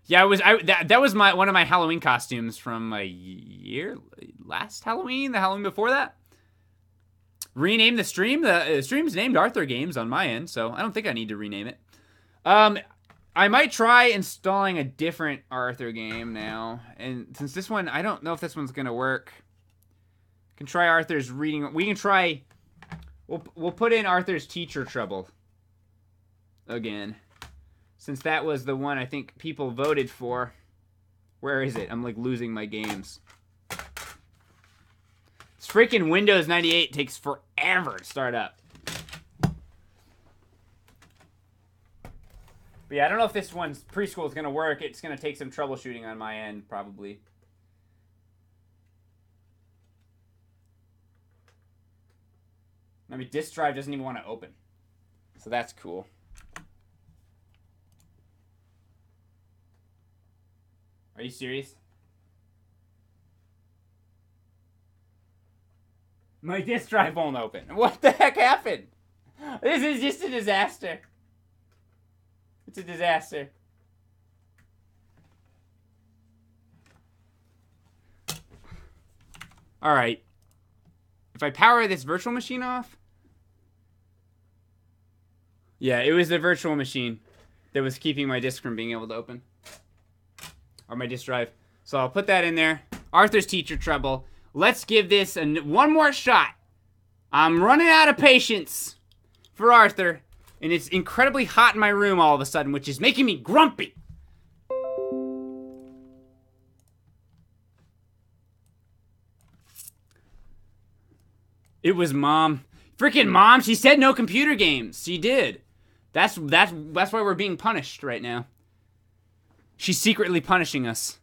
Yeah, I was I that, that was my one of my Halloween costumes from a year last Halloween, the Halloween before that. Rename the stream. The uh, stream's named Arthur Games on my end, so I don't think I need to rename it. Um, I might try installing a different Arthur game now, and since this one, I don't know if this one's gonna work. Can try Arthur's reading. We can try. We'll we'll put in Arthur's teacher trouble again, since that was the one I think people voted for. Where is it? I'm like losing my games. This freaking Windows 98 takes forever to start up. But yeah, I don't know if this one's preschool is gonna work. It's gonna take some troubleshooting on my end, probably. I mean, disk drive doesn't even want to open, so that's cool. Are you serious? My disk drive won't open. What the heck happened? This is just a disaster. It's a disaster. All right. If I power this virtual machine off. Yeah, it was the virtual machine that was keeping my disk from being able to open. Or my disk drive. So I'll put that in there. Arthur's teacher trouble. Let's give this one more shot. I'm running out of patience for Arthur. And it's incredibly hot in my room all of a sudden, which is making me grumpy. It was mom. Freaking mom, she said no computer games. She did. That's that's that's why we're being punished right now. She's secretly punishing us.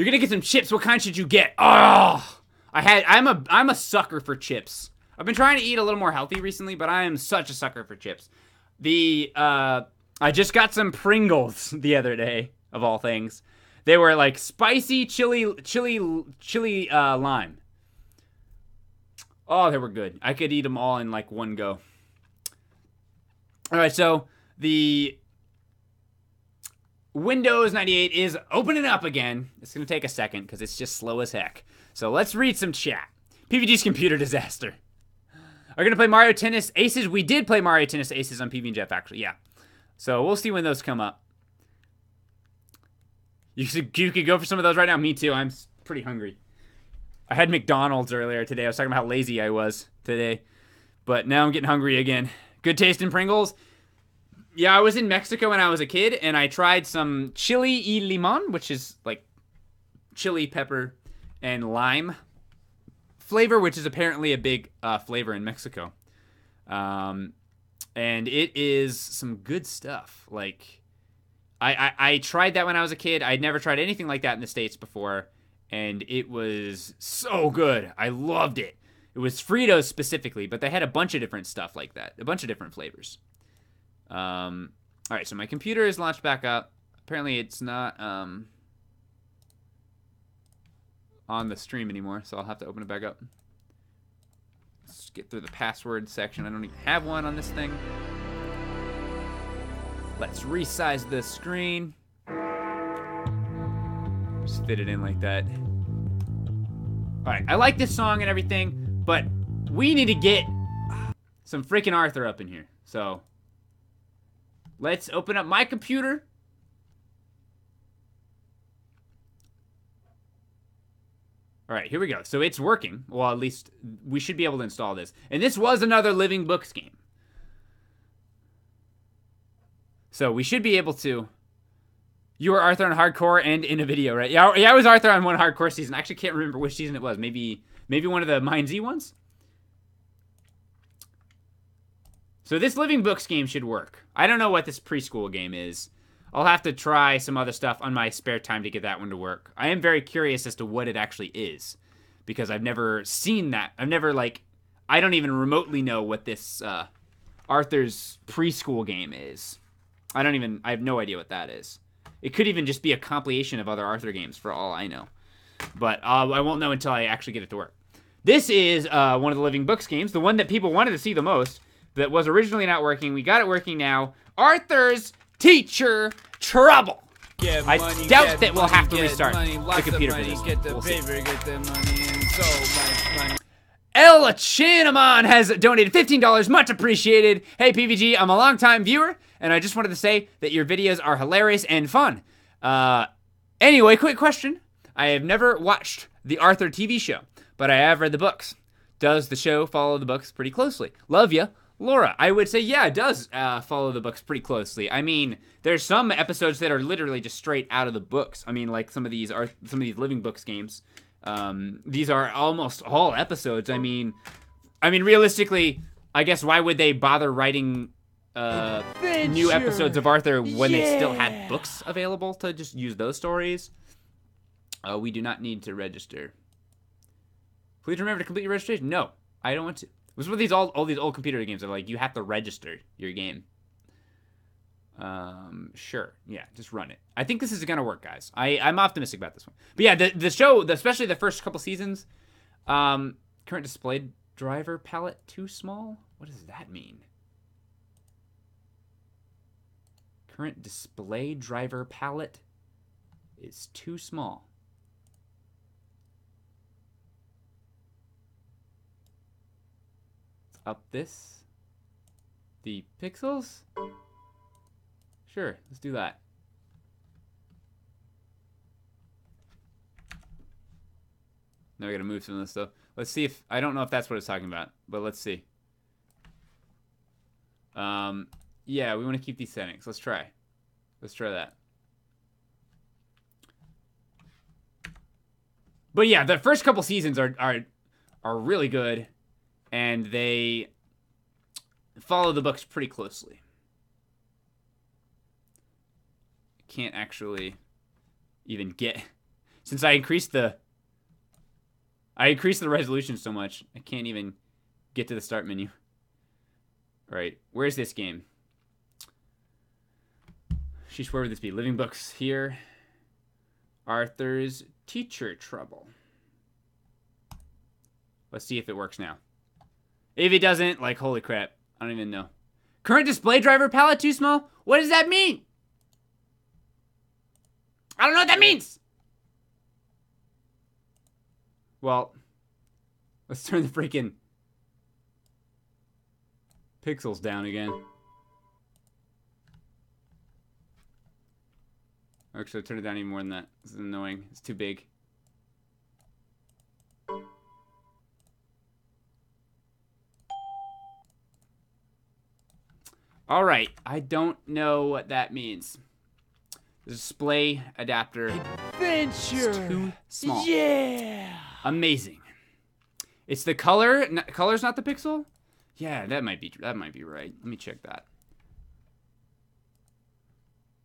You're gonna get some chips. What kind should you get? Oh, I had. I'm a. I'm a sucker for chips. I've been trying to eat a little more healthy recently, but I am such a sucker for chips. The uh, I just got some Pringles the other day, of all things. They were like spicy chili, chili, chili uh, lime. Oh, they were good. I could eat them all in like one go. All right, so the Windows 98 is opening up again. It's going to take a second because it's just slow as heck. So let's read some chat. PBG's computer disaster. Are going to play Mario Tennis Aces? We did play Mario Tennis Aces on PB and Jeff, actually. Yeah. So we'll see when those come up. You could, you could go for some of those right now. Me too. I'm pretty hungry. I had McDonald's earlier today. I was talking about how lazy I was today. But now I'm getting hungry again. Good taste in Pringles. Yeah, I was in Mexico when I was a kid, and I tried some chili y limon, which is like chili pepper and lime flavor, which is apparently a big uh, flavor in Mexico. Um, and it is some good stuff. Like, I, I, I tried that when I was a kid. I'd never tried anything like that in the States before, and it was so good. I loved it. It was Fritos specifically, but they had a bunch of different stuff like that, a bunch of different flavors. Um, all right, so my computer is launched back up. Apparently, it's not um, on the stream anymore, so I'll have to open it back up. Let's get through the password section. I don't even have one on this thing. Let's resize the screen. Just fit it in like that. All right, I like this song and everything, but we need to get some freaking Arthur up in here. So let's open up my computer. All right, here we go. So it's working. Well, at least we should be able to install this. And this was another Living Books game. So we should be able to. You were Arthur on hardcore and in a video, right? Yeah, yeah, I was Arthur on one hardcore season. I actually can't remember which season it was. Maybe, maybe one of the Mind Z ones. So this Living Books game should work. I don't know what this preschool game is. I'll have to try some other stuff on my spare time to get that one to work. I am very curious as to what it actually is because I've never seen that. I've never like I don't even remotely know what this uh, Arthur's preschool game is. I don't even I have no idea what that is. It could even just be a compilation of other Arthur games for all I know. But uh, I won't know until I actually get it to work. This is uh, one of the Living Books games, the one that people wanted to see the most, that was originally not working. We got it working now. Arthur's Teacher Trouble. Get I money, doubt that we'll have to restart money, the computer money, this. Get the We'll see. get the money, and so much money. El Chinaman has donated $15. Much appreciated. Hey, PBG, I'm a longtime viewer, and I just wanted to say that your videos are hilarious and fun. Uh, anyway, quick question. I have never watched the Arthur TV show, but I have read the books. Does the show follow the books pretty closely? Love ya, Laura. I would say, yeah, it does uh, follow the books pretty closely. I mean, there's some episodes that are literally just straight out of the books. I mean, like some of these are some of these living books games. Um, these are almost all episodes. I mean, I mean, realistically, I guess why would they bother writing uh, new episodes of Arthur when they still had books available to just use those stories? Uh, we do not need to register. Please remember to complete your registration. No, I don't want to. Was with these all all these old computer games. Are like you have to register your game. Um, sure, yeah, just run it. I think this is gonna work, guys. I I'm optimistic about this one. But yeah, the the show, especially the first couple seasons, um, current display driver palette too small. What does that mean? Current display driver palette is too small. Up this. The pixels? Sure, let's do that. Now we gotta move some of this stuff. Let's see if, I don't know if that's what it's talking about, but let's see. Um, yeah, we want to keep these settings. Let's try. Let's try that. But yeah, the first couple seasons are are are really good and they follow the books pretty closely. Can't actually even get since I increased the I increased the resolution so much, I can't even get to the start menu. All right, where's this game? Sheesh, where would this be? Living books here. Arthur's Teacher Trouble. Let's see if it works now. If it doesn't, like, holy crap. I don't even know. Current display driver palette too small? What does that mean? I don't know what that means. Well, let's turn the freaking pixels down again. Actually, turn it down even more than that. This is annoying. It's too big. All right, I don't know what that means. The display adapter Adventure. is too small. Yeah. Amazing. It's the color. N- color's not the pixel. Yeah, that might be that might be right. Let me check that.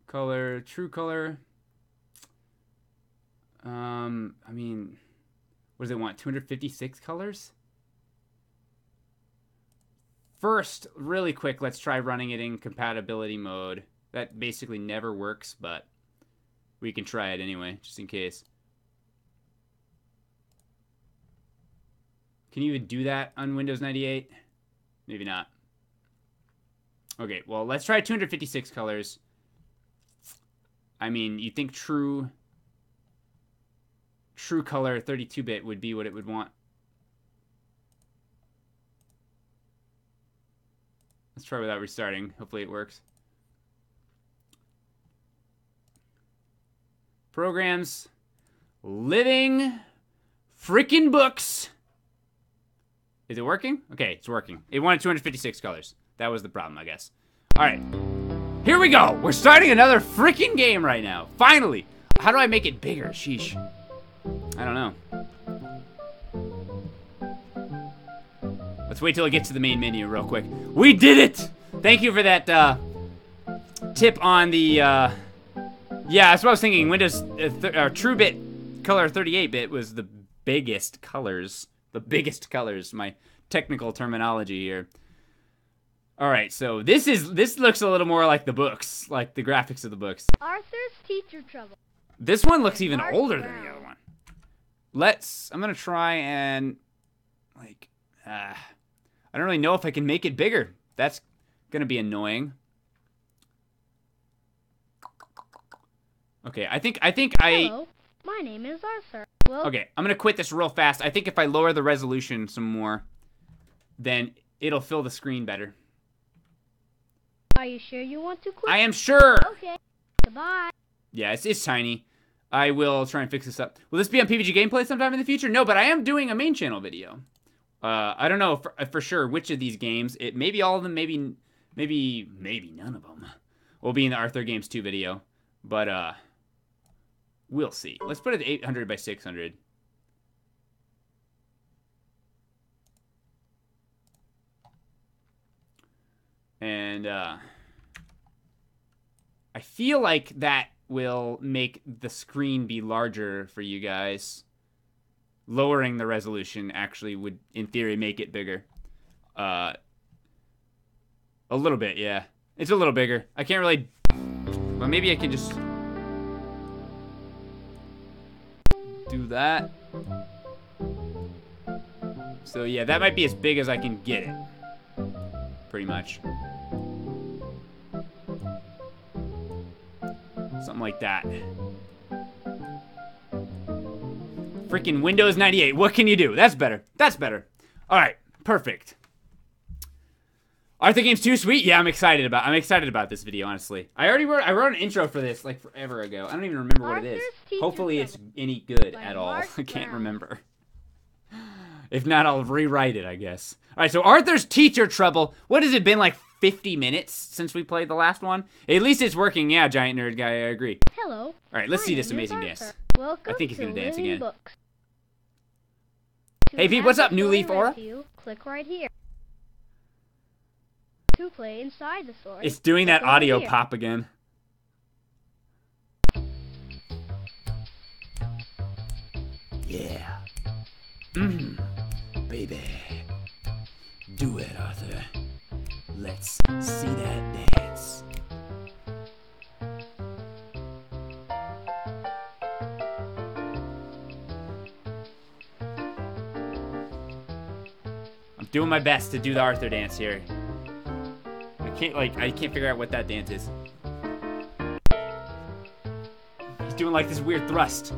Color, true color. Um, I mean, what does it want? 256 colors? First, really quick, let's try running it in compatibility mode. That basically never works, but we can try it anyway, just in case. Can you even do that on Windows 98? Maybe not. Okay, well, let's try 256 colors. I mean, you think true true color 32-bit would be what it would want. Let's try without restarting. Hopefully it works. Programs. Living freaking books. Is it working? Okay, it's working. It wanted 256 colors. That was the problem, I guess. All right. Here we go. We're starting another freaking game right now. Finally. How do I make it bigger? Sheesh. I don't know. Let's wait till it gets to the main menu real quick. We did it! Thank you for that uh, tip on the. Uh, yeah, that's what I was thinking. Windows uh, th- uh, TrueBit Color 38-bit was the biggest colors. The biggest colors. My technical terminology here. All right, so this is this looks a little more like the books, like the graphics of the books. Arthur's teacher trouble. This one looks even older than the other one. Let's. I'm gonna try and like. Uh, I don't really know if I can make it bigger. That's gonna be annoying. Okay, I think I think I. Hello, my name is Arthur. Well, Okay, I'm gonna quit this real fast. I think if I lower the resolution some more, then it'll fill the screen better. are you sure you want to quit? I am sure. Okay. Goodbye. Yeah, it's, it's tiny. I will try and fix this up. Will this be on PBG Gameplay sometime in the future? No, but I am doing a main channel video. Uh, I don't know for, for sure which of these games. It maybe all of them, maybe maybe maybe none of them will be in the Arthur Games 2 video. But uh, we'll see. Let's put it 800 by 600. And uh, I feel like that will make the screen be larger for you guys. Lowering the resolution actually would, in theory, make it bigger. Uh, a little bit, yeah. It's a little bigger. I can't really. Well, maybe I can just do that. So yeah, that might be as big as I can get it. Pretty much. Something like that. Freaking Windows 98. What can you do? That's better. That's better. All right. Perfect. Arthur Games too sweet. Yeah, I'm excited about. I'm excited about this video. Honestly, I already wrote. I wrote an intro for this like forever ago. I don't even remember what it is. Hopefully, it's any good at all. I can't remember. If not, I'll rewrite it. I guess. All right. So Arthur's Teacher Trouble. What has it been like? 50 minutes since we played the last one. At least it's working. Yeah, giant nerd guy. I agree. Hello. All right. Let's see this amazing dance. Welcome I think he's to gonna dance again. Books. Hey, Pete, what's up, New Leaf Aura? you, click right here. To play inside the story. It's doing that audio here. pop again. Yeah. Mmm. Baby. Do it, Arthur. Let's see that dance. Doing my best to do the Arthur dance here. I can't like I can't figure out what that dance is. He's doing like this weird thrust.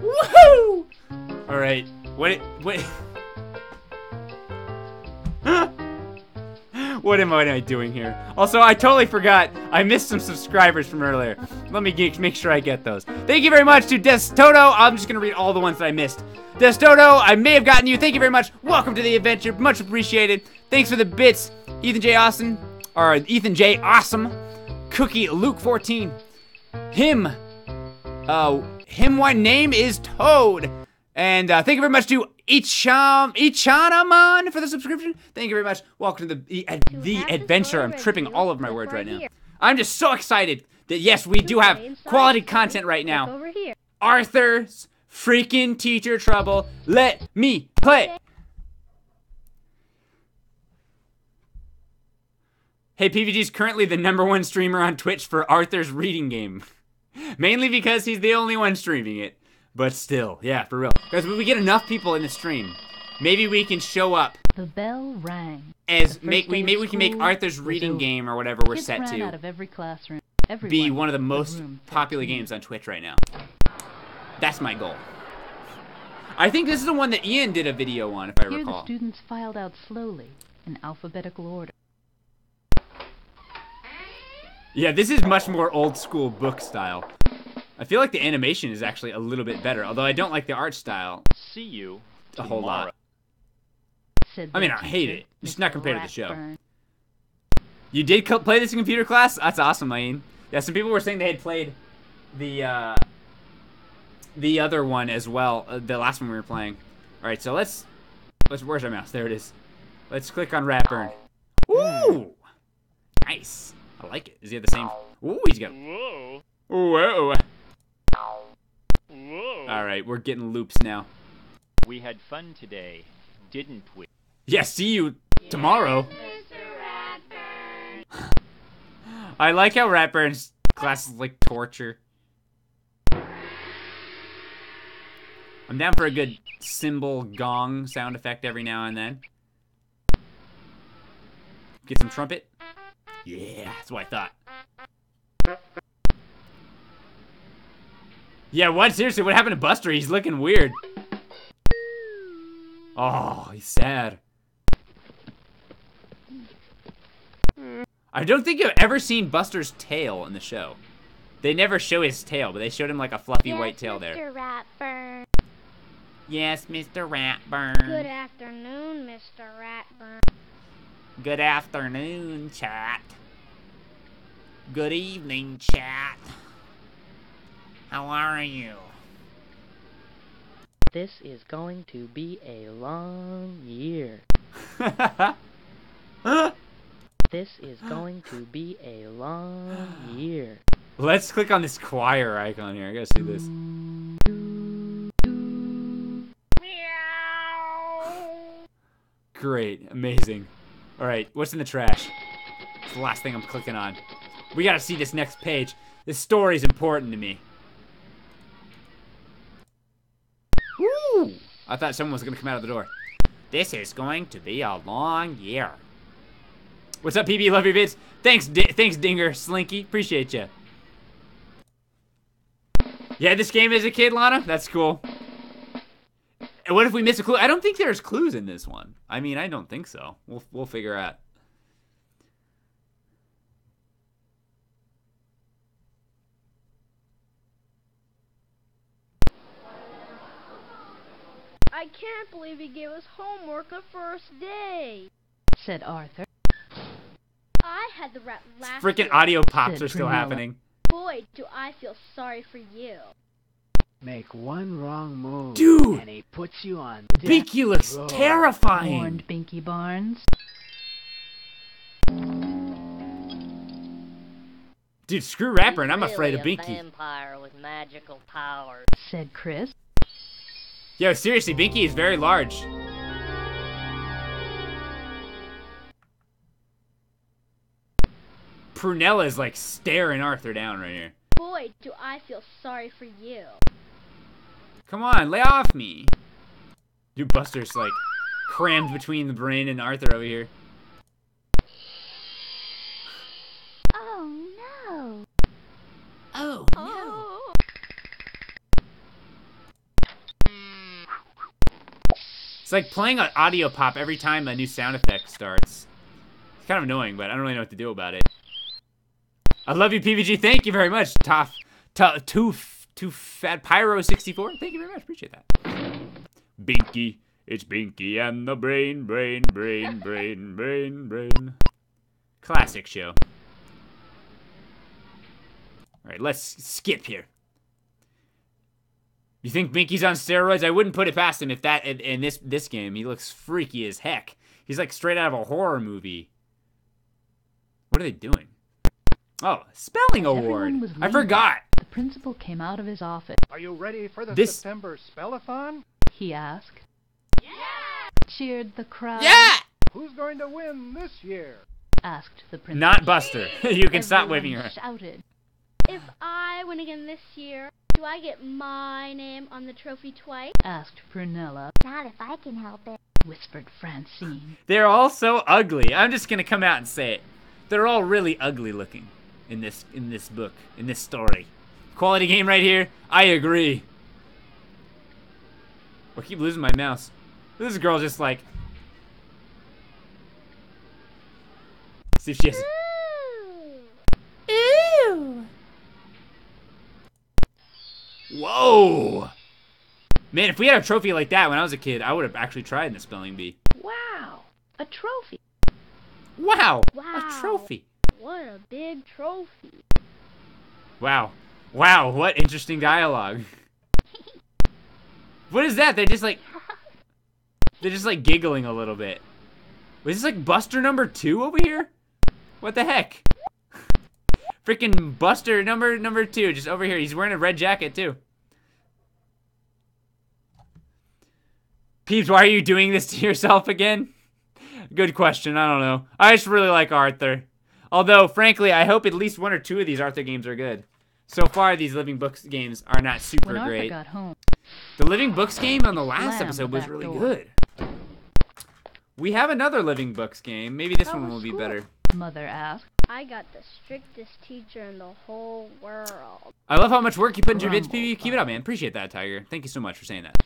Woohoo! All right. What? What? what am I doing here? Also, I totally forgot. I missed some subscribers from earlier. Let me get, make sure I get those. Thank you very much to Destoto. I'm just gonna read all the ones that I missed. Destoto, I may have gotten you. Thank you very much. Welcome to the adventure. Much appreciated. Thanks for the bits, Ethan J. Austin, or Ethan J. Awesome, Cookie Luke 14, him, uh, him. One name is Toad, and uh, thank you very much to Icham Ichanaman for the subscription. Thank you very much. Welcome to the the, the adventure. I'm tripping all of my words right now. I'm just so excited that yes, we do have quality content right now. Arthur's freaking teacher trouble. Let me play. Hey, PBG is currently the number one streamer on Twitch for Arthur's reading game. Mainly because he's the only one streaming it. But still, yeah, for real. Guys, when we get enough people in the stream, maybe we can show up The bell rang. as make we maybe we can make Arthur's reading over. game or whatever we're Kids set to out of every classroom. Everyone be one of the most room popular games on Twitch right now. That's my goal. I think this is the one that Ian did a video on, if I Here the recall. students filed out slowly in alphabetical order. Yeah, this is much more old school book style. I feel like the animation is actually a little bit better, although I don't like the art style See you a whole lot. I mean, I hate it, just not compared to the show. You did co- play this in computer class? That's awesome, Lane. Yeah, some people were saying they had played the uh, the other one as well, uh, the last one we were playing. All right, so let's let's where's our mouse? There it is. Let's click on Ratburn. Ooh, nice. I like it. Is he have the same? Ooh, he's got. Whoa. Whoa. Whoa. All right, we're getting loops now. We had fun today, didn't we? Yeah, see you tomorrow. I like how Ratburn's class is like torture. I'm down for a good cymbal gong sound effect every now and then. Get some trumpet. Yeah, that's what I thought. Yeah, what? Seriously, what happened to Buster? He's looking weird. Oh, he's sad. I don't think I've ever seen Buster's tail in the show. They never show his tail, but they showed him like a fluffy white tail there. Mr. Ratburn. Yes, Mr. Ratburn. Good afternoon, Mr. Ratburn. Good afternoon, chat. Good evening, chat. How are you? This is going to be a long year. This is going to be a long year. Let's click on this choir icon here. I gotta see this. Great, amazing. All right, what's in the trash? It's the last thing I'm clicking on. We gotta see this next page. This story's important to me. Woo! I thought someone was gonna come out of the door. This is going to be a long year. What's up, PB? Love your vids. Thanks, D- thanks, Dinger Slinky. Appreciate you. Yeah, this game as a kid, Lana. That's cool. And what if we miss a clue? I don't think there's clues in this one. I mean, I don't think so. We'll we'll figure out. I can't believe he gave us homework the first day. said Arthur. I had the rat last Freaking year. audio pops are still Prunella. happening. Boy, do I feel sorry for you. Make one wrong move, Dude! and he puts you on. Binky looks row. terrifying. Warned Binky Barnes. Dude, screw rapper, and I'm afraid of Really a Binky. vampire with magical powers. Said Chris. Yo, seriously, Binky is very large. Prunella is like staring Arthur down right here. Boy, do I feel sorry for you. Come on, lay off me. Dude, Buster's like crammed between the brain and Arthur over here. Oh no. Oh, Oh. It's like playing an audio pop every time a new sound effect starts. It's kind of annoying, but I don't really know what to do about it. I love you, PBG. Thank you very much, Tough, Tough, Too, Too Fat Pyro 64. Thank you very much. Appreciate that. Binky, it's Binky and the brain, brain, brain, brain, brain, brain. Classic show. All right, let's skip here. You think Binky's on steroids? I wouldn't put it past him if that in, in this this game he looks freaky as heck. He's like straight out of a horror movie. What are they doing? Oh, spelling award. Everyone I forgot. The principal came out of his office. Are you ready for the This- September Spellathon? He asked. Yeah! Cheered the crowd. Yeah! Who's going to win this year? Asked the principal. Not Buster. you can stop waving your hand. shouted. If I win again this year, do I get my name on the trophy twice? Asked Prunella. Not if I can help it. Whispered Francine. They're all so ugly. I'm just gonna come out and say it. They're all really ugly looking in this in this book in this story. Quality game right here. I agree. I keep losing my mouse. This girl's just like. See if she has. Whoa! Man, if we had a trophy like that when I was a kid, I would have actually tried the spelling bee. Wow! A trophy. Wow! Wow. A trophy. What a big trophy. Wow. Wow, what interesting dialogue. what is that? They're just like They're just like giggling a little bit. Was this like Buster number 2 over here? What the heck? Freaking Buster number number 2 just over here. He's wearing a red jacket too. Peebs, why are you doing this to yourself again? Good question. I don't know. I just really like Arthur. Although, frankly, I hope at least one or two of these Arthur games are good. So far, these Living Books games are not super When Arthur great. got home, The Living Books game on the last Slam episode was really door. good. We have another Living Books game. Maybe this How one will be school? better. Mother asked. I got the strictest teacher in the whole world. I love how much work you put into your vids, PB. Keep it up, man. Appreciate that, Tiger. Thank you so much for saying that.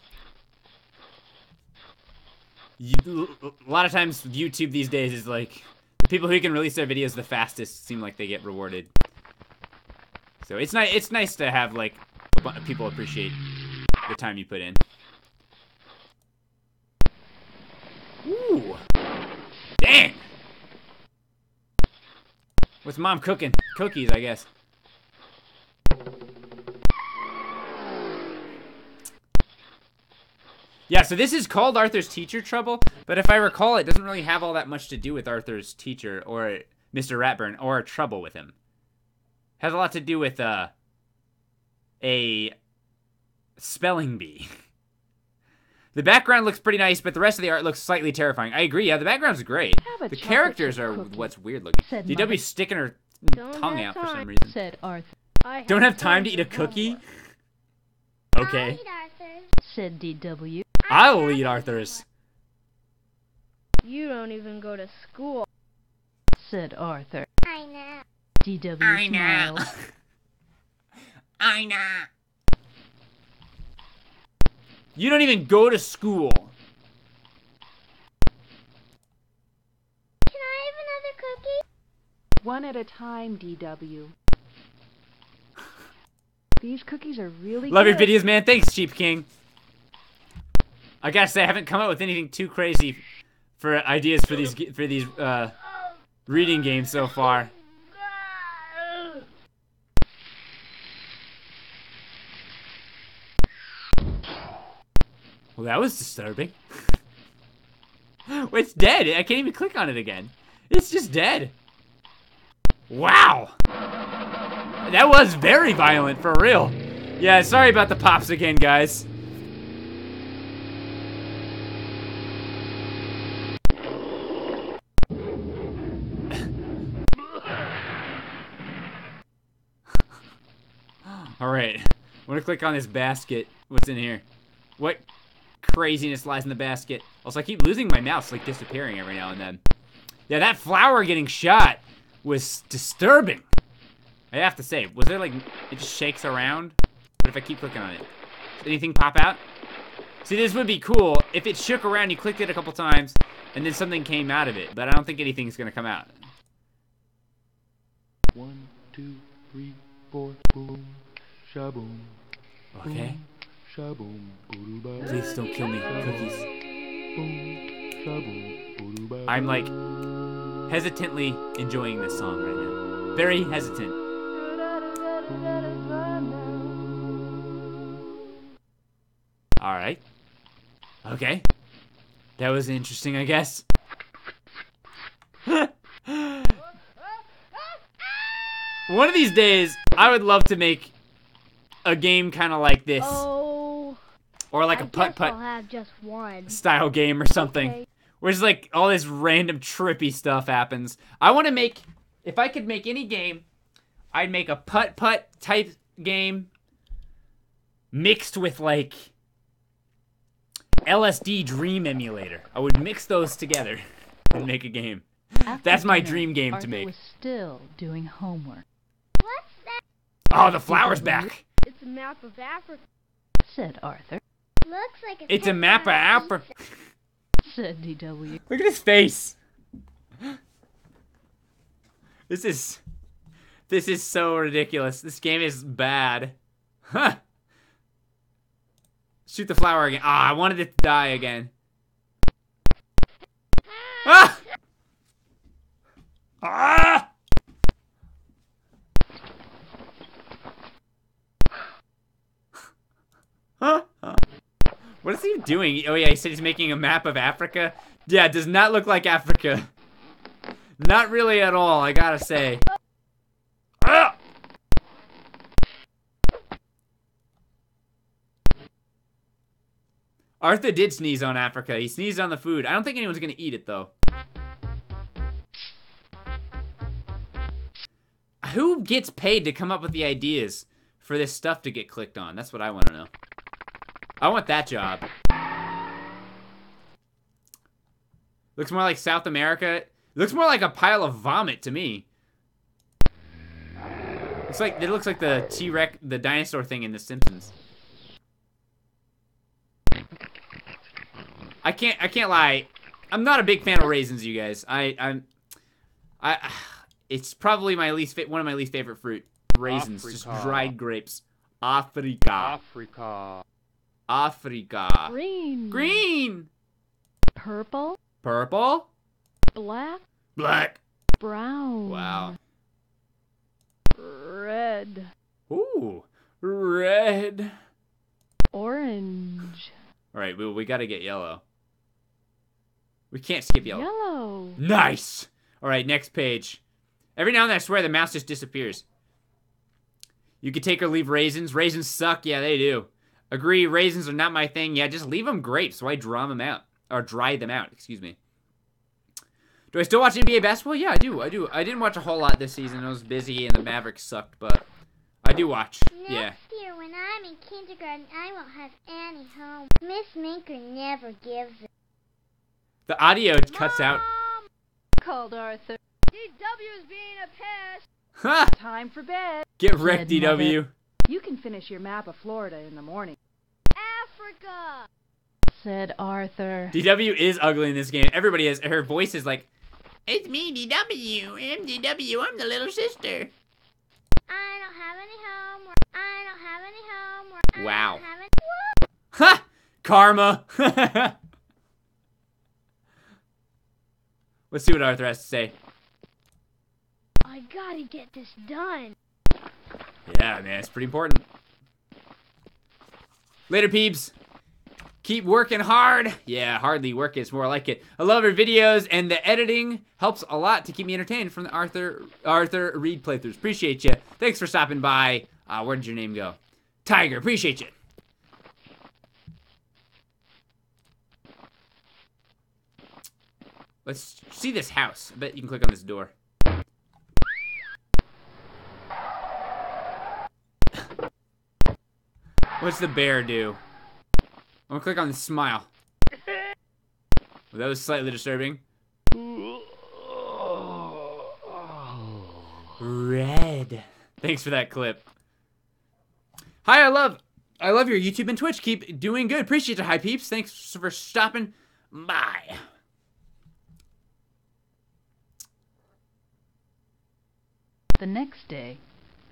You, a lot of times, YouTube these days is like the people who can release their videos the fastest seem like they get rewarded. So it's nice. It's nice to have like people appreciate the time you put in. Ooh, dang! What's mom cooking? Cookies, I guess. Yeah, so this is called Arthur's Teacher Trouble, but if I recall, it doesn't really have all that much to do with Arthur's teacher or Mr. Ratburn or trouble with him. It has a lot to do with uh, a spelling bee. the background looks pretty nice, but the rest of the art looks slightly terrifying. I agree. Yeah, the background's great. The characters are cookie, what's weird looking. said DW's Mother. sticking her Don't tongue have out for some reason. Said Arthur. I Don't have time to eat a for cookie? homework. Okay. Eat Arthur. Said DW. I'll eat Arthur's. You don't even go to school. Said Arthur. I know. DW I know. I know. You don't even go to school. Can I have another cookie? One at a time, DW. These cookies are really Love your videos, man. Thanks, Cheap King. I gotta say, I haven't come up with anything too crazy for ideas for these for these uh, reading games so far. Well, that was disturbing. it's dead. I can't even click on it again. It's just dead. Wow. That was very violent, for real. Yeah, sorry about the pops again, guys. Alright. I'm gonna click on this basket. What's in here? What craziness lies in the basket? Also, I keep losing my mouse, like disappearing every now and then. Yeah, that flower getting shot was disturbing. I have to say, was there like, it just shakes around? What if I keep clicking on it? Does anything pop out? See, this would be cool if it shook around, you clicked it a couple times, and then something came out of it, but I don't think anything's gonna come out. One, two, three, four, boom, shaboom. Okay. Shaboom. Please don't kill me, cookies. Boom, shaboom, boodoobah. I'm like hesitantly enjoying this song right now. Very hesitant. Alright. Okay. That was interesting, I guess. One of these days, I would love to make a game kind of like this. Oh. Or like I a putt guess I'll putt have just one. style game or something. Okay. Where it's like all this random trippy stuff happens. I want to make, if I could make any game, I'd make a putt putt type game mixed with like LSD Dream Emulator. I would mix those together and make a game. After That's my dinner, dream game Arthur to make. was still doing homework. What's that? Oh, the flower's back. It's a map of Africa. Said Arthur. Looks like It's a map of Africa. Said DW. Look at his face. This is this is so ridiculous. This game is bad. Huh. Shoot the flower again. Ah, I wanted it to die again. Ah! Ah! What is he doing? Oh yeah, he said he's making a map of Africa. Yeah, it does not look like Africa. Not really at all, I gotta say. Ah! Arthur did sneeze on Africa. He sneezed on the food. I don't think anyone's gonna eat it though. Who gets paid to come up with the ideas for this stuff to get clicked on? That's what I want to know. I want that job. Looks more like South America. looks more like a pile of vomit to me. It's like it looks like the T Rex, the dinosaur thing in The Simpsons. I can't, I can't lie. I'm not a big fan of raisins, you guys. I, I'm, I, it's probably my least, one of my least favorite fruit. Raisins, just dried grapes. Africa, Africa. Africa. Green. Green, Purple. purple, Black. black. Brown. Wow. Red. Ooh, red. Orange. All right, we we gotta get yellow. We can't skip yellow. Yellow. Nice. All right, next page. Every now and then, I swear the mouse just disappears. You could take or leave raisins. Raisins suck. Yeah, they do. Agree. Raisins are not my thing. Yeah, just leave them grapes. So I draw them out or dry them out. Excuse me. Do I still watch NBA basketball? Yeah, I do. I do. I didn't watch a whole lot this season. I was busy and the Mavericks sucked, but I do watch. Yeah. Next year, when I'm in kindergarten, I won't have any home. Miss Minker never gives it. The audio cuts out. Called Arthur. DW's being a pest. Ha! Time for bed. Get wrecked, DW. You can finish your map of Florida in the morning. Africa. Said Arthur. DW is ugly in this game. Everybody is. Her voice is like, It's me, DW. I'm DW. I'm the little sister. I don't have any homework. I don't have any homework. I Wow. don't have any... Ha! Karma. Let's see what Arthur has to say. I gotta get this done. Yeah, man, it's pretty important. Later, peeps. Keep working hard. Yeah, hardly work is more like it. I love your videos, and the editing helps a lot to keep me entertained from the Arthur Arthur Reed playthroughs. Appreciate you. Thanks for stopping by. Uh, where did your name go? Tiger. Appreciate you. Let's see this house. I bet you can click on this door. What's the bear do? I'm gonna click on the smile. Well, that was slightly disturbing. Red. Thanks for that clip. Hi, I love I love your YouTube and Twitch. Keep doing good. Appreciate it, hi peeps. Thanks for stopping by. The next day,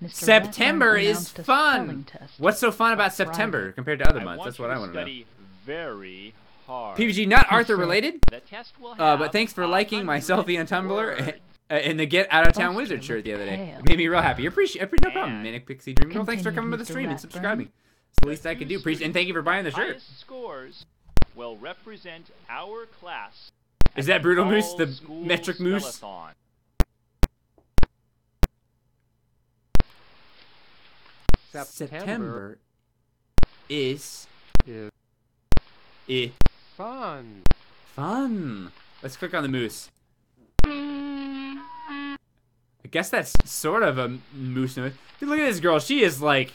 Mr. September is fun. What's so fun about Friday. September compared to other I months? That's what I want to know. study very hard. PBG, not He Arthur related. The test will Uh, but thanks for liking my selfie on Tumblr words. uh, and the Get Out of Town Wizard shirt the other day. It made me real happy. Appreciate, appre- no problem. And- Manic Pixie Dream Girl, thanks for coming to the Mr. stream and subscribing. It's the least I could do. Appreciate, and thank you for buying the shirt. Scores will represent our class. Is that Brutal Moose, the metric moose? Spellathon. September is is i fun. fun. Let's click on the moose. I guess that's sort of a moose noise. Dude, look at this girl. She is like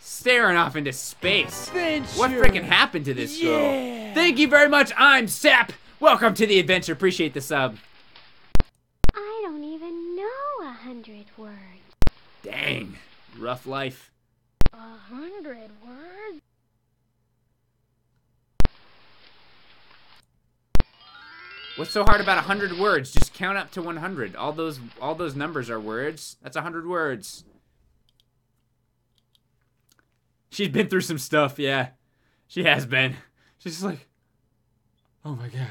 staring off into space. What freaking happened to this girl? Thank you very much. I'm Sap. Welcome to the adventure. Appreciate the sub. I don't even know a hundred words. Dang. Rough life. A hundred words? What's so hard about 100 words? Just count up to 100. All those all those numbers are words. That's 100 words. She's been through some stuff, yeah. She has been. She's just like Oh my god.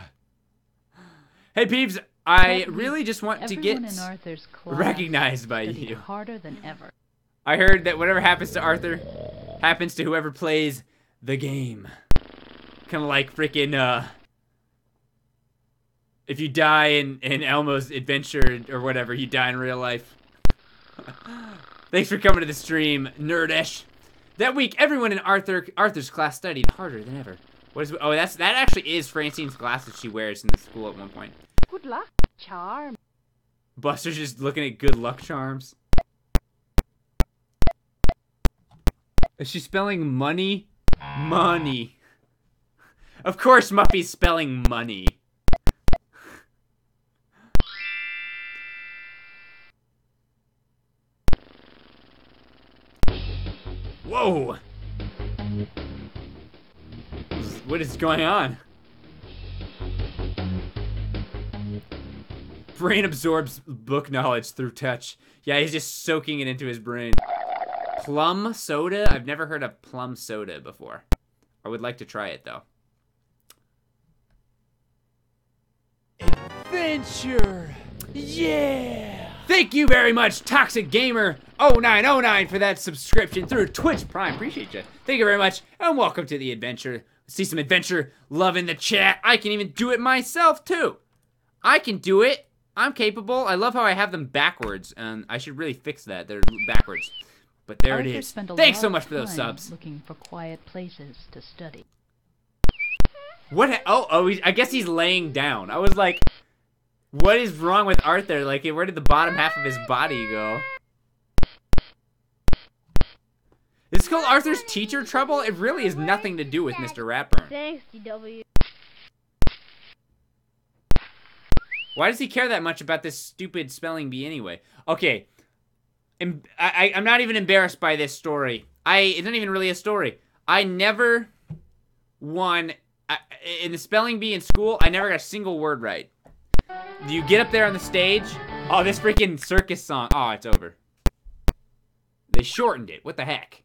Hey Peebs, I really just want to get everyone in Arthur's class recognized by you. harder than ever. I heard that whatever happens to Arthur happens to whoever plays the game. Kind of like freaking uh if you die in in Elmo's adventure or whatever, you die in real life. Thanks for coming to the stream, Nerdish. That week, everyone in Arthur Arthur's class studied harder than ever. What is? Oh, that's that actually is Francine's glasses she wears in the school at one point. Good luck, charm. Buster's just looking at good luck charms. Is she spelling money? Money. Of course, Muffy's spelling money. What is going on? Brain absorbs book knowledge through touch. Yeah, he's just soaking it into his brain. Plum soda? I've never heard of plum soda before. I would like to try it though. Adventure! Yeah! Thank you very much, Toxic Gamer 0909 for that subscription through Twitch Prime. Appreciate you. Thank you very much, and welcome to the adventure. See some adventure love in the chat. I can even do it myself too. I can do it. I'm capable. I love how I have them backwards, and I should really fix that. They're backwards. But there Arthur it is. Thanks so much for those subs. Looking for quiet places to study. What? Oh, oh! I guess he's laying down. I was like, what is wrong with Arthur? Like, where did the bottom half of his body go? Is this called Arthur's teacher trouble? It really has nothing to do with Mr. Ratburn. Thanks, DW. Why does he care that much about this stupid spelling bee anyway? Okay, em- I, I, I'm not even embarrassed by this story. I it's not even really a story. I never won I, in the spelling bee in school. I never got a single word right. Do you get up there on the stage. Oh, this freaking circus song. Oh, it's over. They shortened it. What the heck?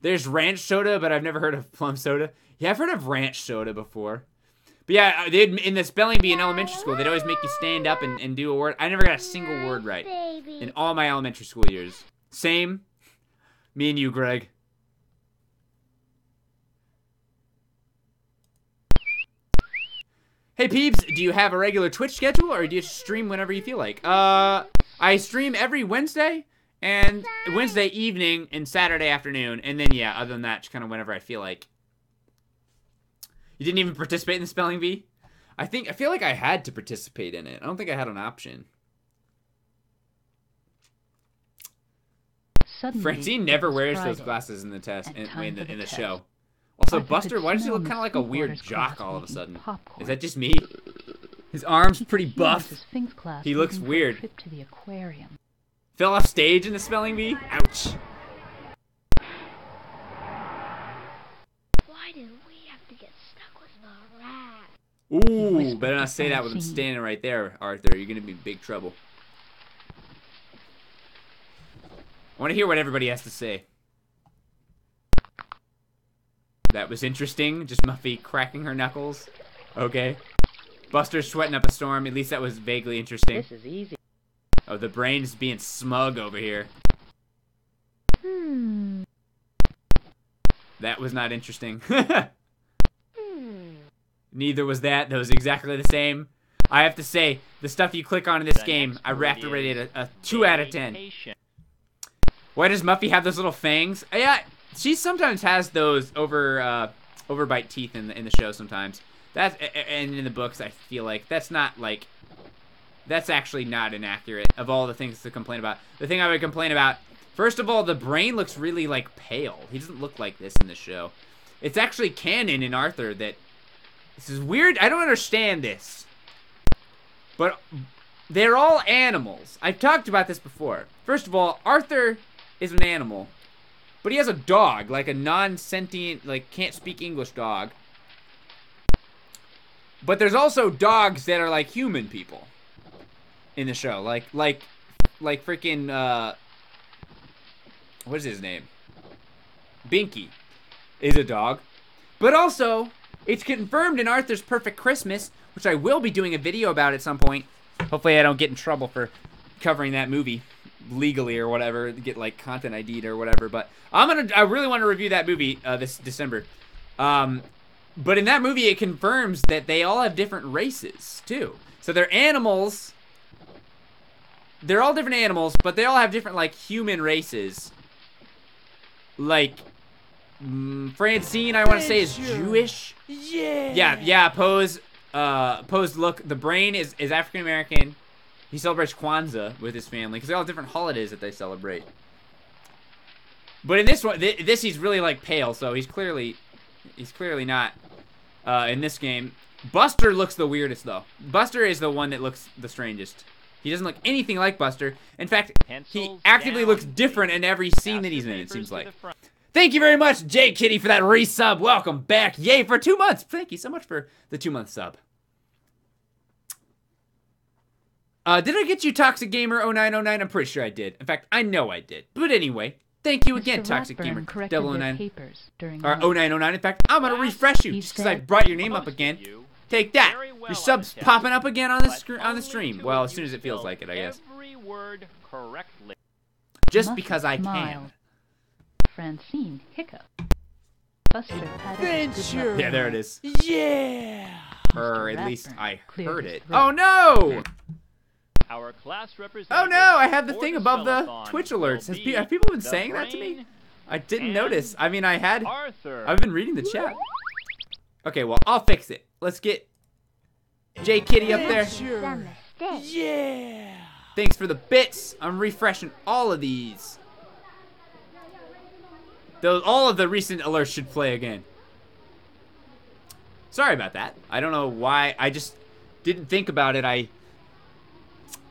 There's ranch soda, but I've never heard of plum soda. Yeah, I've heard of ranch soda before. But yeah, uh, they'd, in the spelling bee in elementary school, they'd always make you stand up and, and do a word. I never got a single word right in all my elementary school years. Same. Me and you, Greg. Hey Peebs, do you have a regular Twitch schedule or do you stream whenever you feel like? Uh, I stream every Wednesday and Wednesday evening and Saturday afternoon, and then yeah, other than that, just kind of whenever I feel like. You didn't even participate in the spelling bee? I think I feel like I had to participate in it. I don't think I had an option. Suddenly, Francine never wears Friday. those glasses in the test in, in the, in the show. Also, Arthur Buster, why does he look kind of like a weird jock all of a sudden? popcorn. Is that just me? His arms pretty He was buff. his class He looks leaving for a weird. Trip to the aquarium. Fell off stage in the spelling bee? Ouch. Why did we have to get stuck with the rat? Ooh, better not say that with him Francine. standing right there, Arthur. You're gonna be in big trouble. I want to hear what everybody has to say. That was interesting. Just Muffy cracking her knuckles. Okay. Buster's sweating up a storm. At least that was vaguely interesting. This is easy. Oh, the brain's being smug over here. Hmm. That was not interesting. Hmm. Neither was that. That was exactly the same. I have to say, the stuff you click on in this The game, I word have to rate it a, a 2 out of 10. vacation. Why does Muffy have those little fangs? Yeah, she sometimes has those over uh, overbite teeth in the in the show. Sometimes a- and in the books, I feel like that's not like that's actually not inaccurate. Of all the things to complain about, the thing I would complain about, first of all, the brain looks really like pale. He doesn't look like this in the show. It's actually canon in Arthur that this is weird. I don't understand this, but they're all animals. I've talked about this before. First of all, Arthur is an animal, but he has a dog, like a non-sentient, like can't speak English dog. But there's also dogs that are like human people in the show, like like like freaking uh, what is his name? Binky is a dog, but also it's confirmed in Arthur's Perfect Christmas, which I will be doing a video about at some point. Hopefully, I don't get in trouble for covering that movie legally or whatever, get like content ID'd or whatever. But I'm gonna, I really want to review that movie uh, this December. Um, but in that movie, it confirms that they all have different races too. So they're animals. They're all different animals, but they all have different like human races. Like mm, Francine, I want to say is Jewish. Yeah. Yeah, yeah. Pose, uh, Pose. Look, the brain is is African American. He celebrates Kwanzaa with his family because they all have different holidays that they celebrate. But in this one, th- this he's really like pale, so he's clearly, he's clearly not. Uh, in this game, Buster looks the weirdest though. Buster is the one that looks the strangest. He doesn't look anything like Buster. In fact, he actively down, looks different in every scene that he's in. It seems like. Thank you very much, J Kitty, for that resub. Welcome back. Yay for two months. Thank you so much for the two month sub. Uh, did I get you Toxic Gamer 0909? I'm pretty sure I did. In fact, I know I did. But anyway, thank you again, Mr. Toxic Gamer corrected Devil their 09. during Or lunch. 0909. In fact, I'm gonna refresh you He just because I brought your name up again. Take that. Well Your sub's popping up again on the but scr- on the stream. Well, as soon as it feels like it, I guess. Every word correctly. Just because I can. Francine hiccup. Buster patted his good Yeah, there it is. Yeah. Or at least I heard it. Oh no! Our class representative. Oh no! I have the thing above the Twitch alerts. Has be pe- have people been saying that to me? I didn't notice. I mean, I had. Arthur. I've been reading the chat. Okay, well, I'll fix it. Let's get J Kitty up there. Yeah. Thanks for the bits. I'm refreshing all of these. Those, all of the recent alerts should play again. Sorry about that. I don't know why. I just didn't think about it. I,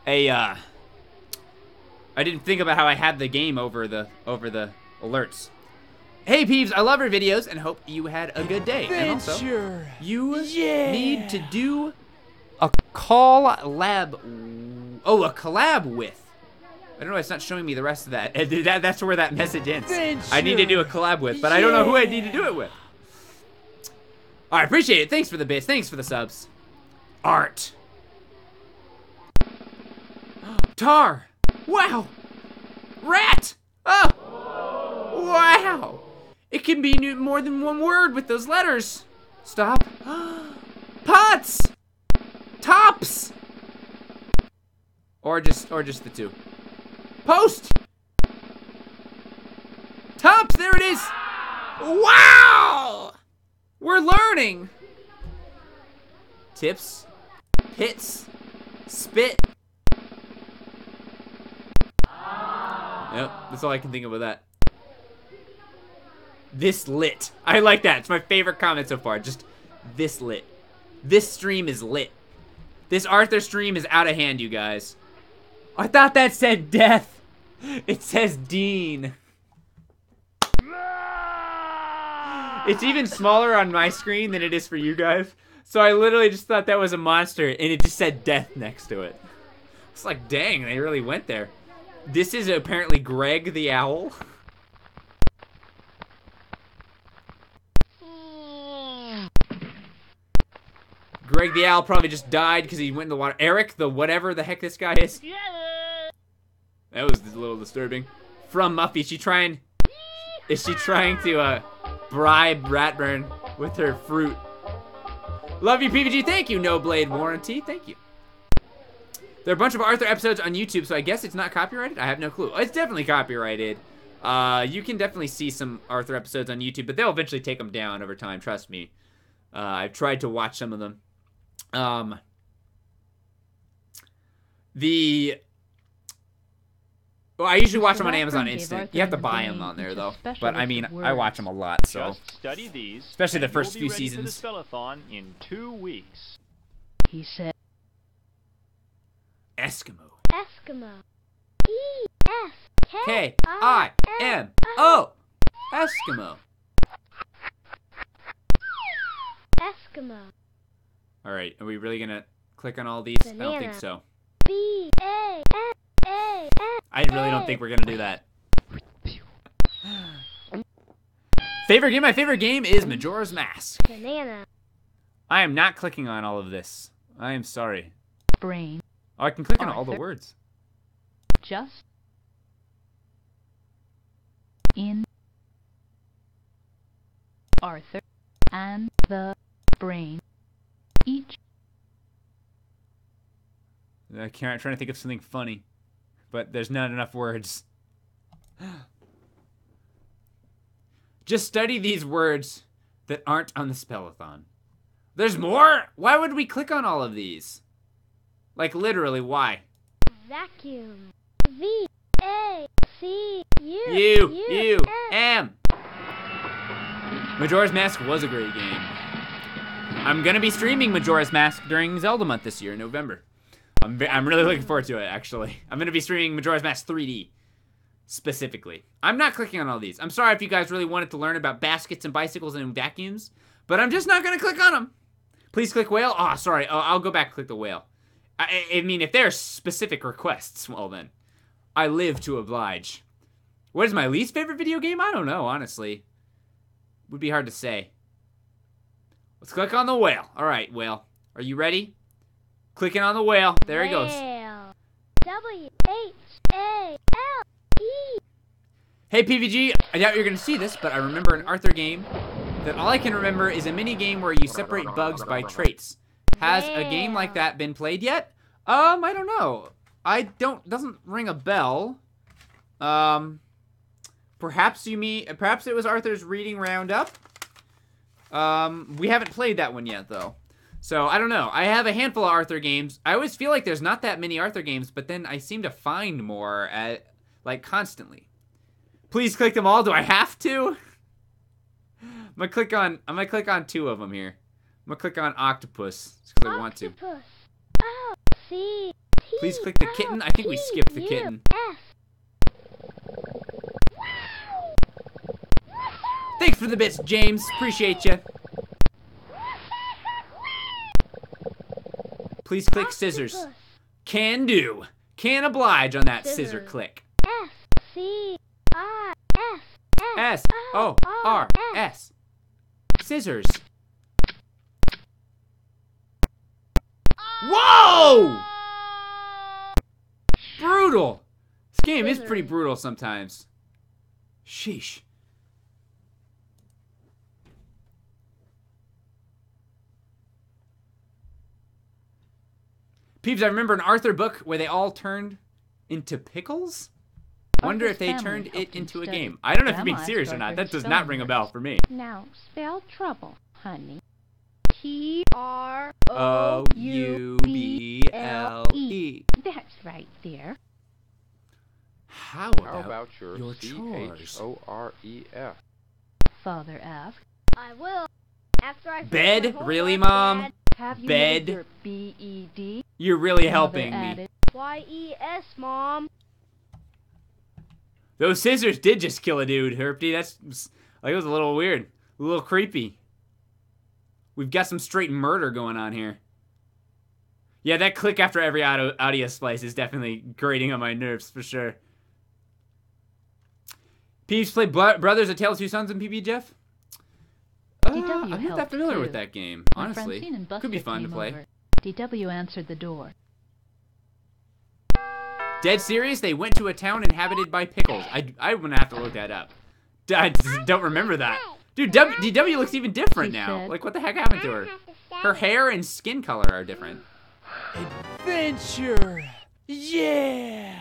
a, uh, I didn't think about how I had the game over the over the alerts. Hey Peebs, I love your videos and hope you had a good day. And also, you Yeah. need to do a call lab. Oh, a collab with. I don't know. It's not showing me the rest of that. That that's where that message ends. I need to do a collab with, but I don't know who I need to do it with. All right, appreciate it. Thanks for the bits. Thanks for the subs. Art. Tar. Wow. Rat. Oh. Wow. It can be more than one word with those letters. Stop. Pots. Tops. Or just or just the two. Post. Tops. There it is. Wow. We're learning. Tips. Hits. Spit. Yep, that's all I can think of with that. This lit. I like that. It's my favorite comment so far. Just this lit. This stream is lit. This Arthur stream is out of hand, you guys. I thought that said death. It says Dean. It's even smaller on my screen than it is for you guys. So I literally just thought that was a monster and it just said death next to it. It's like, dang, they really went there. This is apparently Greg the Owl. Greg the Owl probably just died because he went in the water. Eric, the whatever the heck this guy is. That was a little disturbing. From Muffy, she trying. Is she trying to uh, bribe Ratburn with her fruit? Love you, PBG. Thank you, No Blade Warranty. Thank you. There are a bunch of Arthur episodes on YouTube, so I guess it's not copyrighted. I have no clue. It's definitely copyrighted. Uh, you can definitely see some Arthur episodes on YouTube, but they'll eventually take them down over time. Trust me. Uh, I've tried to watch some of them. Um, the well, I usually watch them on Amazon Instant. You have to buy them on there though. But I mean, I watch them a lot, so Just study these. Especially the first you'll few ready for the seasons. spellathon in two weeks. He said, Eskimo. Eskimo. E S K K I M O. Eskimo. Eskimo. All right, are we really gonna click on all these? I don't think Banana. so. B A S A S. I really don't think we're gonna do that. Favorite game? My favorite game is Majora's Mask. Banana. I am not clicking on all of this. I am sorry. brain, Oh, I can click on all the words. just in Arthur and the brain, each I can't, I'm trying to think of something funny, but there's not enough words. Just study these words that aren't on the spellathon. There's more? Why would we click on all of these? Like, literally, why? Vacuum. V A C U. You, S. am. Majora's Mask was a great game. I'm gonna be streaming Majora's Mask during Zelda month this year, November. I'm, ve- I'm really looking forward to it, actually. I'm gonna be streaming Majora's Mask 3D. specifically. I'm not clicking on all these. I'm sorry if you guys really wanted to learn about baskets and bicycles and vacuums, but I'm just not going to click on them. Please click whale. Oh, sorry. Oh, I'll go back and click the whale. I, I mean, if there are specific requests, well then, I live to oblige. What is my least favorite video game? I don't know, honestly. Would be hard to say. Let's click on the whale. All right, whale. Are you ready? Clicking on the whale. There he goes. Whale. W H A L E. Hey PBG, I doubt you're gonna see this, but I remember an Arthur game that all I can remember is a mini game where you separate bugs by traits. Has a game like that been played yet? Um, I don't know. I don't doesn't ring a bell. Um, perhaps you mean perhaps it was Arthur's reading roundup. Um, we haven't played that one yet though. So I don't know. I have a handful of Arthur games. I always feel like there's not that many Arthur games, but then I seem to find more at like constantly. Please click them all. Do I have to? I'm gonna click on. I'm gonna click on two of them here. I'm gonna click on octopus because I want to. O C T Please click the kitten. I think we skipped the kitten. Thanks for the bits, James. Appreciate you. Please click scissors. Can do. Can oblige on that scissor click. S C I S S O R S. Scissors. Whoa! Brutal. This game is pretty brutal sometimes. Sheesh. Peebs, I remember an Arthur book where they all turned into pickles. Wonder Arthur's if they turned oh, it into a game. I don't know if you're being serious or not. That does not ring a bell for me. Now spell trouble, honey. T R O U B L E. That's right there. How How about your, your C chores? H O R E F? Father asked. I will. After I Bed? Really, Mom? Dad. Have you Bed. your B E D? You're really Mother helping me. added. Y E S, Mom. Those scissors did just kill a dude, Herpty. That's like it was a little weird, a little creepy. We've got some straight murder going on here. Yeah, that click after every audio, audio splice is definitely grating on my nerves for sure. Peebs play Bro- Brothers: A Tale of Two Sons in PB Jeff. Uh, I'm not that familiar too. with that game, honestly. And Could be fun to play. over, DW answered the door. Dead serious? They went to a town inhabited by pickles. I, I'm gonna have to look that up. I don't remember that. Dude, w- DW looks even different now. Like, what the heck happened to her? Her hair and skin color are different. Adventure! Yeah!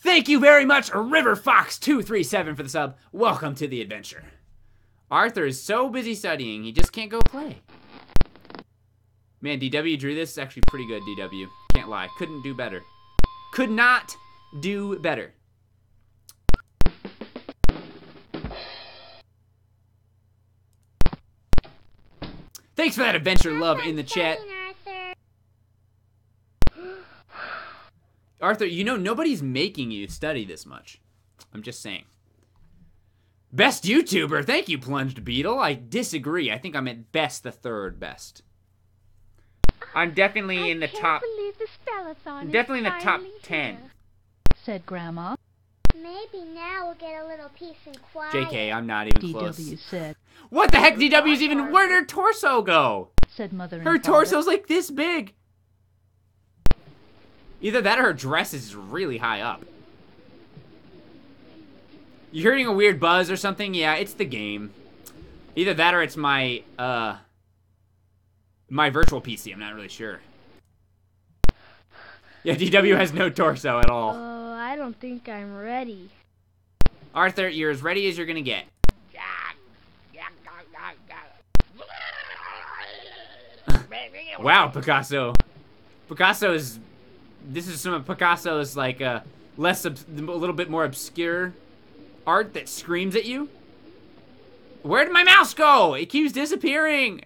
Thank you very much, River Fox 237 for the sub. Welcome to the adventure. Arthur is so busy studying, he just can't go play. Man, DW drew this. It's actually pretty good, DW. Can't lie. Couldn't do better. Could not do better. Thanks for that adventure love in the chat. Arthur, you know nobody's making you study this much. I'm just saying. Best YouTuber. Thank you, Plunged Beetle. I disagree. I think I'm at best the third best. I'm definitely in the top. believe the spellathon is Definitely in the top 10. here. Said Grandma. Maybe now we'll get a little peace and quiet. JK, I'm not even close. DW said. What the heck? DW's even. Where'd her torso go? Said Mother and Her Father. torso's like this big. Either that or her dress is really high up. You're hearing a weird buzz or something? Yeah, it's the game. Either that or it's my, uh, my virtual PC. I'm not really sure. Yeah, DW has no torso at all. Oh, I don't think I'm ready. Arthur, you're as ready as you're gonna get. wow, Picasso. Picasso is. This is some of Picasso's like uh, less, a little bit more obscure art that screams at you. Where did my mouse go? It keeps disappearing.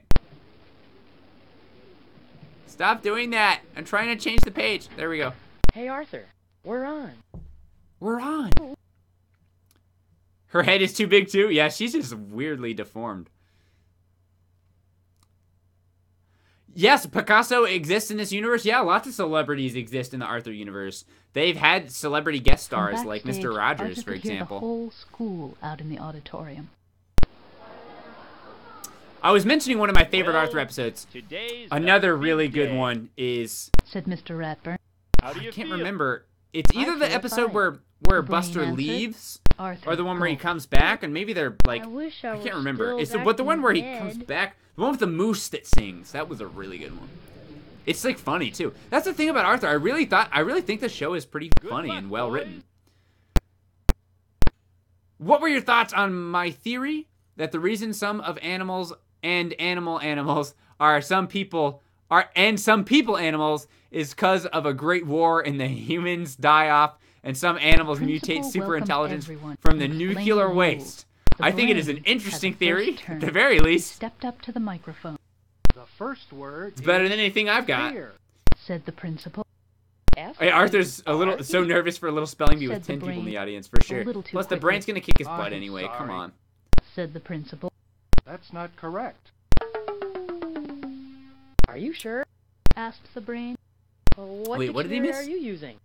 Stop doing that. I'm trying to change the page. There we go. Hey, Arthur, we're on. We're on. Her head is too big too. Yeah, she's just weirdly deformed. Yes, Picasso exists in this universe. Yeah, lots of celebrities exist in the Arthur universe. They've had celebrity guest stars like Mr. Rogers, Arthur for could hear example. The whole school out in the auditorium. I was mentioning one of my favorite Well, Arthur episodes. Another really good day. one is Said Mr. Ratburn. How do you I can't feel? remember. It's either the episode fine. where where Buster leaves, Arthur. or the one where he comes back, and maybe they're like I wish I, I can't remember. still It's the, back but the one in where he bed. comes back, the one with the moose that sings. That was a really good one. It's like funny too. That's the thing about Arthur. I really thought I really think the show is pretty funny luck, and well written. What were your thoughts on my theory that the reason some of animals and animal animals are some people are and some people animals is because of a great war and the humans die off and some animals The mutate super intelligence everyone from the nuclear the rules. waste. The I think it is an interesting theory, turn. at the very He least. stepped up to the microphone. The first word It's better than anything I've got. fear. Said the principal. Hey, Arthur's a little so nervous for a little spelling bee with ten people in the audience for sure. little too Plus, the quickly. brain's gonna kick his butt I'm anyway. Come on. Said the principal. That's not correct. Are you sure? Asked the brain. What Wait, what did he miss? are you using?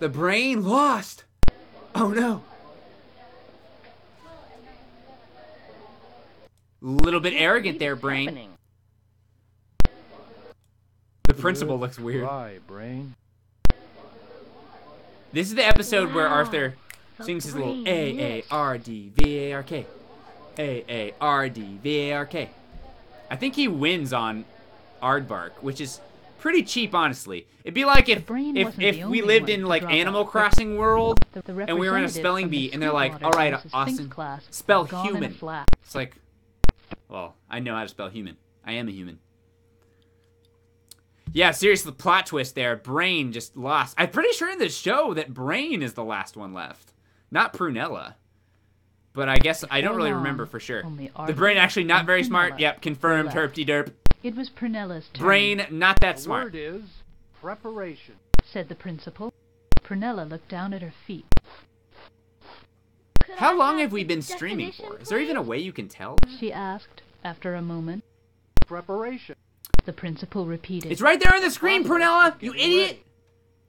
The brain lost. Oh no. A little bit arrogant there, brain. Happening. The principal looks weird. Try, brain. This is the episode where Arthur sings his little brain A A R D V A R K. A A R D V A R K. I think he wins on Aardvark, which is pretty cheap, honestly. It'd be like if if, if we lived in like Animal. Crossing world, The, the and we were in a spelling bee, and they're like, "All right, Austin, class spell had gone in a human." It's like, well, I know how to spell human. I am a human. Yeah, seriously, the plot twist there. Brain just lost. I'm pretty sure in the show that Brain is the last one left, not Prunella. But I guess I don't really remember for sure. The brain actually not very smart. Yep, confirmed. were left. Herpty derp. It was Prunella's turn. Brain not that The smart. word is preparation. Said the principal. Prunella looked down at her feet. Could How I long have have we been streaming definition, for? Is there even a way you can tell? She asked after a moment. Preparation. The principal repeated. It's right there on the screen, Prunella. You idiot.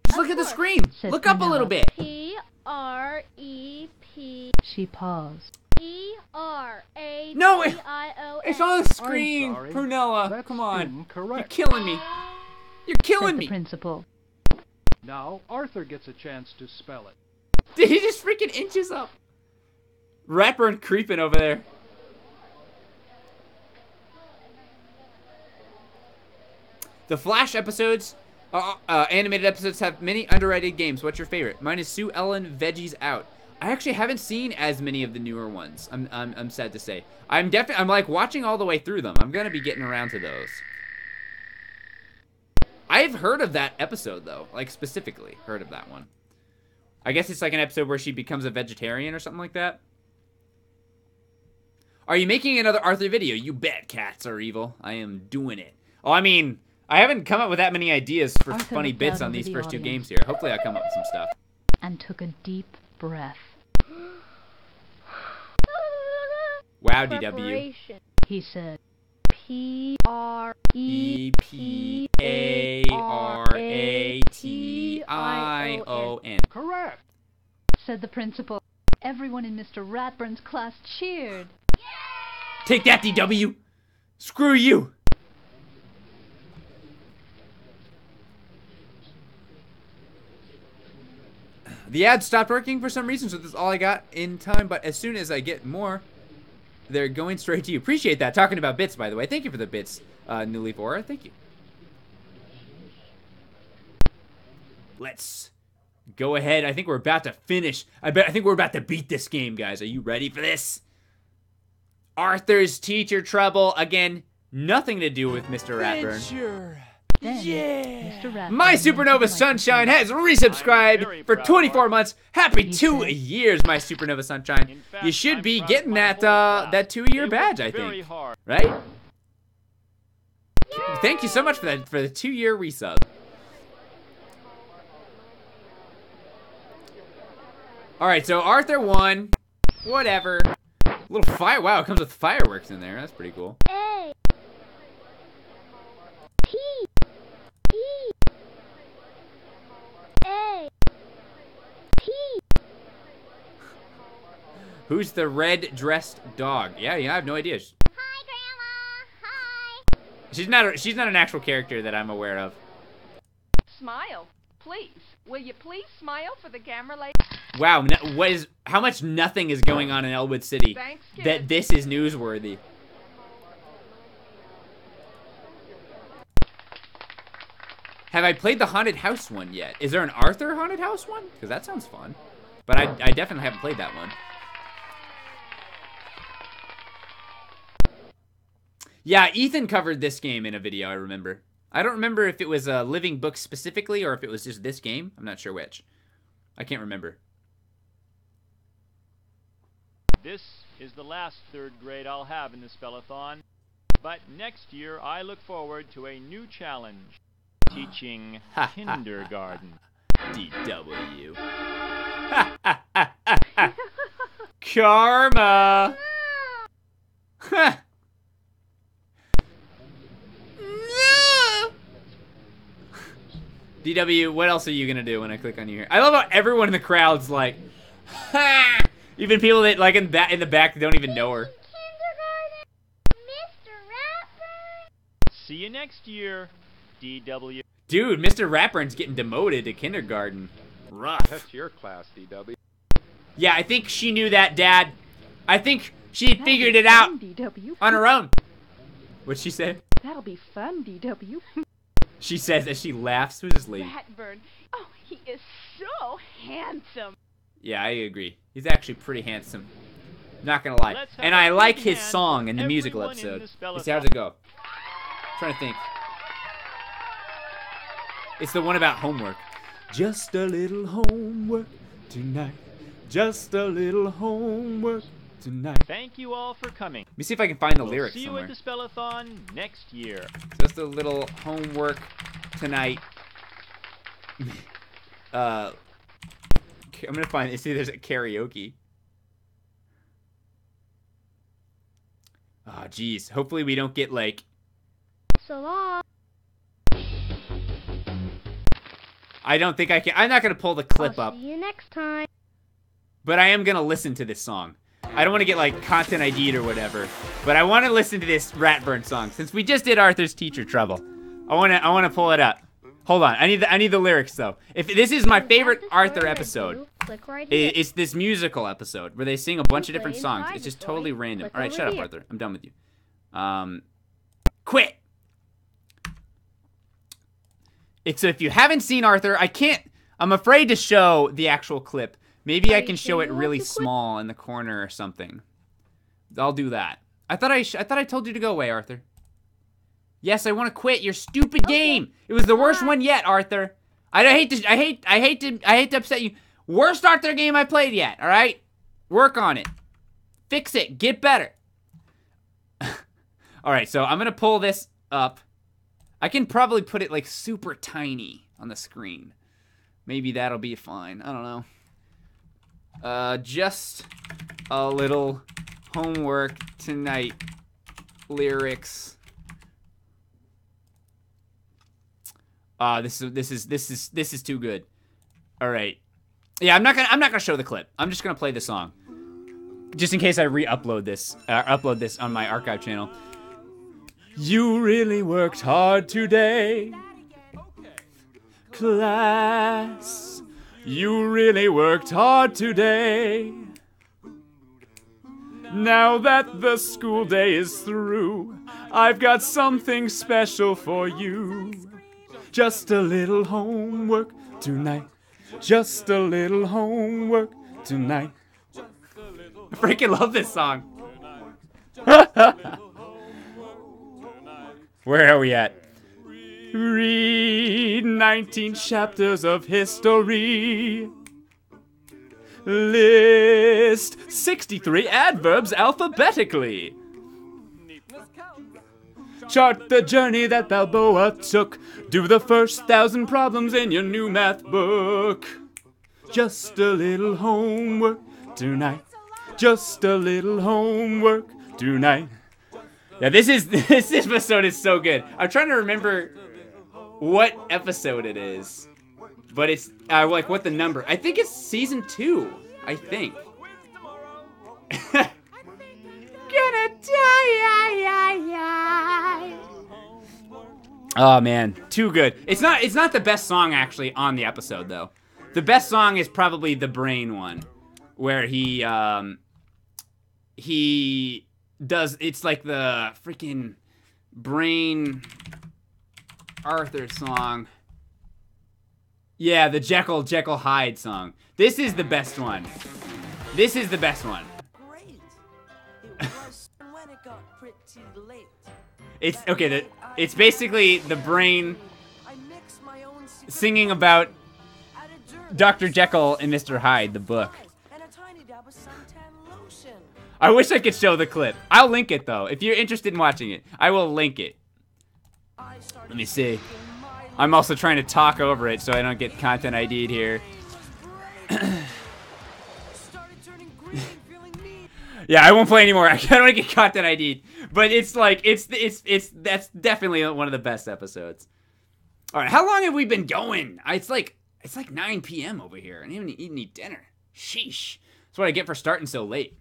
Just look at the screen. Look up a little Prunella. bit. P R E P She paused. E R A No, T it- I O N. It's on the screen. Prunella. That's Come on. You're killing me. You're killing Said the me. principal. Now Arthur gets a chance to spell it. Did he just freaking inches up? Ratburn creeping over there. The Flash episodes, uh, uh, animated episodes, have many underrated games. What's your favorite? Mine is Sue Ellen Veggies Out. I actually haven't seen as many of the newer ones. I'm, I'm, I'm sad to say. I'm definitely, I'm like watching all the way through them. I'm gonna be getting around to those. I've heard of that episode though, like specifically heard of that one. I guess it's like an episode where she becomes a vegetarian or something like that. Are you making another Arthur video? You bet cats are evil. I am doing it. Oh, I mean, I haven't come up with that many ideas for Arthur funny bits on these the first two games here. Hopefully I'll come up with some stuff. And took a deep breath. Wow, DW. He said. P R E P A R A T I O N. Correct. Said the principal. Everyone in Mr. Ratburn's class cheered. Take that, DW. Screw you. The ad stopped working for some reason, so that's all I got in time. But as soon as I get more, they're going straight to you. Appreciate that. Talking about bits, by the way. Thank you for the bits, uh, New Leaf Aura. Thank you. Let's go ahead. I think we're about to finish. I bet. I think we're about to beat this game, guys. Are you ready for this? Arthur's teacher trouble again. Nothing to do with Mr. Ratburn. Then Mr. Ratburn My went to the Supernova. Sunshine has I'm resubscribed for 24 months. Happy He two said. years, my Supernova Sunshine. Fact, You should I'm be getting that uh, that two-year badge, I worked very think. hard. Right? Thank you so much for that for the two-year resub. All right, so Arthur won. Whatever. little fire. Wow, it comes with fireworks in there. That's pretty cool. A. P. P. A. P. Who's the red dressed dog? Yeah, yeah, I have no idea. Hi, Grandma. Hi. She's not. A, she's not an actual character that I'm aware of. Smile, please. Will you please smile for the camera, lady? Wow, no, what is? How much nothing is going on in Elwood City Thanks, that this is newsworthy? Have I played the haunted house one yet? Is there an Arthur haunted house one? Because that sounds fun. But I, I definitely haven't played that one. Yeah, Ethan covered this game in a video, I remember. I don't remember if it was a living book specifically or if it was just this game. I'm not sure which. I can't remember. This is the last third grade I'll have in the spellathon. But next year, I look forward to a new challenge. Teaching kindergarten. DW. Karma. DW, what else are you gonna do when I click on you here? I love how everyone in the crowd's like, ha! Even people that like in that in the back don't even know her. See you next year, DW. Dude, Mr. Ratburn's getting demoted to kindergarten. Rough. That's your class, DW. Yeah, I think she knew that, Dad. I think she figured it out DW. on her own. What'd she say? That'll be fun, DW. She says as she laughs. Lady? Ratburn. Oh, he is so handsome. Yeah, I agree. He's actually pretty handsome. Not gonna lie. And I like his song in the musical episode. Let's see how's it go. trying to think. It's the one about homework. Just a little homework tonight. Just a little homework tonight. Thank you all for coming. Let me see if I can find the We'll lyrics see you somewhere. at the spellathon next year. Just a little homework tonight. uh, ca- I'm gonna find. It. See, there's a karaoke. Oh, jeez. Hopefully we don't get like. So long. I don't think I can. I'm not gonna pull the clip I'll up, See you next time. but I am gonna listen to this song. I don't want to get like content ID'd or whatever, but I want to listen to this Ratburn song since we just did Arthur's Teacher Trouble. I want to. I want to pull it up. Hold on. I need the. I need the lyrics though. If this is my favorite Arthur episode. It's this musical episode where they sing a bunch of different songs. It's just totally random. All right, shut up. Arthur. I'm done with you. Um, quit. It's so if you haven't seen Arthur, I can't. I'm afraid to show the actual clip. Maybe I can show it really small in the corner or something. I'll do that. I thought I. Sh- I thought I told you to go away, Arthur. Yes, I want to quit your stupid game. It was the worst one yet, Arthur. I hate to. I hate. I hate to. I hate to upset you. Worst Arthur game I played yet. All right, work on it. Fix it. Get better. all right, so I'm gonna pull this up. I can probably put it like super tiny on the screen. Maybe that'll be fine. I don't know. Uh, just a little homework tonight. Lyrics. Ah, this is this is this is this is too good. All right. Yeah, I'm not gonna I'm not gonna show the clip. I'm just gonna play the song, just in case I re-upload this uh, upload this on my archive channel. You really worked hard today, class. You really worked hard today. Now that the school day is through, I've got something special for you. Just a little homework tonight. Just a little homework tonight. I freaking love this song. Where are we at? Read 19 chapters of history. List 63 adverbs alphabetically. Chart the journey that Balboa took. Do the first thousand problems in your new math book. Just a little homework tonight. Just a little homework tonight. Yeah, this is this episode is so good. I'm trying to remember what episode it is, but it's uh, like what the number. I think it's season two. I think. Oh man, too good. It's not it's not the best song actually on the episode though. The best song is probably the Brain one, where he um he does it's like the freaking Brain Arthur song. Yeah, the Jekyll Jekyll Hyde song. This is the best one. This is the best one. It's okay. The, it's basically the brain singing about Dr. Jekyll and Mr. Hyde, the book. I wish I could show the clip. I'll link it though. If you're interested in watching it, I will link it. Let me see. I'm also trying to talk over it so I don't get content ID'd here. yeah, I won't play anymore. I don't want to get content ID'd. But it's like it's it's it's that's definitely one of the best episodes. All right, how long have we been going? It's like it's like 9 p.m. over here, I haven't eaten any dinner. Sheesh. That's what I get for starting so late.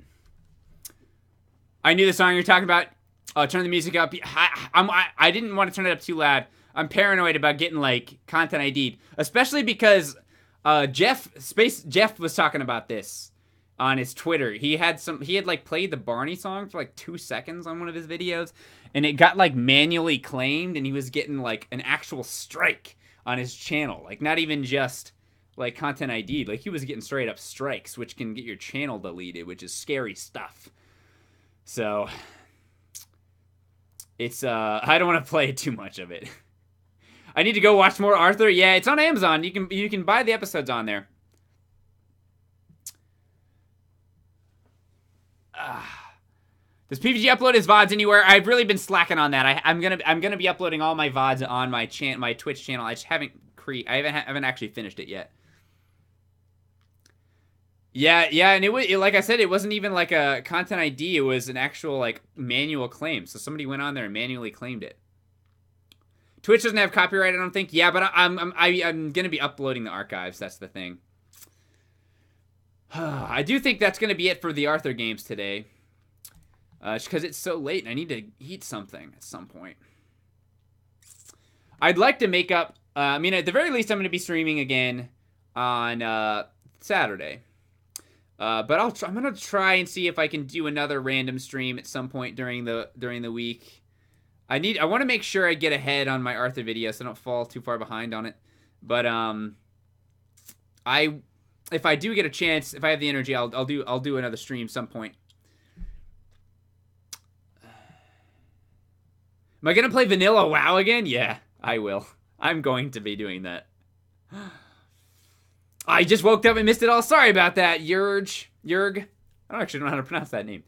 I knew the song you're talking about. Uh, turn the music up. I, I'm, I, I didn't want to turn it up too loud. I'm paranoid about getting like content ID'd, especially because uh, Jeff Space Jeff was talking about this on his Twitter. He had some he had like played the Barney song for like 2 seconds on one of his videos and it got like manually claimed and he was getting like an actual strike on his channel. Like not even just like content ID, like he was getting straight up strikes which can get your channel deleted, which is scary stuff. So it's uh I don't want to play too much of it. I need to go watch more Arthur. Yeah, it's on Amazon. You can you can buy the episodes on there. Ah. Does PBG upload his VODs anywhere? I've really been slacking on that. I, am gonna I'm gonna be uploading all my VODs on my chan my Twitch channel. I just haven't cre I haven't haven't actually finished it yet. Yeah, yeah, and it was it, like I said, it wasn't even like a content ID. It was an actual like manual claim. So somebody went on there and manually claimed it. Twitch doesn't have copyright, I don't think. Yeah, but I, I'm I'm I, am i am gonna be uploading the archives. That's the thing. I do think that's gonna be it for the Arthur games today. Uh, because it's so late and I need to eat something at some point. I'd like to make up. Uh, I mean, at the very least, I'm to be streaming again on uh, Saturday. Uh, but I'll try, I'm gonna try and see if I can do another random stream at some point during the during the week. I need I want to make sure I get ahead on my Arthur video so I don't fall too far behind on it. But um, I if I do get a chance, if I have the energy, I'll I'll do I'll do another stream some point. Am I gonna play Vanilla WoW again? Yeah, I will. I'm going to be doing that. I just woke up and missed it all. Sorry about that, Yurg. Yurg. I don't actually know how to pronounce that name.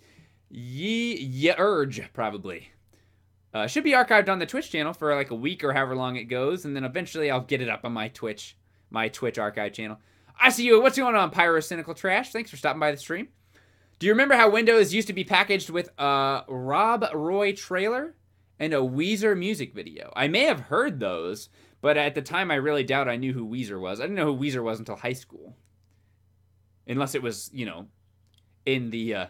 Ye Yurg, probably. Uh, should be archived on the Twitch channel for like a week or however long it goes, and then eventually I'll get it up on my Twitch, my Twitch archive channel. I see you. What's going on, Pyro Cynical Trash? Thanks for stopping by the stream. Do you remember how Windows used to be packaged with a Rob Roy trailer and a Weezer music video? I may have heard those, but at the time I really doubt I knew who Weezer was. I didn't know who Weezer was until high school. Unless it was, you know, in the uh,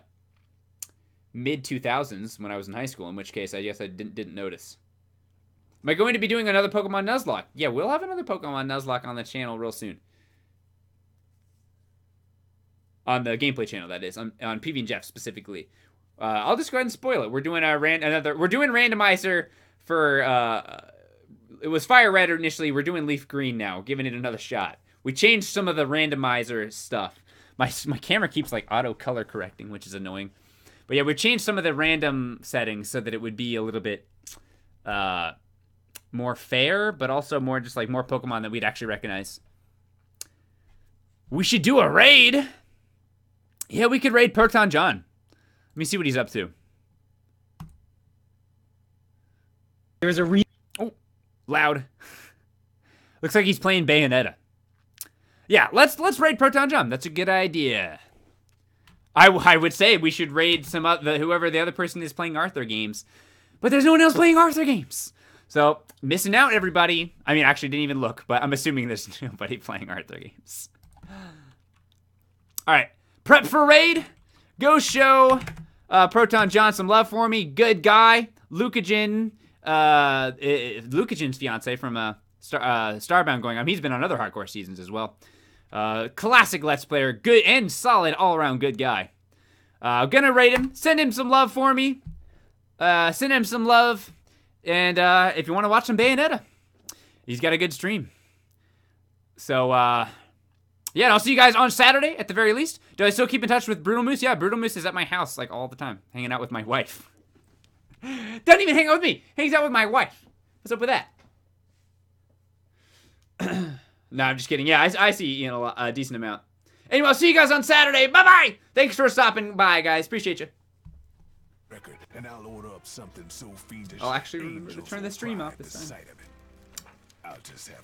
mid 2000s when I was in high school, in which case I guess I didn't, didn't notice. Am I going to be doing another Pokemon Nuzlocke? Yeah, we'll have another Pokemon Nuzlocke on the channel real soon. On the gameplay channel, that is, on, on PB and Jeff specifically. Uh, I'll just go ahead and spoil it. We're doing a ran another. We're doing randomizer for. Uh, it was Fire Red initially. We're doing Leaf Green now, giving it another shot. We changed some of the randomizer stuff. My my camera keeps like auto color correcting, which is annoying. But yeah, we changed some of the random settings so that it would be a little bit uh, more fair, but also more just like more Pokemon that we'd actually recognize. We should do a raid. Yeah, we could raid Perkton John. Let me see what he's up to. There's a re. Loud. Looks like he's playing Bayonetta. Yeah, let's let's raid ProtonJon. That's a good idea. I, I would say we should raid some other whoever the other person is playing Arthur games, but there's no one else playing Arthur games. So missing out, everybody. I mean, actually, didn't even look, but I'm assuming there's nobody playing Arthur games. All right, prep for raid. Go show uh, ProtonJon some love for me. Good guy, Lucahjin. Uh, Lucahjin's fiance from uh, Star, uh, Starbound going on. He's been on other hardcore seasons as well. Uh, classic Let's Player, good and solid all around good guy. Uh, gonna rate him. Send him some love for me. Uh, send him some love. And uh, if you want to watch some Bayonetta, he's got a good stream. So, uh, yeah, and I'll see you guys on Saturday at the very least. Do I still keep in touch with Brutal Moose? Yeah, Brutal Moose is at my house like all the time, hanging out with my wife. Doesn't even hang out with me. Hangs out with my wife. What's up with that? no, I'm just kidding. Yeah, I, I see you know a decent amount. Anyway, I'll see you guys on Saturday. Bye bye. Thanks for stopping by, guys. Appreciate you. Record, and I'll order up something so fiendish. I'll actually remember to turn the stream off this time. I'll just have